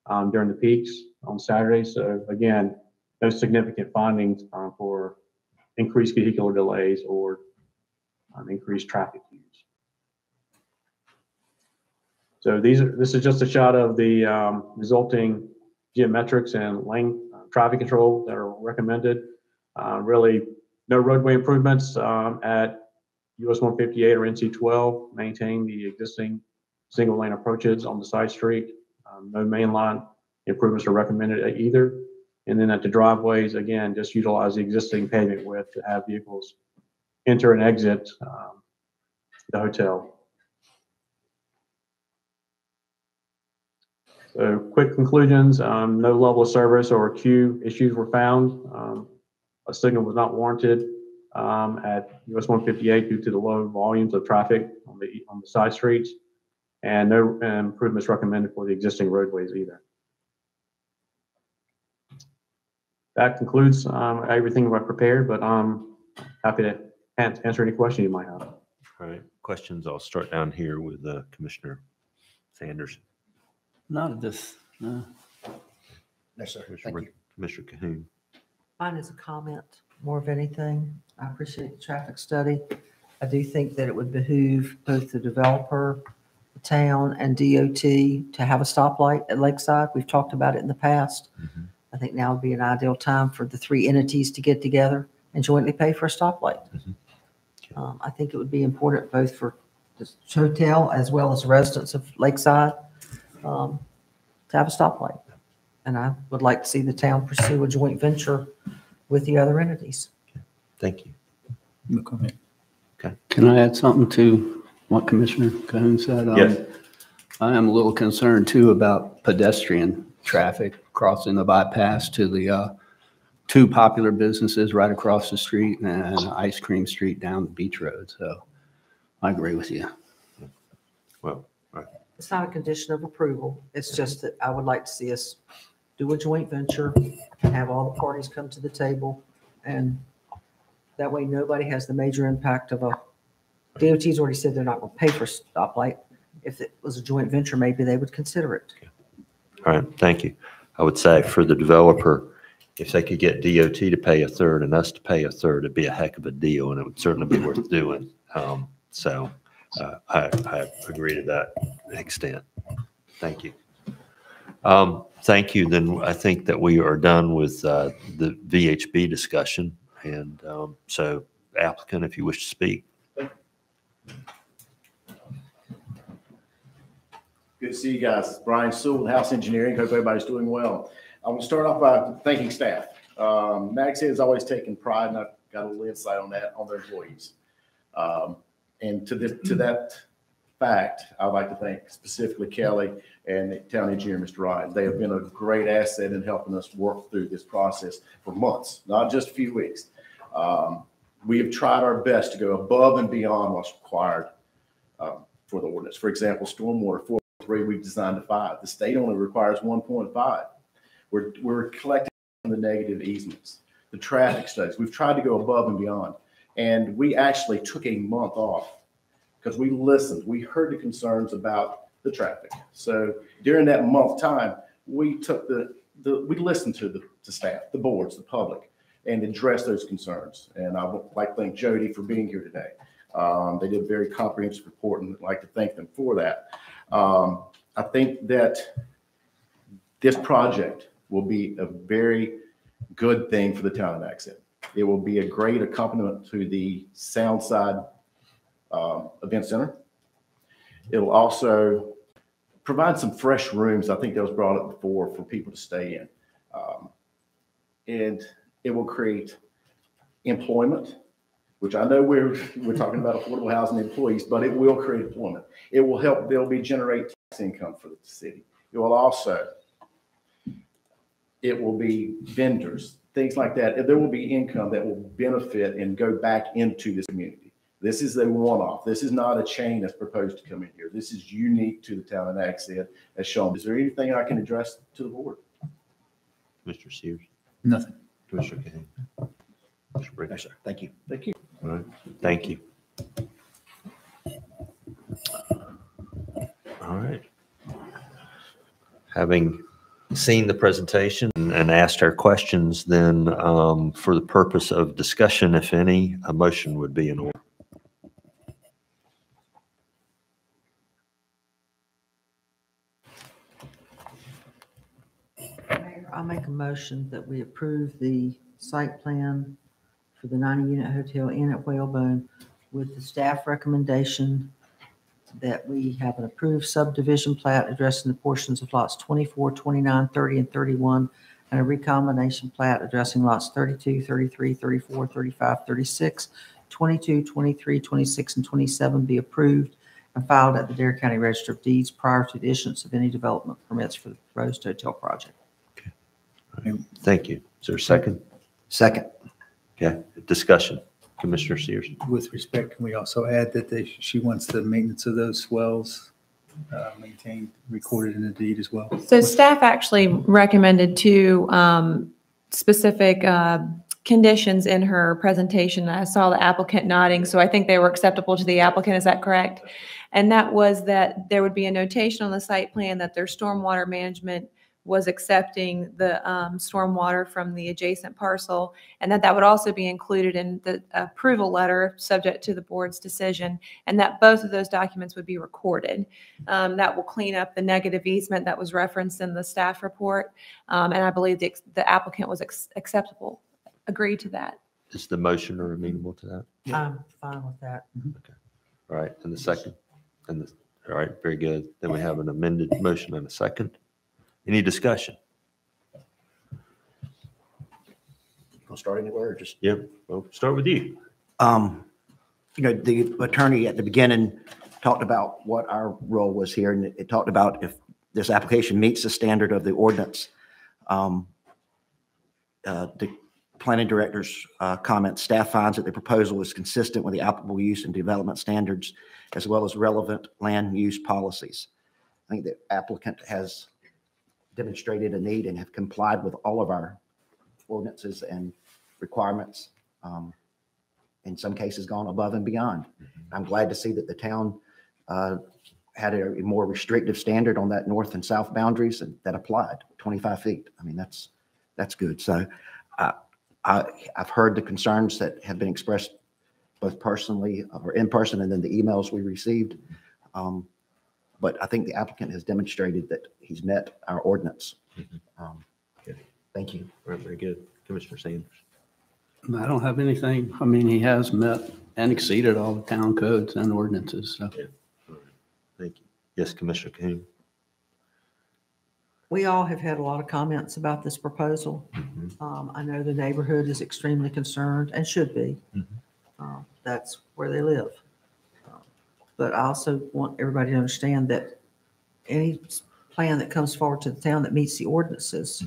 T: um, during the peaks on Saturdays. So again, no significant findings um, for increased vehicular delays or um, increased traffic queues. So these are, this is just a shot of the um, resulting geometrics and lane uh, traffic control that are recommended. Uh, Really, no roadway improvements um, at US 158 or NC 12. Maintain the existing single lane approaches on the side street. Um, No main line improvements are recommended at either. And then at the driveways, again, just utilize the existing pavement width to have vehicles enter and exit um, the hotel. So quick conclusions, um, no level of service or queue issues were found. Um, A signal was not warranted um, at US 158 due to the low volumes of traffic on the, on the side streets. And no improvements recommended for the existing roadways either. That concludes um, everything we've prepared, but I'm happy to an- answer any question you might have.
A: All right, questions? I'll start down here with uh, Commissioner Sanders.
R: Not at this, no.
P: No, sir.
A: Commissioner
P: Thank you.
A: Commissioner Cahoon.
E: Mine is a comment, more of anything. I appreciate the traffic study. I do think that it would behoove both the developer, the town, and DOT to have a stoplight at Lakeside. We've talked about it in the past. I think now would be an ideal time for the three entities to get together and jointly pay for a stoplight. Um, I think it would be important both for the hotel as well as residents of Lakeside um, to have a stoplight. And I would like to see the town pursue a joint venture with the other entities.
A: Thank you.
B: No comment.
R: Can I add something to what Commissioner Cahoon said? Um,
A: Yes.
R: I am a little concerned too about pedestrian traffic crossing the bypass to the uh, two popular businesses right across the street and Ice Cream Street down the beach road. So I agree with you.
A: Well, all right.
E: It's not a condition of approval. It's just that I would like to see us do a joint venture have all the parties come to the table. And that way, nobody has the major impact of a, DOT's already said they're not going to pay for stoplight. If it was a joint venture, maybe they would consider it.
A: All right, thank you. I would say for the developer, if they could get DOT to pay a third and us to pay a third, it'd be a heck of a deal and it would certainly be worth doing. Um, So uh, I, I agree to that extent. Thank you. Um, Thank you. Then I think that we are done with uh, the VHB discussion. And um, so applicant, if you wish to speak.
U: Good to see you guys. Brian Sewell, House Engineering. Hope everybody's doing well. I'm going to start off by thanking staff. Um, Head has always taken pride, and I've got a little insight on that, on their employees. Um, And to this, to that fact, I'd like to thank specifically Kelly and the town engineer, Mr. Ryan. They have been a great asset in helping us work through this process for months, not just a few weeks. Um, We have tried our best to go above and beyond what's required um, for the ordinance. For example, stormwater, four three, we've designed to five. The state only requires one point five. We're, we're collecting the negative easements, the traffic studies. We've tried to go above and beyond. And we actually took a month off because we listened. We heard the concerns about the traffic. So during that month time, we took the, the, we listened to the, to staff, the boards, the public, and addressed those concerns. And I would like to thank Jody for being here today. Um, they did a very comprehensive report and I'd like to thank them for that. Um, I think that this project will be a very good thing for the town of Head. It will be a great accompaniment to the Soundside um, Event Center. It'll also provide some fresh rooms. I think that was brought up before for people to stay in. Um, and it will create employment, which I know we're, we're talking about affordable housing employees, but it will create employment. It will help, there'll be generate tax income for the city. It will also, it will be vendors, things like that. There will be income that will benefit and go back into this community. This is a one-off. This is not a chain that's proposed to come in here. This is unique to the town of Nags as shown. Is there anything I can address to the board?
A: Mr. Siers?
B: Nothing.
A: Commissioner Cahoon? Commissioner Briggs?
P: No, sir. Thank you.
A: Thank you. All right, thank you. All right. Having seen the presentation and asked our questions, then um, for the purpose of discussion, if any, a motion would be in order.
E: Mayor, I make a motion that we approve the site plan for the 90-unit hotel Inn at Whalebone with the staff recommendation that we have an approved subdivision plat addressing the portions of lots 24, 29, 30, and 31, and a recombination plat addressing lots 32, 33, 34, 35, 36, 22, 23, 26, and 27 be approved and filed at the Dare County Register of Deeds prior to the issuance of any development permits for the proposed hotel project. Okay.
A: Thank you. Is there a second?
P: Second.
A: Okay, discussion. Commissioner Siers?
B: With respect, can we also add that they, she wants the maintenance of those swells uh, maintained, recorded in the deed as well?
Q: So staff actually recommended two um, specific uh, conditions in her presentation. I saw the applicant nodding, so I think they were acceptable to the applicant. Is that correct? And that was that there would be a notation on the site plan that their stormwater management was accepting the um, stormwater from the adjacent parcel, and that that would also be included in the approval letter, subject to the board's decision, and that both of those documents would be recorded. Um, That will clean up the negative easement that was referenced in the staff report, um, and I believe the the applicant was ex- acceptable, agreed to that.
A: Is the motion or amenable to that?
E: I'm fine with that. Okay.
A: All right, and the second? And the, all right, very good. Then we have an amended motion and a second. Any discussion?
P: Gonna start anywhere or just?
A: Yep, well, start with you.
P: Um, you know, the attorney at the beginning talked about what our role was here, and it it talked about if this application meets the standard of the ordinance. Um, uh, The planning director's uh, comment, staff finds that the proposal is consistent with the applicable use and development standards as well as relevant land use policies. I think the applicant has demonstrated a need and have complied with all of our ordinances and requirements. um, In some cases, gone above and beyond. I'm glad to see that the town uh, had a more restrictive standard on that north and south boundaries and that applied, 25 feet. I mean, that's, that's good. So I, I, I've heard the concerns that have been expressed both personally or in person and then the emails we received. Um, But I think the applicant has demonstrated that he's met our ordinance. Um, Thank you.
A: All right, very good. Commissioner Sanders?
R: I don't have anything. I mean, he has met and exceeded all the town codes and ordinances, so.
A: Thank you. Yes, Commissioner Cahoon?
E: We all have had a lot of comments about this proposal. Um, I know the neighborhood is extremely concerned and should be. Uh, That's where they live. But I also want everybody to understand that any plan that comes forward to the town that meets the ordinances,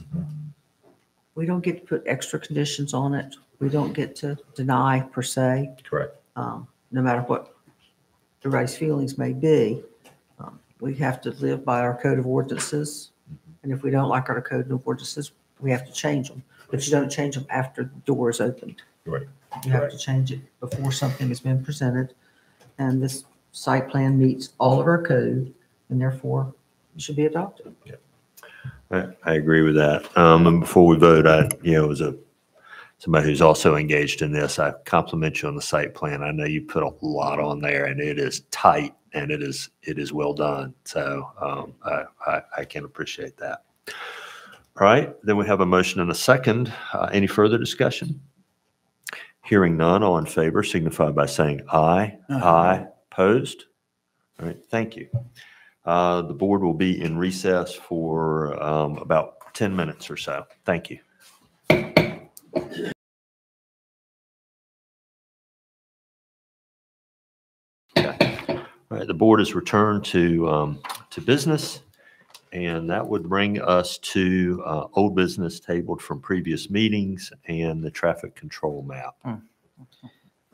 E: we don't get to put extra conditions on it. We don't get to deny per se.
A: Correct.
E: Um, No matter what the race feelings may be. Um, We have to live by our code of ordinances. And if we don't like our code of ordinances, we have to change them. But you don't change them after the door is opened.
A: Right.
E: You have to change it before something has been presented. And this site plan meets all of our code and therefore it should be adopted.
A: I, I agree with that. Um, and before we vote, I, you know, as a, somebody who's also engaged in this, I compliment you on the site plan. I know you put a lot on there and it is tight and it is, it is well done. So, um, I, I, I can appreciate that. All right, then we have a motion and a second. Uh, any further discussion? Hearing none, all in favor signify by saying aye. Aye. Opposed? All right, thank you. Uh, The board will be in recess for um, about 10 minutes or so. Thank you. Okay. All right, the board has returned to, um, to business, and that would bring us to uh, old business tabled from previous meetings and the traffic control map.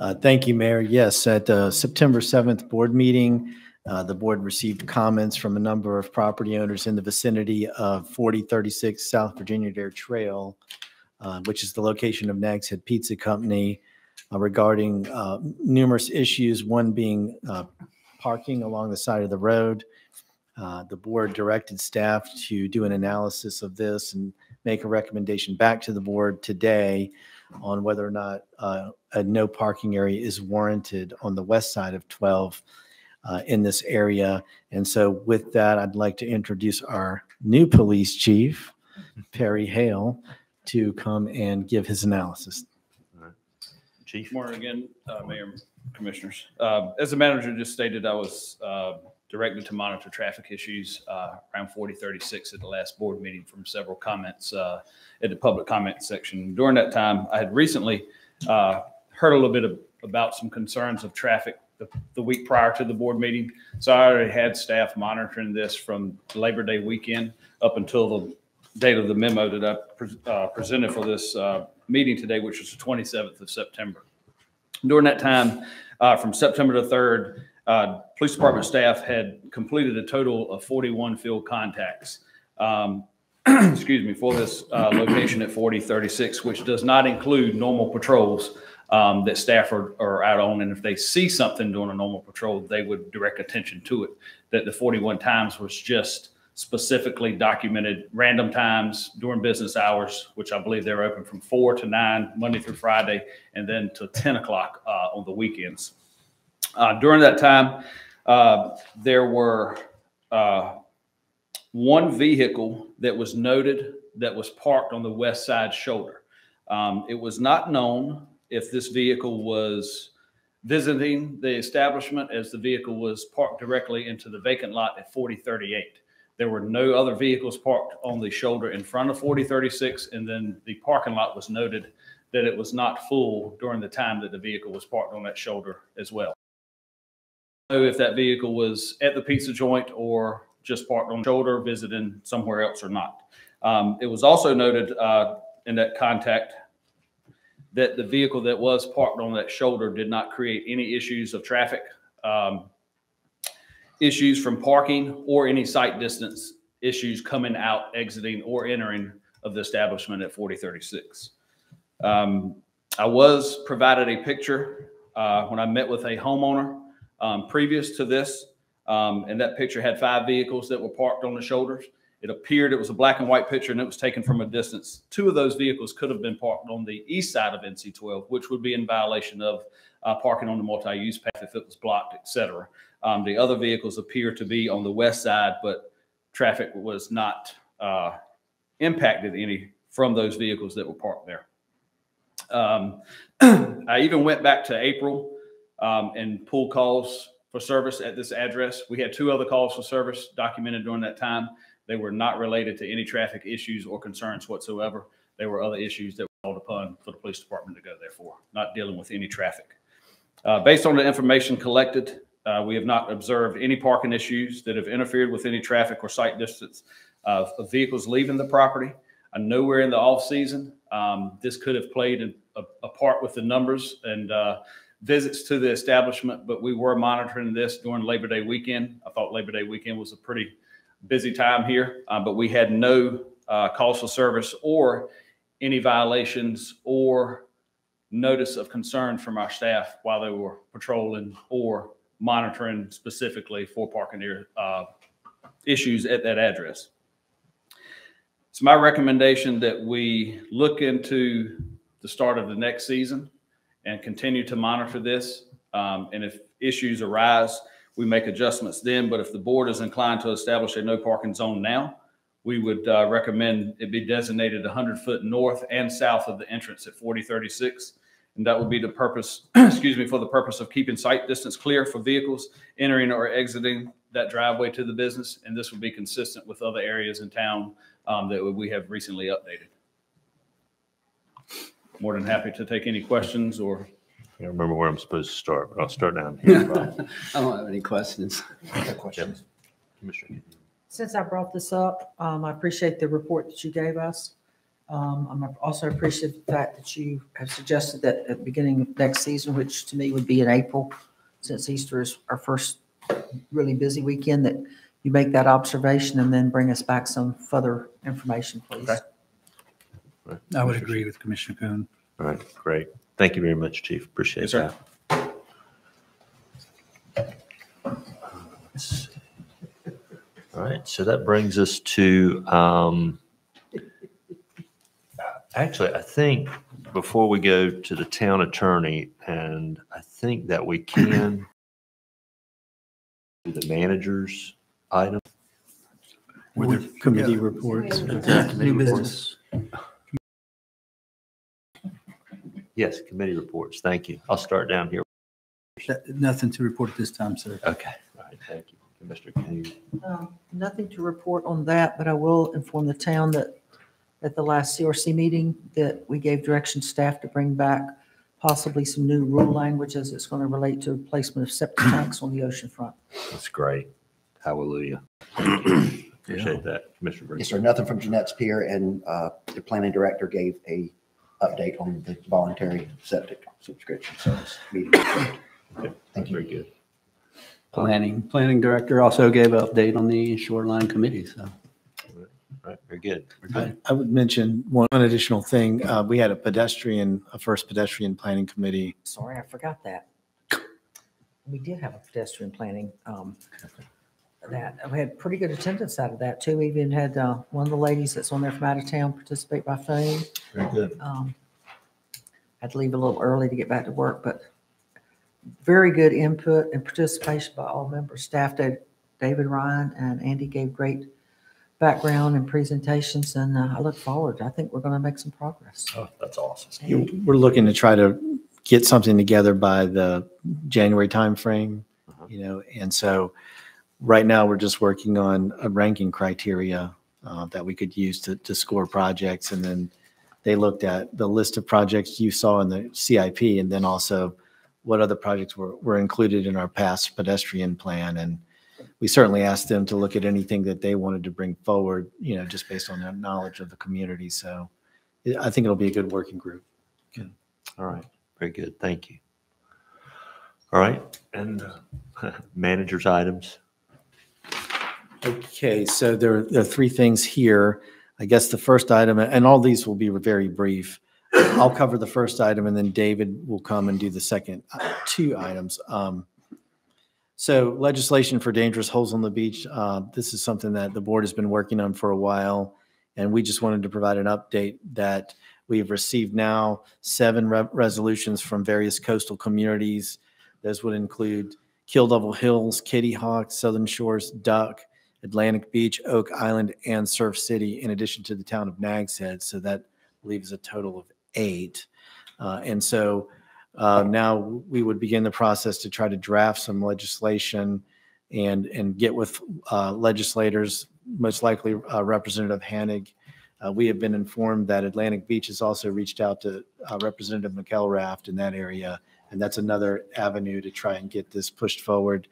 N: Uh, Thank you, Mayor. Yes, at the September 7th board meeting, uh, the board received comments from a number of property owners in the vicinity of 4036 South Virginia Dare Trail uh, which is the location of Nags Head Pizza Company uh, regarding uh, numerous issues, one being uh, parking along the side of the road. The board directed staff to do an analysis of this and make a recommendation back to the board today on whether or not uh, a no parking area is warranted on the west side of 12 uh, in this area. And so with that, I'd like to introduce our new police chief, Perry Hale, to come and give his analysis.
A: Chief?
V: Morning again, uh, Mayor, Commissioners. Uh, As the manager just stated, I was uh, directed to monitor traffic issues uh, around 4036 at the last board meeting from several comments uh, at the public comment section. During that time, I had recently uh, heard a little bit of- about some concerns of traffic the the week prior to the board meeting. So I already had staff monitoring this from Labor Day weekend up until the date of the memo that I pre- uh, presented for this uh, meeting today, which was the 27th of September. During that time, uh, from September the 3rd, uh, police department staff had completed a total of 41 field contacts. um, Excuse me, for this uh, location at 4036, which does not include normal patrols um, that staff are, are out on. And if they see something during a normal patrol, they would direct attention to it. That the 41 times was just specifically documented random times during business hours, which I believe they're open from four to nine, Monday through Friday, and then to 10 o'clock uh, on the weekends. Uh, During that time, uh, there were uh, one vehicle that was noted that was parked on the west side shoulder. Um, It was not known if this vehicle was visiting the establishment as the vehicle was parked directly into the vacant lot at 4038. There were no other vehicles parked on the shoulder in front of 4036, and then the parking lot was noted that it was not full during the time that the vehicle was parked on that shoulder as well. If that vehicle was at the pizza joint or just parked on the shoulder, visiting somewhere else or not. Um, It was also noted uh, in that contact that the vehicle that was parked on that shoulder did not create any issues of traffic, um, issues from parking or any sight distance issues coming out, exiting, or entering of the establishment at 4036. Um, I was provided a picture uh, when I met with a homeowner um, previous to this, um, and that picture had five vehicles that were parked on the shoulders. It appeared it was a black and white picture and it was taken from a distance. Two of those vehicles could have been parked on the east side of NC 12, which would be in violation of uh, parking on the multi-use path if it was blocked, et cetera. Um, the other vehicles appear to be on the west side, but traffic was not uh, impacted any from those vehicles that were parked there. Um, I even went back to April um, and pulled calls for service at this address. We had two other calls for service documented during that time. They were not related to any traffic issues or concerns whatsoever. They were other issues that were called upon for the police department to go there for, not dealing with any traffic. Uh, based on the information collected, uh, we have not observed any parking issues that have interfered with any traffic or sight distance of vehicles leaving the property. I know we're in the off season. Um, this could have played a, a, a part with the numbers and uh, visits to the establishment, but we were monitoring this during Labor Day weekend. I thought Labor Day weekend was a pretty busy time here, uh, but we had no uh, calls for service or any violations or notice of concern from our staff while they were patrolling or monitoring specifically for parking uh, issues at that address. It's my recommendation that we look into the start of the next season and continue to monitor this. Um, and if issues arise, we make adjustments then. But if the board is inclined to establish a no parking zone now, we would uh, recommend it be designated 100 foot north and south of the entrance at 4036. And that would be the purpose, excuse me, for the purpose of keeping sight distance clear for vehicles entering or exiting that driveway to the business. And this would be consistent with other areas in town um, that we have recently updated. More than happy to take any questions or
A: I don't remember where I'm supposed to start, but I'll start down here.
R: I don't have any questions.
A: Questions? Commissioner.
E: Since I brought this up, um, I appreciate the report that you gave us. Um, I'm also appreciative of the fact that you have suggested that at the beginning of next season, which to me would be in April, since Easter is our first really busy weekend, that you make that observation and then bring us back some further information, please.
V: Okay.
A: Right.
B: I would agree with Commissioner Cahoon.
A: All right, great. Thank you very much, Chief. Appreciate
V: Yes, sir.
A: that. All right, so that brings us to, um, actually, I think before we go to the town attorney, and I think that we can do the manager's item.
B: Were there committee reports?
A: Yeah,
B: New business.
A: Yes, committee reports. Thank you. I'll start down here.
B: Nothing to report at this time, sir.
A: Okay, all right, thank you. Mr. King.
E: Um, Nothing to report on that, but I will inform the town that at the last CRC meeting, that we gave direction staff to bring back possibly some new rule language as it's going to relate to placement of septic tanks on the ocean front.
A: That's great. Hallelujah. Appreciate that, Commissioner
P: Yes, sir.
A: Brinkley.
P: Nothing from Jennette's Pier, and uh, the planning director gave a update on the voluntary septic subscription service meeting. Thank you.
A: Very good.
R: Planning, planning director also gave an update on the shoreline committee, so.
A: All right, very good.
N: I I would mention one additional thing. Uh, We had a pedestrian, a first pedestrian planning committee.
E: Sorry, I forgot that. We did have a pedestrian planning, um, that, we had pretty good attendance out of that too. We even had, uh, one of the ladies that's on there from out of town participate by phone.
A: Very good.
E: Um, Had to leave a little early to get back to work, but very good input and participation by all members. Staff, Da- David Ryan and Andy gave great background and presentations, and uh, I look forward. I think we're going to make some progress.
A: Oh, that's awesome.
N: You- We're looking to try to get something together by the January timeframe, you know, and so right now we're just working on a ranking criteria uh, that we could use to, to score projects. And then they looked at the list of projects you saw in the CIP and then also what other projects were, were included in our past pedestrian plan. And we certainly asked them to look at anything that they wanted to bring forward, you know, just based on their knowledge of the community. So I think it'll be a good working group.
A: All right, very good. Thank you. All right, and uh, managers' items.
N: Okay, so there, there are three things here. I guess the first item, and all these will be very brief. I'll cover the first item and then David will come and do the second uh, two items. Um, So legislation for dangerous holes on the beach, uh, this is something that the board has been working on for a while. And we just wanted to provide an update that we've received now seven re- resolutions from various coastal communities. Those would include Kill Devil Hills, Kitty Hawk, Southern Shores, Duck, Atlantic Beach, Oak Island, and Surf City, in addition to the town of Nags Head. So that leaves a total of eight. Uh, And so uh, now we would begin the process to try to draft some legislation and, and get with uh, legislators, most likely uh, Representative Hanig. Uh, We have been informed that Atlantic Beach has also reached out to uh, Representative McElraft in that area. And that's another avenue to try and get this pushed forward.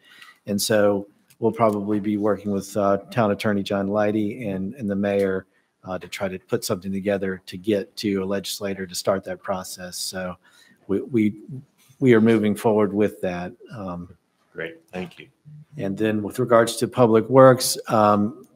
N: And so we'll probably be working with uh, Town Attorney John Leidy and, and the mayor uh, to try to put something together to get to a legislator to start that process. So we, we, we are moving forward with that. Um,
A: Great, thank you.
N: and then with regards to Public Works, um,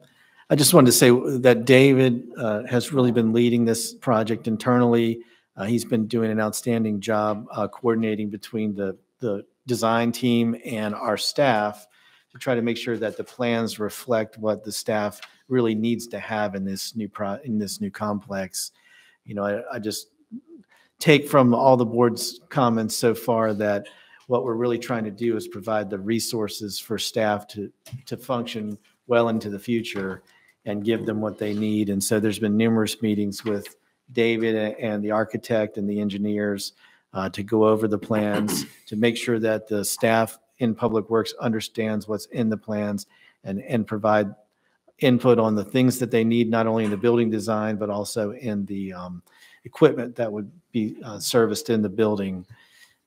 N: I just wanted to say that David uh, has really been leading this project internally. Uh, He's been doing an outstanding job uh, coordinating between the, the design team and our staff to try to make sure that the plans reflect what the staff really needs to have in this new pro, in this new complex. You know, I, I just take from all the board's comments so far that what we're really trying to do is provide the resources for staff to, to function well into the future and give them what they need. And so there's been numerous meetings with David and the architect and the engineers uh, to go over the plans, to make sure that the staff in Public Works understands what's in the plans and, and provide input on the things that they need, not only in the building design, but also in the um, equipment that would be uh, serviced in the building.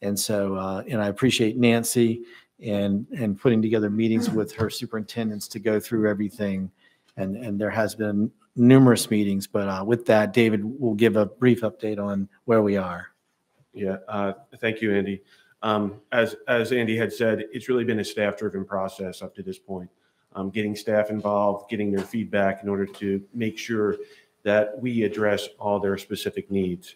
N: And so, uh, and I appreciate Nancy and, and putting together meetings with her superintendents to go through everything. And, and there has been numerous meetings, but uh, with that, David will give a brief update on where we are.
S: Yeah, uh, thank you, Andy. Um, As, as Andy had said, it's really been a staff-driven process up to this point. Um, Getting staff involved, getting their feedback in order to make sure that we address all their specific needs.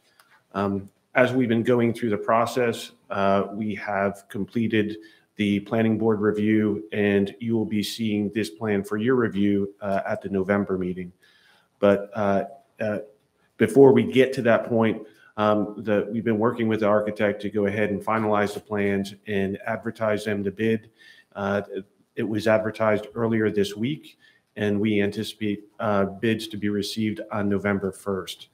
S: Um, As we've been going through the process, uh, we have completed the planning board review, and you will be seeing this plan for your review uh, at the November meeting. But uh, uh, before we get to that point, um, we've been working with the architect to go ahead and finalize the plans and advertise them to bid. Uh, It was advertised earlier this week, and we anticipate uh, bids to be received on November 1st.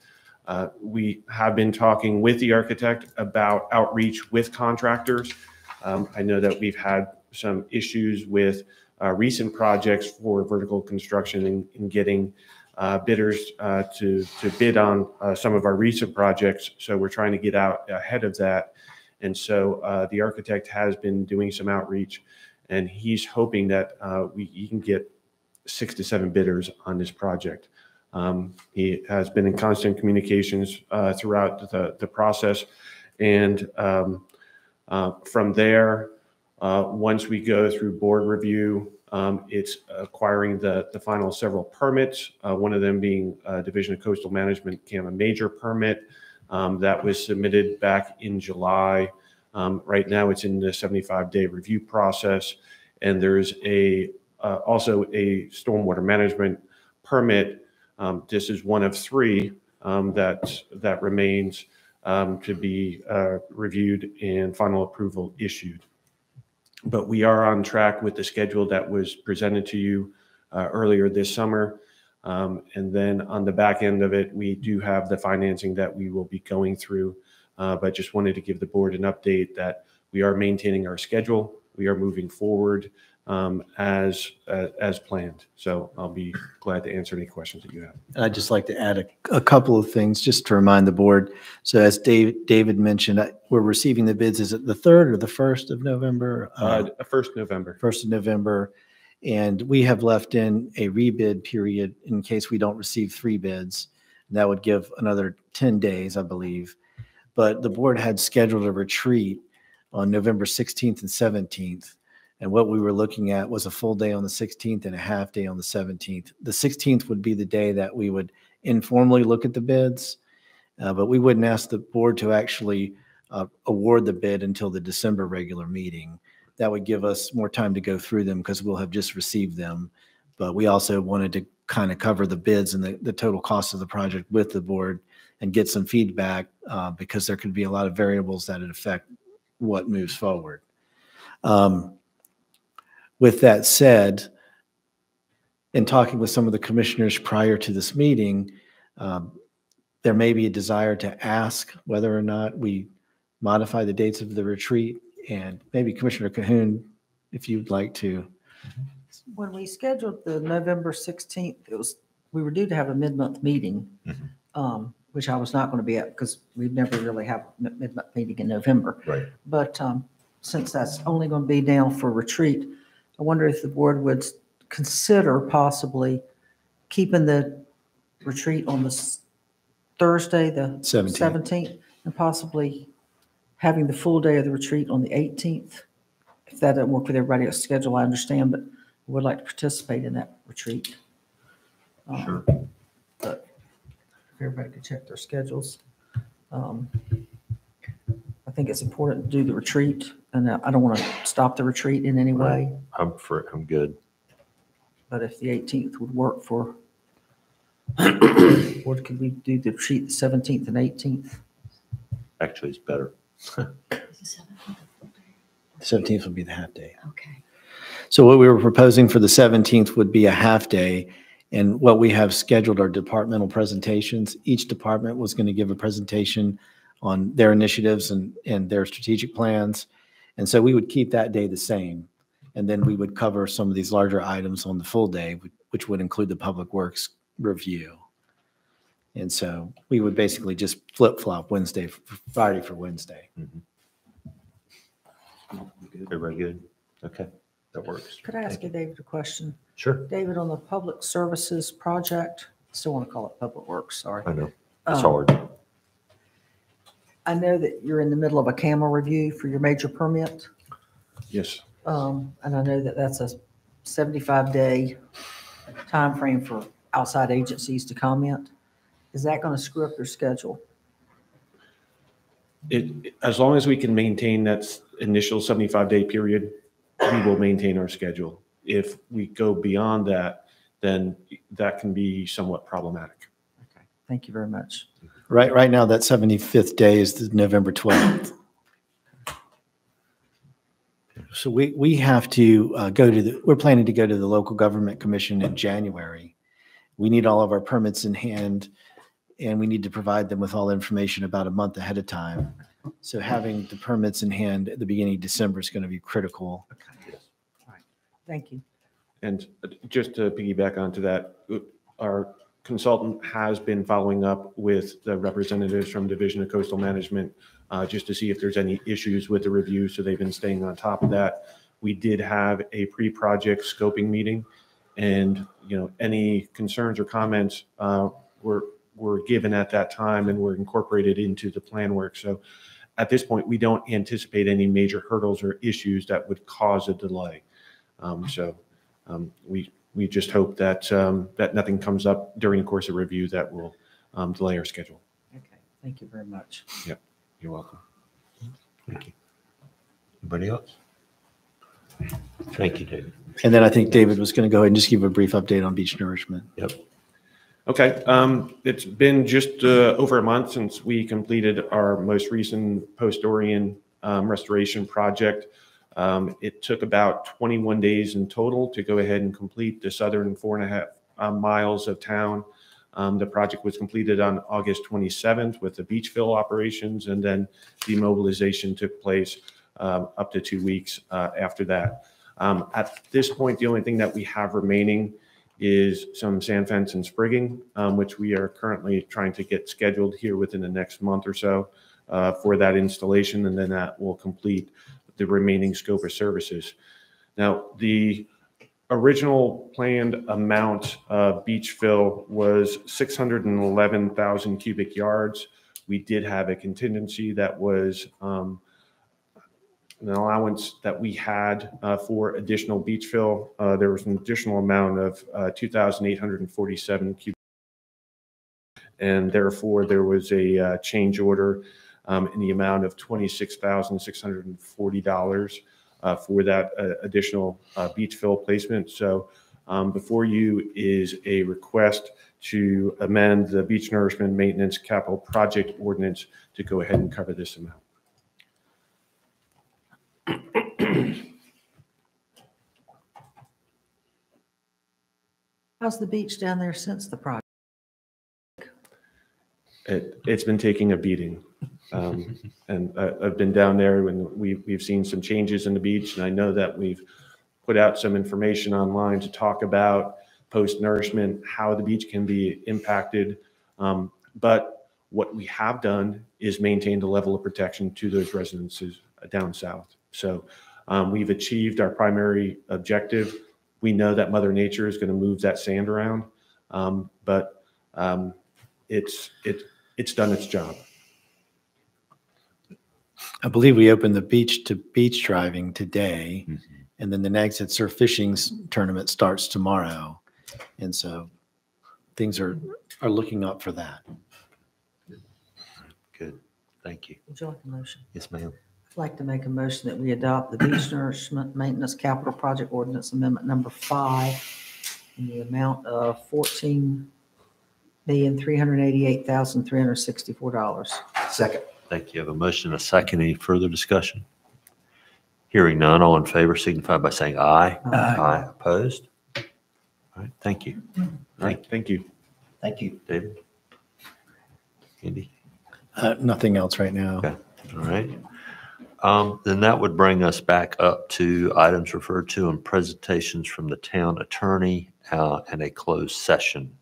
S: Uh, We have been talking with the architect about outreach with contractors. Um, I know that we've had some issues with uh, recent projects for vertical construction and and getting uh, bidders uh, to, to bid on uh, some of our recent projects. So we're trying to get out ahead of that. And so uh, the architect has been doing some outreach and he's hoping that uh, we, he can get six to seven bidders on this project. Um, He has been in constant communications uh, throughout the, the process. And um, from there, once we go through board review, um, It's acquiring the, the final several permits, uh, one of them being uh, Division of Coastal Management CAMA major permit um, that was submitted back in July. Um, Right now, it's in the 75-day review process. And there's a, uh, also a stormwater management permit. Um, This is one of three um, that, that remains um, to be uh, reviewed and final approval issued but we are on track with the schedule that was presented to you uh, earlier this summer. Um, And then on the back end of it, we do have the financing that we will be going through. Uh, But just wanted to give the board an update that we are maintaining our schedule. We are moving forward um, as, uh, as planned. So I'll be glad to answer any questions that you have.
N: And I'd just like to add a, a couple of things just to remind the board. So as Dave, David mentioned, I- we're receiving the bids, is it the 3rd or the 1st of November?
S: Uh, First November.
N: 1st of November. And we have left in a rebid period in case we don't receive three bids. That would give another 10 days, I believe. But the board had scheduled a retreat on November 16th and 17th. And what we were looking at was a full day on the 16th and a half day on the 17th. The 16th would be the day that we would informally look at the bids, uh, but we wouldn't ask the board to actually uh, award the bid until the December regular meeting. That would give us more time to go through them because we'll have just received them. But we also wanted to kind of cover the bids and the, the total cost of the project with the board and get some feedback uh, because there could be a lot of variables that affect what moves forward. Um, with that said, in talking with some of the commissioners prior to this meeting, um, there may be a desire to ask whether or not we modify the dates of the retreat. And maybe Commissioner Cahoon, if you'd like to.
E: When we scheduled the November 16th, it was, we were due to have a mid-month meeting, um, which I was not going to be at because we'd never really have a mid-month meeting in November.
A: Right.
E: But um, since that's only going to be now for retreat, I wonder if the board would consider possibly keeping the retreat on the Thursday, the
N: 17th.
E: 17th, and possibly having the full day of the retreat on the 18th. If that doesn't work with everybody's schedule, I understand, but I would like to participate in that retreat. Sure. But if everybody could check their schedules. Um, I think it's important to do the retreat, and I don't want to stop the retreat in any way,
A: I'm for, I'm good.
E: but if the 18th would work for, what could we do the retreat the 17th and 18th?
A: Actually, it's better.
N: The 17th would be the half day.
K: Okay.
N: So what we were proposing for the 17th would be a half day. And what we have scheduled are departmental presentations. Each department was going to give a presentation on their initiatives and, and their strategic plans. And so we would keep that day the same. And then we would cover some of these larger items on the full day, which would include the Public Works review. And so we would basically just flip flop Wednesday, for Friday for Wednesday.
A: Everybody good? Okay, that works.
E: Could I ask you, David, a question?
A: Sure.
E: David, on the public services project, still want to call it Public Works, sorry.
A: I know. It's
E: Um,
A: hard.
E: I know that you're in the middle of a CAMA review for your major permit.
S: Yes.
E: Um, and I know that that's a seventy-five day time frame for outside agencies to comment. Is that going to screw up your schedule?
S: It, as long as we can maintain that s- initial 75-day period, we will maintain our schedule. If we go beyond that, then that can be somewhat problematic.
E: Okay, thank you very much.
N: Right, right now, that 75th day is November 12th. So we, we have to uh, go to the, we're planning to go to the local government commission in January. We need all of our permits in hand and we need to provide them with all information about a month ahead of time. So having the permits in hand at the beginning of December is going to be critical.
E: Thank you.
S: And uh, just to piggyback onto that, uh, our consultant has been following up with the representatives from Division of Coastal Management uh, just to see if there's any issues with the review, so they've been staying on top of that. We did have a pre-project scoping meeting, and, you know, any concerns or comments uh, were, were given at that time and were incorporated into the plan work. So at this point, we don't anticipate any major hurdles or issues that would cause a delay. Um, So um, we, we just hope that, um, that nothing comes up during the course of review that will um, delay our schedule.
E: Okay, thank you very much.
S: Yep, you're welcome.
A: Thank you. Anybody else? Thank you, David.
N: And then I think David was going to go ahead and just give a brief update on beach nourishment.
A: Yep.
S: Okay, um, it's been just, uh, over a month since we completed our most recent post-Dorian, um, restoration project. Um, it took about 21 days in total to go ahead and complete the southern four and a half, uh, miles of town. Um, the project was completed on August 27th with the beach fill operations and then demobilization took place, um, up to two weeks, uh, after that. Um, at this point, the only thing that we have remaining is some sand fence and sprigging, um, which we are currently trying to get scheduled here within the next month or so uh, for that installation, and then that will complete the remaining scope of services. Now, the original planned amount of beach fill was 611,000 cubic yards. We did have a contingency that was um, an allowance that we had uh, for additional beach fill. Uh, There was an additional amount of uh, 2,847 cubic. And therefore, there was a uh, change order um, in the amount of $26,640 uh, for that uh, additional uh, beach fill placement. So um, before you is a request to amend the beach nourishment maintenance capital project ordinance to go ahead and cover this amount.
E: How's the beach down there since the project?
S: It, it's been taking a beating. Um, And I, I've been down there and we, we've seen some changes in the beach. And I know that we've put out some information online to talk about post-nourishment, how the beach can be impacted. Um, But what we have done is maintained a level of protection to those residences down south. So um, we've achieved our primary objective. We know that Mother Nature is going to move that sand around. Um, But um, it's, it, it's done its job.
N: I believe we opened the beach to beach driving today. Mm-hmm. And then the Nags Head Surf Fishing Tournament starts tomorrow. And so things are, are looking up for that.
A: Good, thank you.
E: Would you like a motion?
A: Yes, ma'am.
E: I'd like to make a motion that we adopt the beach nourishment maintenance capital project ordinance amendment number five in the amount of fourteen million, three hundred eighty-eight thousand, three hundred sixty-four dollars.
P: Second.
A: Thank you. I have a motion, and a second. Any further discussion? Hearing none, all in favor signify by saying aye.
E: Aye.
A: Opposed? All right, thank you.
S: All right, thank you.
P: Thank you.
A: David? Andy?
N: Uh, Nothing else right now.
A: Okay, all right. Um, Then that would bring us back up to items referred to and presentations from the town attorney uh, and a closed session.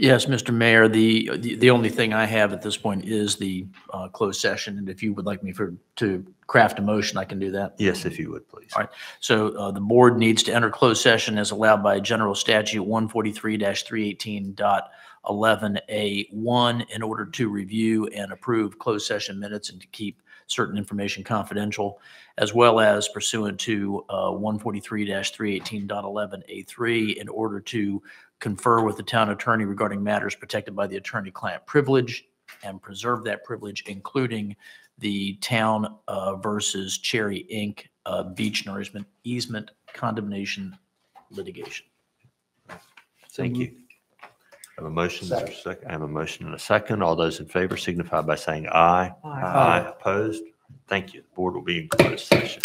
H: Yes, Mr. Mayor, the, the the only thing I have at this point is the uh, closed session, and if you would like me for, to craft a motion, I can do that.
A: Yes, if you would, please.
H: All right, so uh, the board needs to enter closed session as allowed by General Statute 143-318.11A1 in order to review and approve closed session minutes and to keep certain information confidential, as well as pursuant to uh, 143-318.11A3 in order to confer with the town attorney regarding matters protected by the attorney-client privilege and preserve that privilege, including the town uh, versus Cherry Inc. uh, beach nourishment easement condemnation litigation.
A: Thank you. Have a motion, is there a second? I have a motion and a second. All those in favor signify by saying aye.
E: Aye.
A: Opposed? Thank you. The board will be in closed session.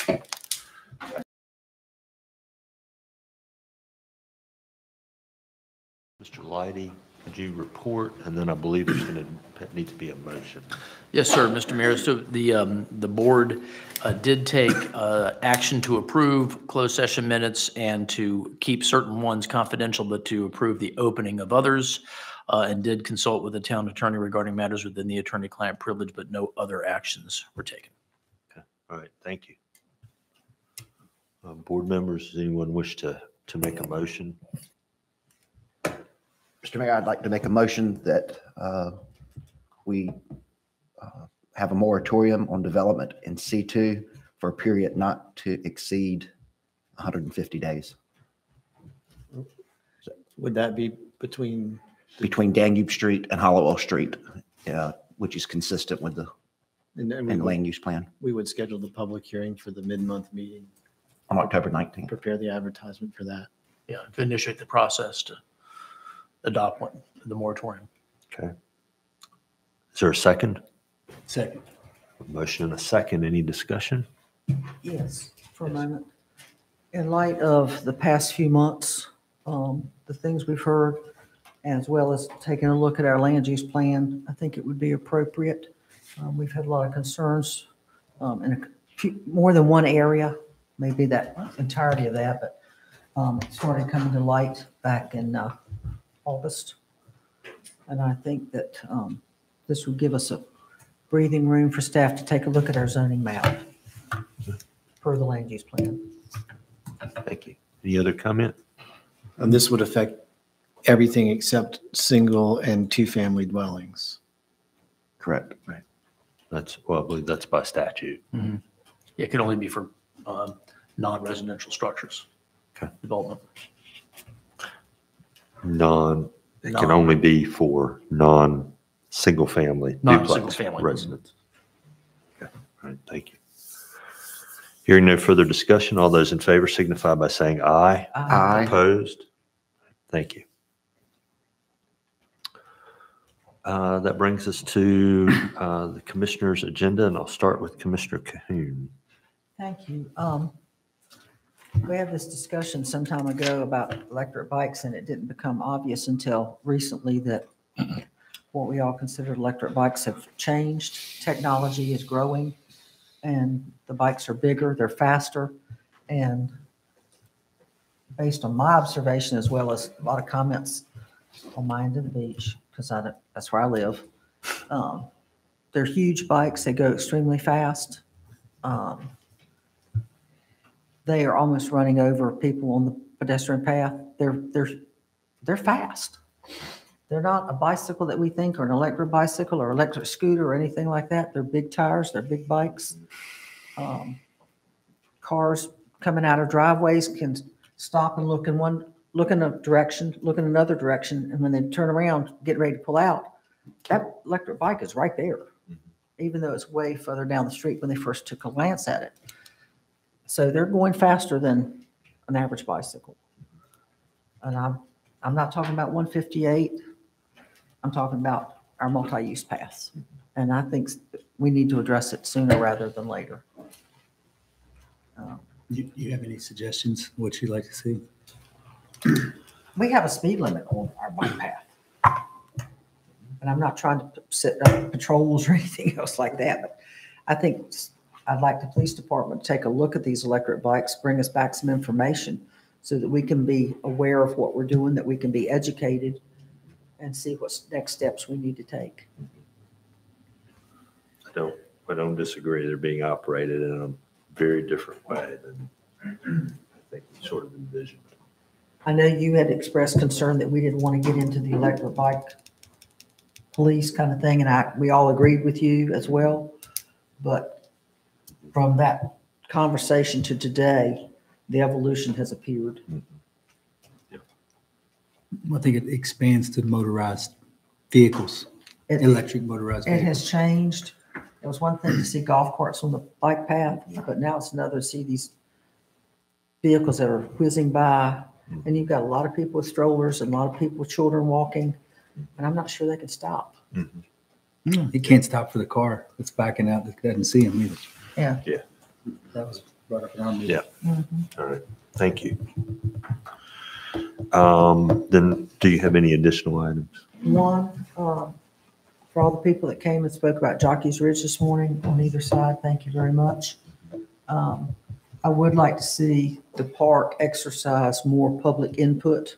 A: Mr. Leidy, could you report? And then I believe there's going to need to be a motion.
H: Yes, sir, Mr. Mayor. So the, um, the board uh, did take uh, action to approve closed session minutes and to keep certain ones confidential, but to approve the opening of others, uh, and did consult with the town attorney regarding matters within the attorney-client privilege, but no other actions were taken. Okay.
A: All right, thank you. Uh, Board members, does anyone wish to, to make a motion?
P: Mr. Mayor, I'd like to make a motion that uh, we uh, have a moratorium on development in C2 for a period not to exceed 150 days
W: Would that be between,
P: between Danube Street and Hollowell Street, uh, which is consistent with the
W: and then we
P: and
W: would-
P: land use plan
W: we would schedule the public hearing for the mid-month meeting,
P: on October 19th.
W: prepare the advertisement for that.
H: Yeah, to initiate the process to adopt one, the moratorium.
A: Okay. Is there a second?
W: Second.
A: A Motion and a second. Any discussion?
E: Yes, for a moment. In light of the past few months, um, the things we've heard, as well as taking a look at our land use plan, I think it would be appropriate. Um, We've had a lot of concerns um, in a few, more than one area, maybe that entirety of that, but um, it started coming to light back in uh, August. And I think that um, this will give us a breathing room for staff to take a look at our zoning map per the land use plan.
A: Thank you. Any other comment?
W: And this would affect everything except single and two-family dwellings.
P: Correct.
A: Right. That's, well, I believe that's by statute.
H: Mhm. It can only be for um, non-residential structures.
A: Okay.
H: Development.
A: Non, it can only be for non-single-family
H: Non-single family.
A: residents. Okay, all right, thank you. Hearing no further discussion, all those in favor signify by saying aye.
P: Aye.
A: Opposed? Thank you. Uh, That brings us to uh, the commissioner's agenda, and I'll start with Commissioner Cahoon.
E: Thank you. Um, We had this discussion some time ago about electric bikes, and it didn't become obvious until recently that what we all considered electric bikes have changed. Technology is growing, and the bikes are bigger, they're faster, and based on my observation, as well as a lot of comments on my end of the beach, because that's where I live. um, They're huge bikes, they go extremely fast. Um, They are almost running over people on the pedestrian path. They're, they're, they're fast. They're not a bicycle that we think, or an electric bicycle, or electric scooter, or anything like that. They're big tires, they're big bikes. Um, Cars coming out of driveways can stop and look in one, look in a direction, look in another direction, and when they turn around, get ready to pull out, that electric bike is right there, even though it's way further down the street when they first took a glance at it. So they're going faster than an average bicycle. And I'm, I'm not talking about 158. I'm talking about our multi-use paths. And I think we need to address it sooner rather than later. Um,
B: You, you have any suggestions, what you'd like to see?
E: We have a speed limit on our bike path. And I'm not trying to set up patrols or anything else like that, but I think I'd like the police department to take a look at these electric bikes, bring us back some information so that we can be aware of what we're doing, that we can be educated and see what's next steps we need to take.
A: I don't, I don't disagree. They're being operated in a very different way than I think we sort of envisioned.
E: I know you had expressed concern that we didn't want to get into the electric bike police kind of thing, and I, we all agreed with you as well. But from that conversation to today, the evolution has appeared.
B: I think it expands to motorized vehicles,
E: It-
B: electric motorized
E: It
B: vehicles.
E: has changed. It was one thing to see golf carts on the bike path, but now it's another to see these vehicles that are whizzing by. And you've got a lot of people with strollers and a lot of people with children walking, and I'm not sure they can stop.
B: You can't stop for the car that's backing out that doesn't see him either.
E: Yeah.
A: Yeah.
B: That was brought up in our meeting.
A: Yeah.
E: Mhm.
A: All right, thank you. Um, Then, do you have any additional items?
E: One, um, for all the people that came and spoke about Jockey's Ridge this morning on either side, thank you very much. Um, I would like to see the park exercise more public input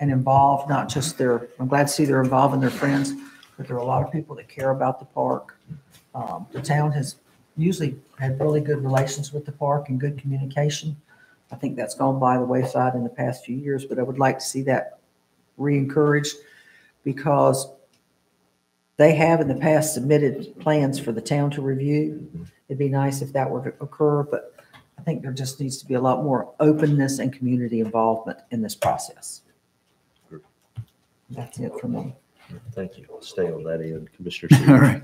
E: and involve not just their, I'm glad to see they're involving their friends, but there are a lot of people that care about the park. Um, The town has usually had really good relations with the park and good communication. I think that's gone by the wayside in the past few years, but I would like to see that re-encouraged because they have in the past submitted plans for the town to review. It'd be nice if that were to occur, but I think there just needs to be a lot more openness and community involvement in this process. That's it for me.
A: Thank you. I'll stay on that end, Commissioner.
B: All
A: Seaver.
B: right.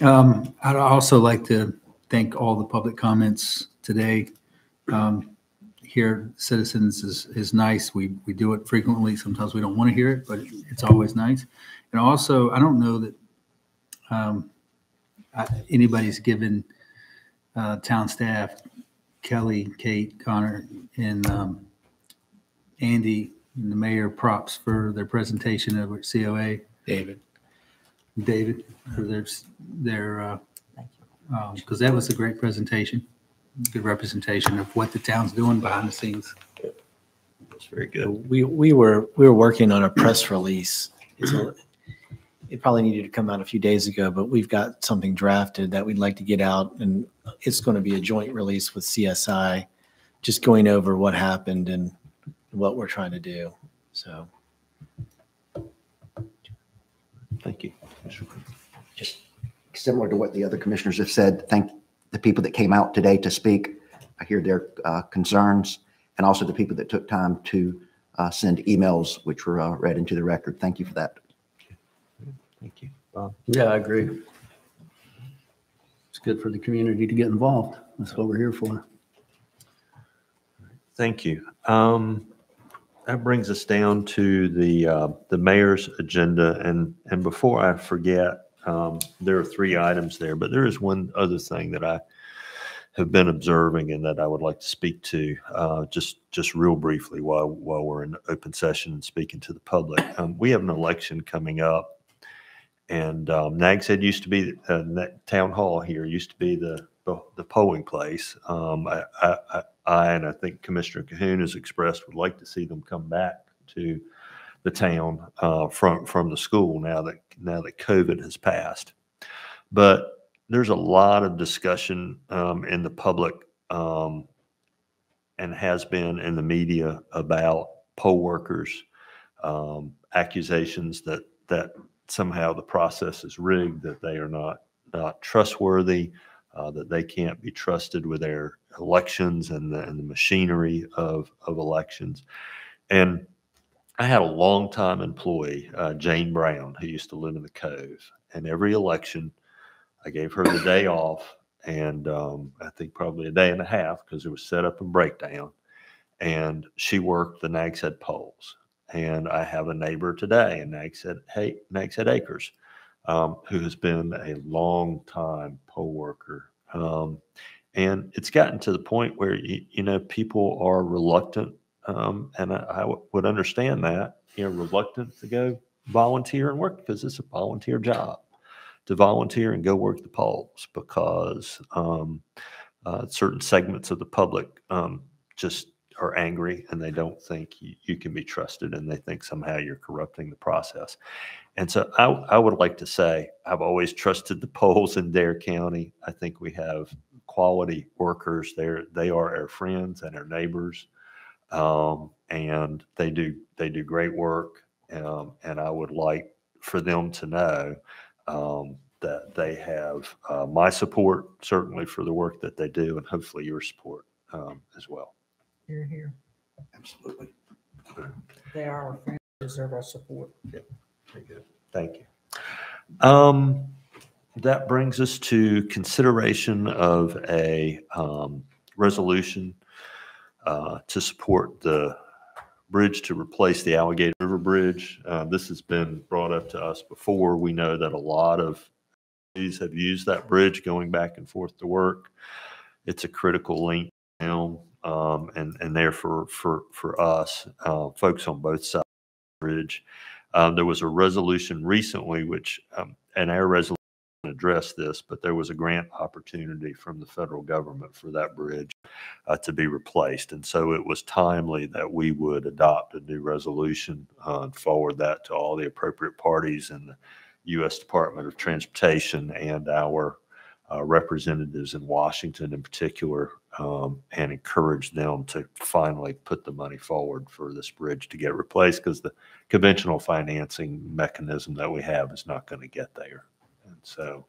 B: Um, I'd also like to thank all the public comments today. Um, Hear citizens is, is nice. We, we do it frequently. Sometimes we don't want to hear it, but it's always nice. And also, I don't know that um, I- anybody's given uh, town staff, Kelly, Kate, Connor, and um, Andy, and the mayor props for their presentation of COA. David. David, for their, their, uh, because that was a great presentation, good representation of what the town's doing behind the scenes.
A: That's very good.
N: We, we were, we were working on a press release. It's a- It probably needed to come out a few days ago, but we've got something drafted that we'd like to get out and it's going to be a joint release with CSI, just going over what happened and what we're trying to do. So.
A: Thank you.
P: Just similar to what the other commissioners have said, thank the people that came out today to speak. I hear their uh, concerns and also the people that took time to uh, send emails, which were uh, read into the record. Thank you for that.
A: Thank you. Bob?
R: Yeah, I agree. It's good for the community to get involved. That's what we're here for.
A: Thank you. Um, That brings us down to the, uh, the mayor's agenda. And, and before I forget, um, there are three items there, but there is one other thing that I have been observing and that I would like to speak to, uh, just, just real briefly while, while we're in open session and speaking to the public. Um, We have an election coming up. And um, Nags Head used to be, uh, town hall here used to be the, the the polling place. Um, I, I, I, and I think Commissioner Cahoon has expressed, would like to see them come back to the town uh, from, from the school now that, now that COVID has passed. But there's a lot of discussion um, in the public um, and has been in the media about poll workers, um, accusations that, that somehow the process is rigged, that they are not, not trustworthy, uh, that they can't be trusted with their elections and the, and the machinery of, of elections. And I had a longtime employee, uh, Jane Brown, who used to live in the Cove. And every election, I gave her the day off and um, I think probably a day and a half because it was set up and breakdown. And she worked the Nags Head polls. And I have a neighbor today in Nags Head, hey, Nags Head Acres, um, who has been a long time poll worker. Um, and it's gotten to the point where, you, you know, people are reluctant, um, and I would understand that, you know, reluctant to go volunteer and work because it's a volunteer job to volunteer and go work the polls because um, uh, certain segments of the public um, just are angry and they don't think you, you can be trusted and they think somehow you're corrupting the process. And so I, I would like to say I've always trusted the polls in Dare County. I think we have quality workers there. They are our friends and our neighbors, um, and they do they do great work. Um, and I would like for them to know um, that they have uh, my support certainly for the work that they do, and hopefully your support um, as well.
E: Here, here.
P: Absolutely.
E: They are our friends. deserve our support.
A: Very good. Thank you. Um, that brings us to consideration of a, um, resolution, uh, to support the bridge to replace the Alligator River Bridge. Uh, this has been brought up to us before. We know that a lot of these have used that bridge going back and forth to work. It's a critical link now, um, and, and there for, for, for us, uh, folks on both sides of the bridge. Um, there was a resolution recently, which, um, and our resolution addressed this, but there was a grant opportunity from the federal government for that bridge uh, to be replaced. And so it was timely that we would adopt a new resolution uh, and forward that to all the appropriate parties in the U.S. Department of Transportation and our uh, representatives in Washington in particular, um, and encourage them to finally put the money forward for this bridge to get replaced because the conventional financing mechanism that we have is not going to get there. And so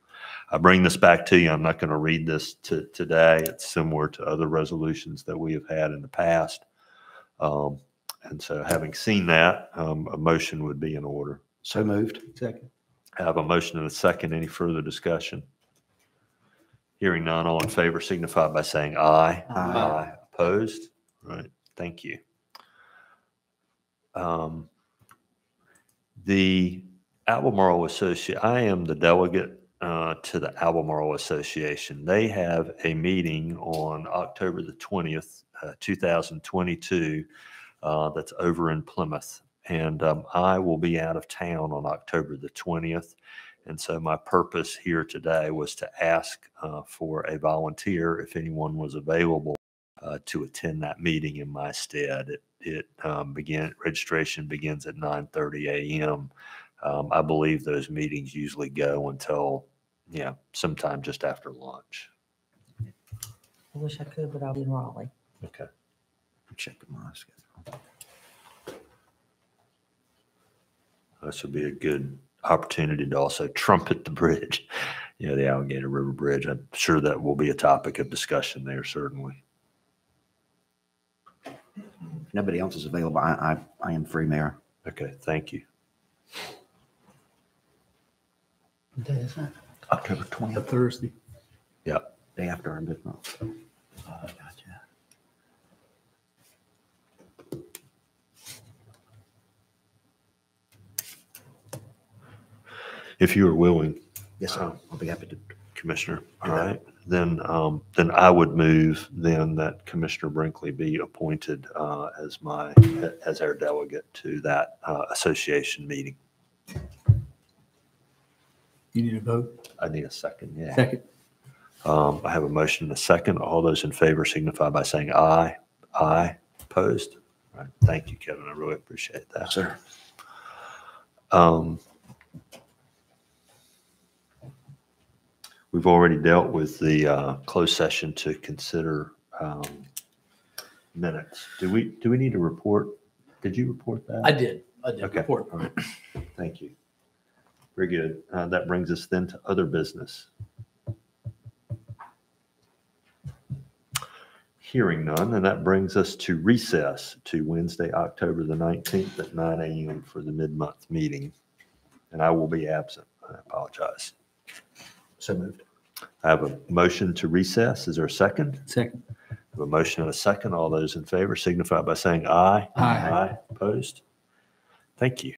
A: I bring this back to you. I'm not going to read this to, today. It's similar to other resolutions that we have had in the past. Um, and so having seen that, um, a motion would be in order.
P: So moved.
B: Second.
A: I have a motion and a second. Any further discussion? Hearing none, all in favor signify by saying aye.
P: Aye.
A: Opposed? All right, thank you. Um, The Albemarle Association, I am the delegate uh, to the Albemarle Association. They have a meeting on October the 20th, uh, 2022, uh, that's over in Plymouth. And um, I will be out of town on October the 20th. And so my purpose here today was to ask uh, for a volunteer, if anyone was available, uh, to attend that meeting in my stead. It, it um, began, registration begins at 9:30 a.m. Um, I believe those meetings usually go until, you know, sometime just after lunch.
E: I wish I could, but I'll be in Raleigh.
A: Okay.
P: Check my schedule.
A: This would be a good opportunity to also trumpet the bridge, you know, the Alligator River Bridge. I'm sure that will be a topic of discussion there, certainly.
P: If nobody else is available, I, I, I am free, Mayor.
A: Okay, thank you.
P: What day is that? October
B: A
P: twentieth,
B: Thursday.
A: Yep.
P: day after our big month.
A: If you are willing,
P: Yes, sir. I'll be happy to.
A: Commissioner, all
P: Do
A: right, then, um, then I would move then that Commissioner Brinkley be appointed, uh, as my, as our delegate to that, uh, association meeting.
B: You need a vote?
A: I need a second, yeah.
B: Second.
A: Um, I have a motion and a second. All those in favor signify by saying aye. Aye. Opposed? All right. Thank you, Kevin. I really appreciate that.
P: Sir.
A: Um, we've already dealt with the, uh, closed session to consider, um, minutes. Do we, do we need to report? Did you report that?
H: I did, I did
A: Okay.
H: report.
A: All right. Thank you. Very good. Uh, That brings us then to other business. Hearing none, and that brings us to recess to Wednesday, October the 19th at 9 a.m. for the mid-month meeting. And I will be absent. I apologize.
P: So moved.
A: I have a motion to recess. Is there a second?
B: Second.
A: I have a motion and a second. All those in favor signify by saying aye.
B: Aye.
A: Opposed? Thank you.